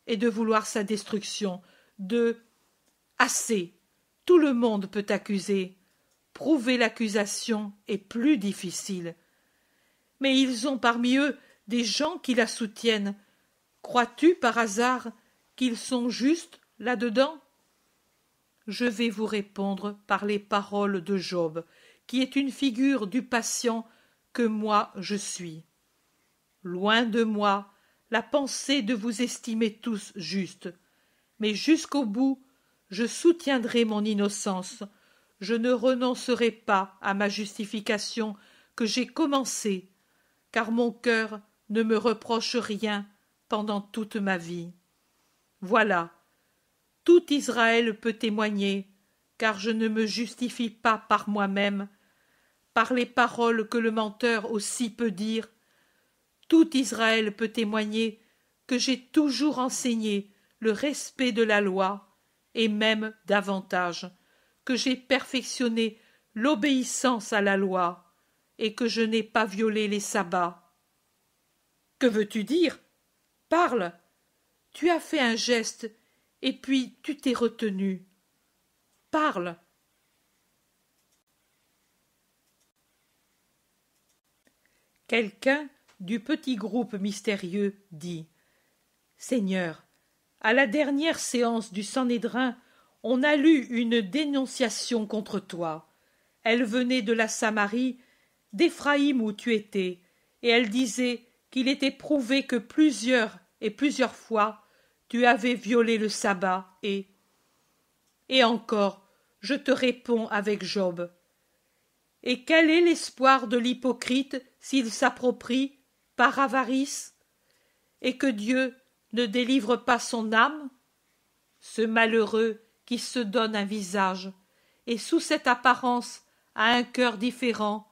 et de vouloir sa destruction, de Assez. Tout le monde peut accuser. Prouver l'accusation est plus difficile. Mais ils ont parmi eux des gens qui la soutiennent. Crois-tu par hasard qu'ils sont justes là-dedans? Je vais vous répondre par les paroles de Job, qui est une figure du patient que moi je suis. Loin de moi la pensée de vous estimer tous justes, mais jusqu'au bout je soutiendrai mon innocence, je ne renoncerai pas à ma justification que j'ai commencée, car mon cœur ne me reproche rien pendant toute ma vie. Voilà. Tout Israël peut témoigner, car je ne me justifie pas par moi-même, par les paroles que le menteur aussi peut dire. Tout Israël peut témoigner que j'ai toujours enseigné le respect de la loi, et même davantage, que j'ai perfectionné l'obéissance à la loi, et que je n'ai pas violé les sabbats. Que veux-tu dire? Parle. Tu as fait un geste, et puis tu t'es retenu. Parle. Quelqu'un du petit groupe mystérieux dit Seigneur, à la dernière séance du Sanhédrin, on a lu une dénonciation contre toi. Elle venait de la Samarie, d'Éphraïm où tu étais, et elle disait qu'il était prouvé que plusieurs et plusieurs fois tu avais violé le sabbat et et encore je te réponds avec Job. Et quel est l'espoir de l'hypocrite s'il s'approprie par avarice et que Dieu ne délivre pas son âme? Ce malheureux qui se donne un visage et sous cette apparence a un cœur différent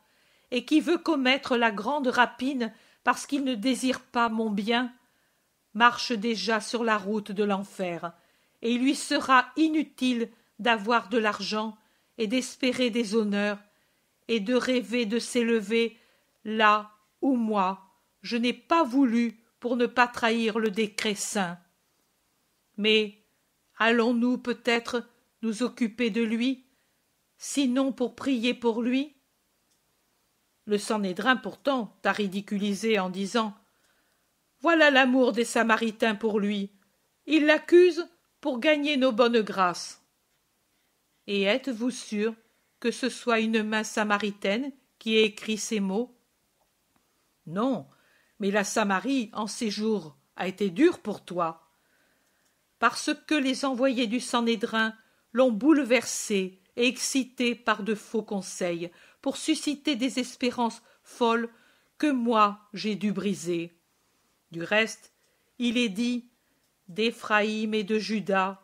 et qui veut commettre la grande rapine parce qu'il ne désire pas mon bien marche déjà sur la route de l'enfer et il lui sera inutile d'avoir de l'argent et d'espérer des honneurs et de rêver de s'élever là où moi je n'ai pas voulu pour ne pas trahir le décret saint. Mais allons-nous peut-être nous occuper de lui, sinon pour prier pour lui? Le Sanhédrin pourtant t'a ridiculisé en disant Voilà l'amour des Samaritains pour lui. Ils l'accusent pour gagner nos bonnes grâces. Et êtes-vous sûr que ce soit une main samaritaine qui ait écrit ces mots? Non, mais la Samarie, en ces jours, a été dure pour toi. Parce que les envoyés du Sanhédrin l'ont bouleversé et excité par de faux conseils, pour susciter des espérances folles que moi j'ai dû briser. Du reste, il est dit d'Éphraïm et de Judas,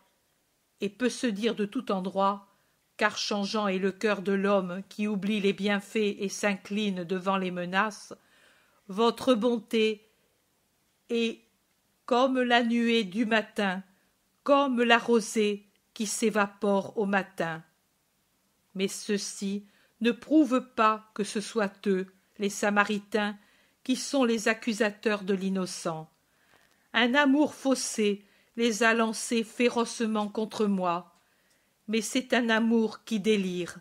et peut se dire de tout endroit, car changeant est le cœur de l'homme qui oublie les bienfaits et s'incline devant les menaces, votre bonté est comme la nuée du matin, comme la rosée qui s'évapore au matin. Mais ceci ne prouve pas que ce soit eux, les Samaritains, qui sont les accusateurs de l'innocent. Un amour faussé les a lancés férocement contre moi, mais c'est un amour qui délire.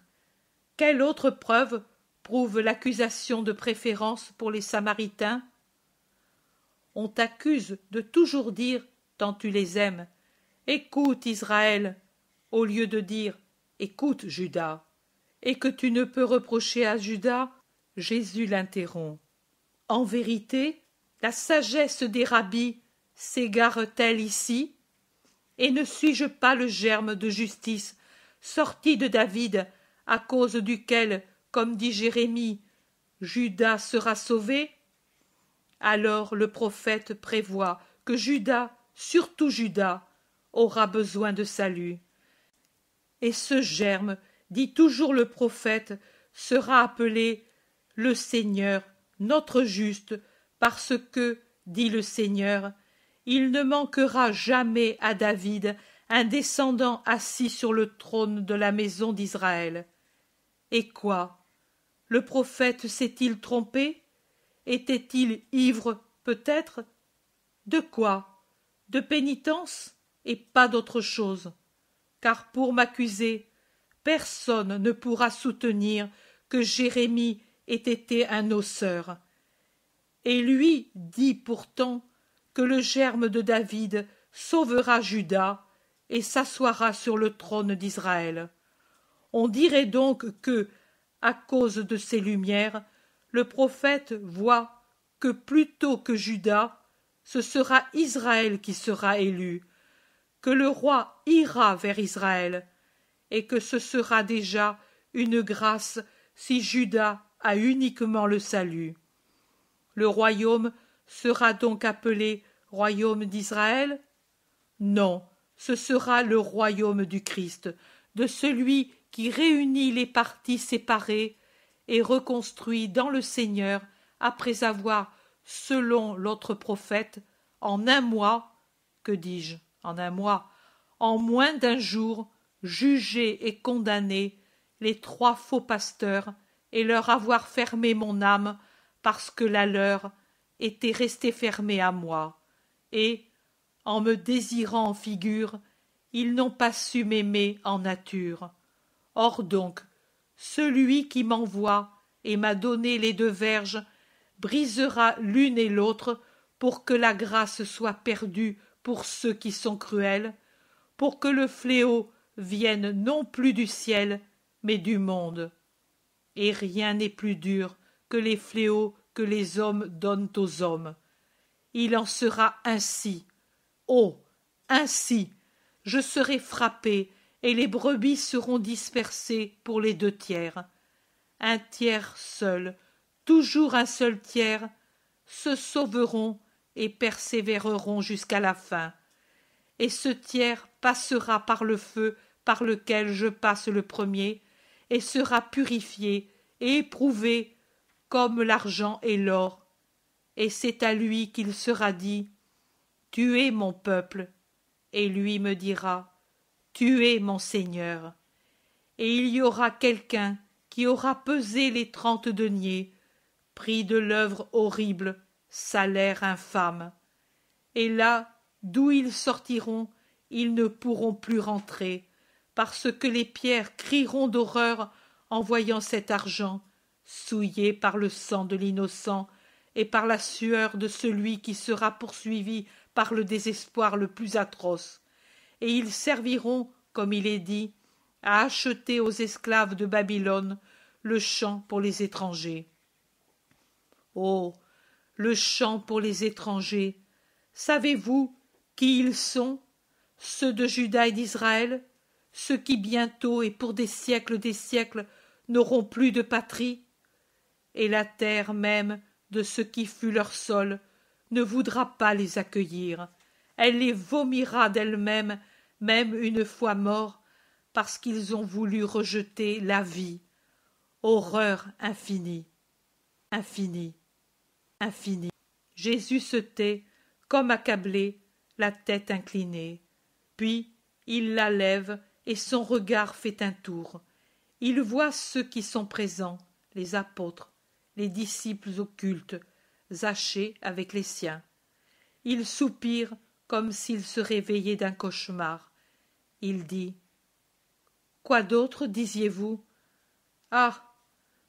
Quelle autre preuve prouve l'accusation de préférence pour les Samaritains? On t'accuse de toujours dire, tant tu les aimes, Écoute Israël, au lieu de dire Écoute Judas et que tu ne peux reprocher à Judas, Jésus l'interrompt. En vérité, la sagesse des rabbis s'égare-t-elle ici? Et ne suis-je pas le germe de justice sorti de David, à cause duquel, comme dit Jérémie, Judas sera sauvé? Alors le prophète prévoit que Judas, surtout Judas, aura besoin de salut. Et ce germe dit toujours le prophète, sera appelé le Seigneur, notre juste, parce que, dit le Seigneur, il ne manquera jamais à David un descendant assis sur le trône de la maison d'Israël. Et quoi? Le prophète s'est-il trompé? Était-il ivre, peut-être? De quoi? De pénitence? Et pas d'autre chose. Car pour m'accuser, personne ne pourra soutenir que Jérémie ait été un osseur. Et lui dit pourtant que le germe de David sauvera Judas et s'assoira sur le trône d'Israël. On dirait donc que, à cause de ces lumières, le prophète voit que plutôt que Judas, ce sera Israël qui sera élu, que le roi ira vers Israël, et que ce sera déjà une grâce si Judas uniquement le salut. Le royaume sera donc appelé royaume d'Israël? Non, ce sera le royaume du Christ, de celui qui réunit les parties séparées et reconstruit dans le Seigneur après avoir, selon l'autre prophète, en un mois, que dis-je, en un mois, en moins d'un jour, jugé et condamné les trois faux pasteurs et leur avoir fermé mon âme parce que la leur était restée fermée à moi et en me désirant en figure ils n'ont pas su m'aimer en nature or donc celui qui m'envoie et m'a donné les deux verges brisera l'une et l'autre pour que la grâce soit perdue pour ceux qui sont cruels pour que le fléau viennent non plus du ciel, mais du monde. Et rien n'est plus dur que les fléaux que les hommes donnent aux hommes. Il en sera ainsi. Oh. Ainsi. Je serai frappé, et les brebis seront dispersées pour les deux tiers. Un tiers seul, toujours un seul tiers, se sauveront et persévéreront jusqu'à la fin. Et ce tiers passera par le feu par lequel je passe le premier, et sera purifié et éprouvé comme l'argent et l'or. Et c'est à lui qu'il sera dit Tu es mon peuple, et lui me dira Tu es mon Seigneur. Et il y aura quelqu'un qui aura pesé les trente deniers, prix de l'œuvre horrible, salaire infâme. Et là, d'où ils sortiront, ils ne pourront plus rentrer, parce que les pierres crieront d'horreur en voyant cet argent, souillé par le sang de l'innocent et par la sueur de celui qui sera poursuivi par le désespoir le plus atroce. Et ils serviront, comme il est dit, à acheter aux esclaves de Babylone le champ pour les étrangers. Oh. Le champ pour les étrangers. Savez vous qui ils sont ceux de Juda et d'Israël, ceux qui bientôt et pour des siècles des siècles n'auront plus de patrie. Et la terre même de ce qui fut leur sol ne voudra pas les accueillir. Elle les vomira d'elle-même même une fois morts parce qu'ils ont voulu rejeter la vie. Horreur infinie infinie infinie. Jésus se tait comme accablé la tête inclinée. Puis il la lève et son regard fait un tour. Il voit ceux qui sont présents les apôtres les disciples occultes zachée avec les siens. Il soupire comme s'il se réveillait d'un cauchemar. Il dit quoi d'autre disiez-vous? Ah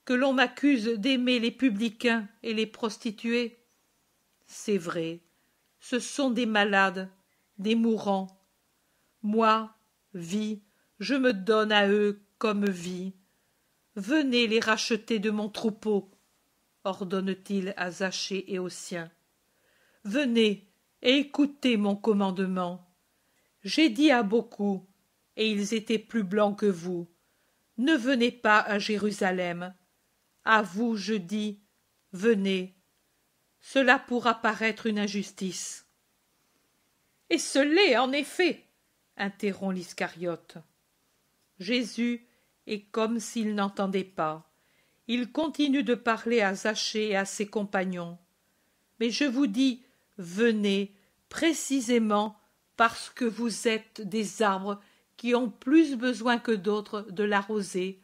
que l'on m'accuse d'aimer les publicains et les prostituées. C'est vrai ce sont des malades des mourants. Moi vie je me donne à eux comme vie. Venez les racheter de mon troupeau ordonne-t-il à zachée et aux siens. Venez et écoutez mon commandement. J'ai dit à beaucoup et ils étaient plus blancs que vous ne venez pas à jérusalem. À vous je dis venez. Cela pourra paraître une injustice. Et ce l'est en effet interrompt l'iscariote. Jésus est comme s'il n'entendait pas. Il continue de parler à zachée et à ses compagnons. Mais je vous dis venez précisément parce que vous êtes des arbres qui ont plus besoin que d'autres de la rosée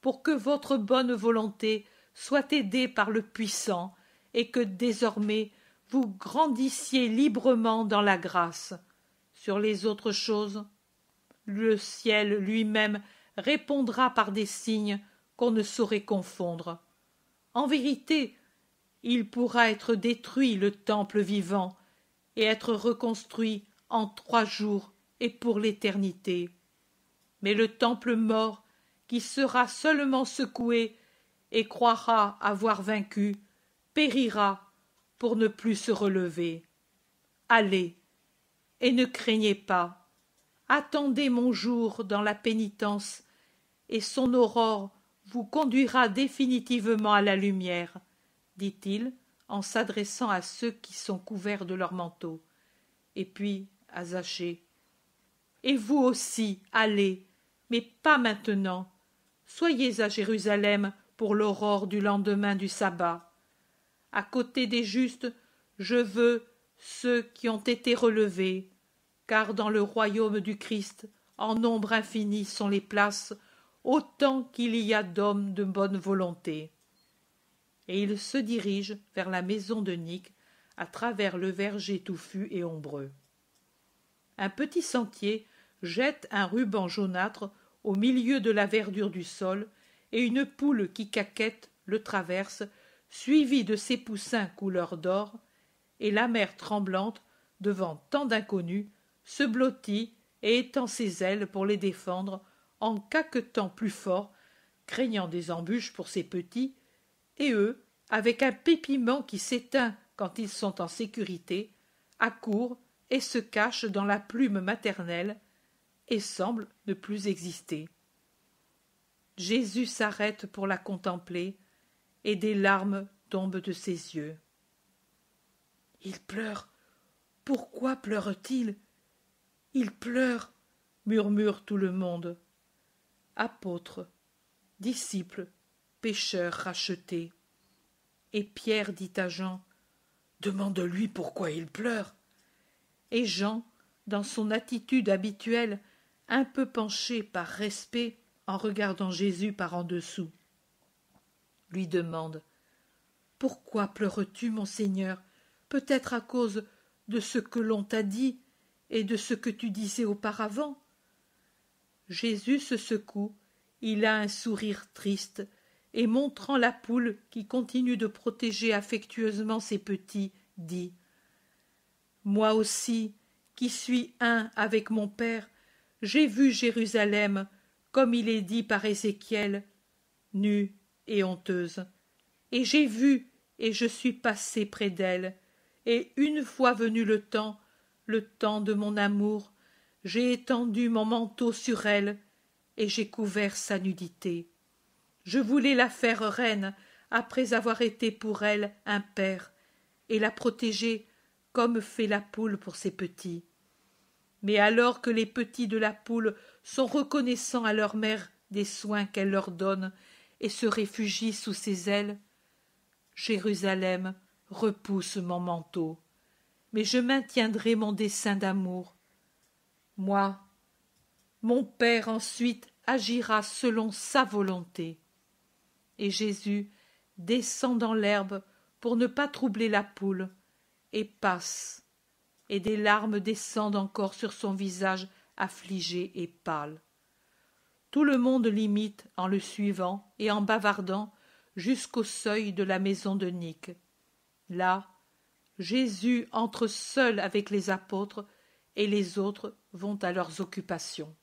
pour que votre bonne volonté soit aidée par le puissant et que désormais vous grandissiez librement dans la grâce sur les autres choses. Le ciel lui-même répondra par des signes qu'on ne saurait confondre. En vérité il pourra être détruit le temple vivant et être reconstruit en trois jours et pour l'éternité. Mais le temple mort qui sera seulement secoué et croira avoir vaincu périra pour ne plus se relever. Allez et ne craignez pas. Attendez mon jour dans la pénitence et son aurore vous conduira définitivement à la lumière dit-il en s'adressant à ceux qui sont couverts de leurs manteaux. Et puis à zachée et vous aussi allez mais pas maintenant. Soyez à jérusalem pour l'aurore du lendemain du sabbat. À côté des justes je veux ceux qui ont été relevés car dans le royaume du christ en nombre infini sont les places autant qu'il y a d'hommes de bonne volonté. Et il se dirige vers la maison de Nick à travers le verger touffu et ombreux. Un petit sentier jette un ruban jaunâtre au milieu de la verdure du sol et une poule qui caquette le traverse suivie de ses poussins couleur d'or et la mère tremblante devant tant d'inconnus se blottit et étend ses ailes pour les défendre en caquetant plus fort craignant des embûches pour ses petits et eux avec un pépiment qui s'éteint quand ils sont en sécurité accourent et se cachent dans la plume maternelle et semblent ne plus exister. Jésus s'arrête pour la contempler et des larmes tombent de ses yeux il pleure. Pourquoi pleure-t-il? Il pleure murmure tout le monde. Apôtres disciples pécheurs rachetés. Et pierre dit à jean demande-lui pourquoi il pleure. Et jean dans son attitude habituelle un peu penché par respect en regardant jésus par en dessous lui demande pourquoi pleures-tu mon seigneur? Peut-être à cause de ce que l'on t'a dit et de ce que tu disais auparavant. Jésus se secoue il a un sourire triste et montrant la poule qui continue de protéger affectueusement ses petits dit moi aussi qui suis un avec mon père j'ai vu jérusalem comme il est dit par ézéchiel nue et honteuse. Et j'ai vu et je suis passé près d'elle et une fois venu le temps le temps de mon amour j'ai étendu mon manteau sur elle, et j'ai couvert sa nudité. Je voulais la faire reine, après avoir été pour elle un père, et la protéger comme fait la poule pour ses petits. Mais alors que les petits de la poule sont reconnaissants à leur mère des soins qu'elle leur donne et se réfugient sous ses ailes, Jérusalem repousse mon manteau, mais je maintiendrai mon dessein d'amour. Moi, mon Père ensuite agira selon sa volonté. Et Jésus descend dans l'herbe pour ne pas troubler la poule, et passe, et des larmes descendent encore sur son visage affligé et pâle. Tout le monde l'imite en le suivant et en bavardant jusqu'au seuil de la maison de Nick. Là, Jésus entre seul avec les apôtres et les autres vont à leurs occupations.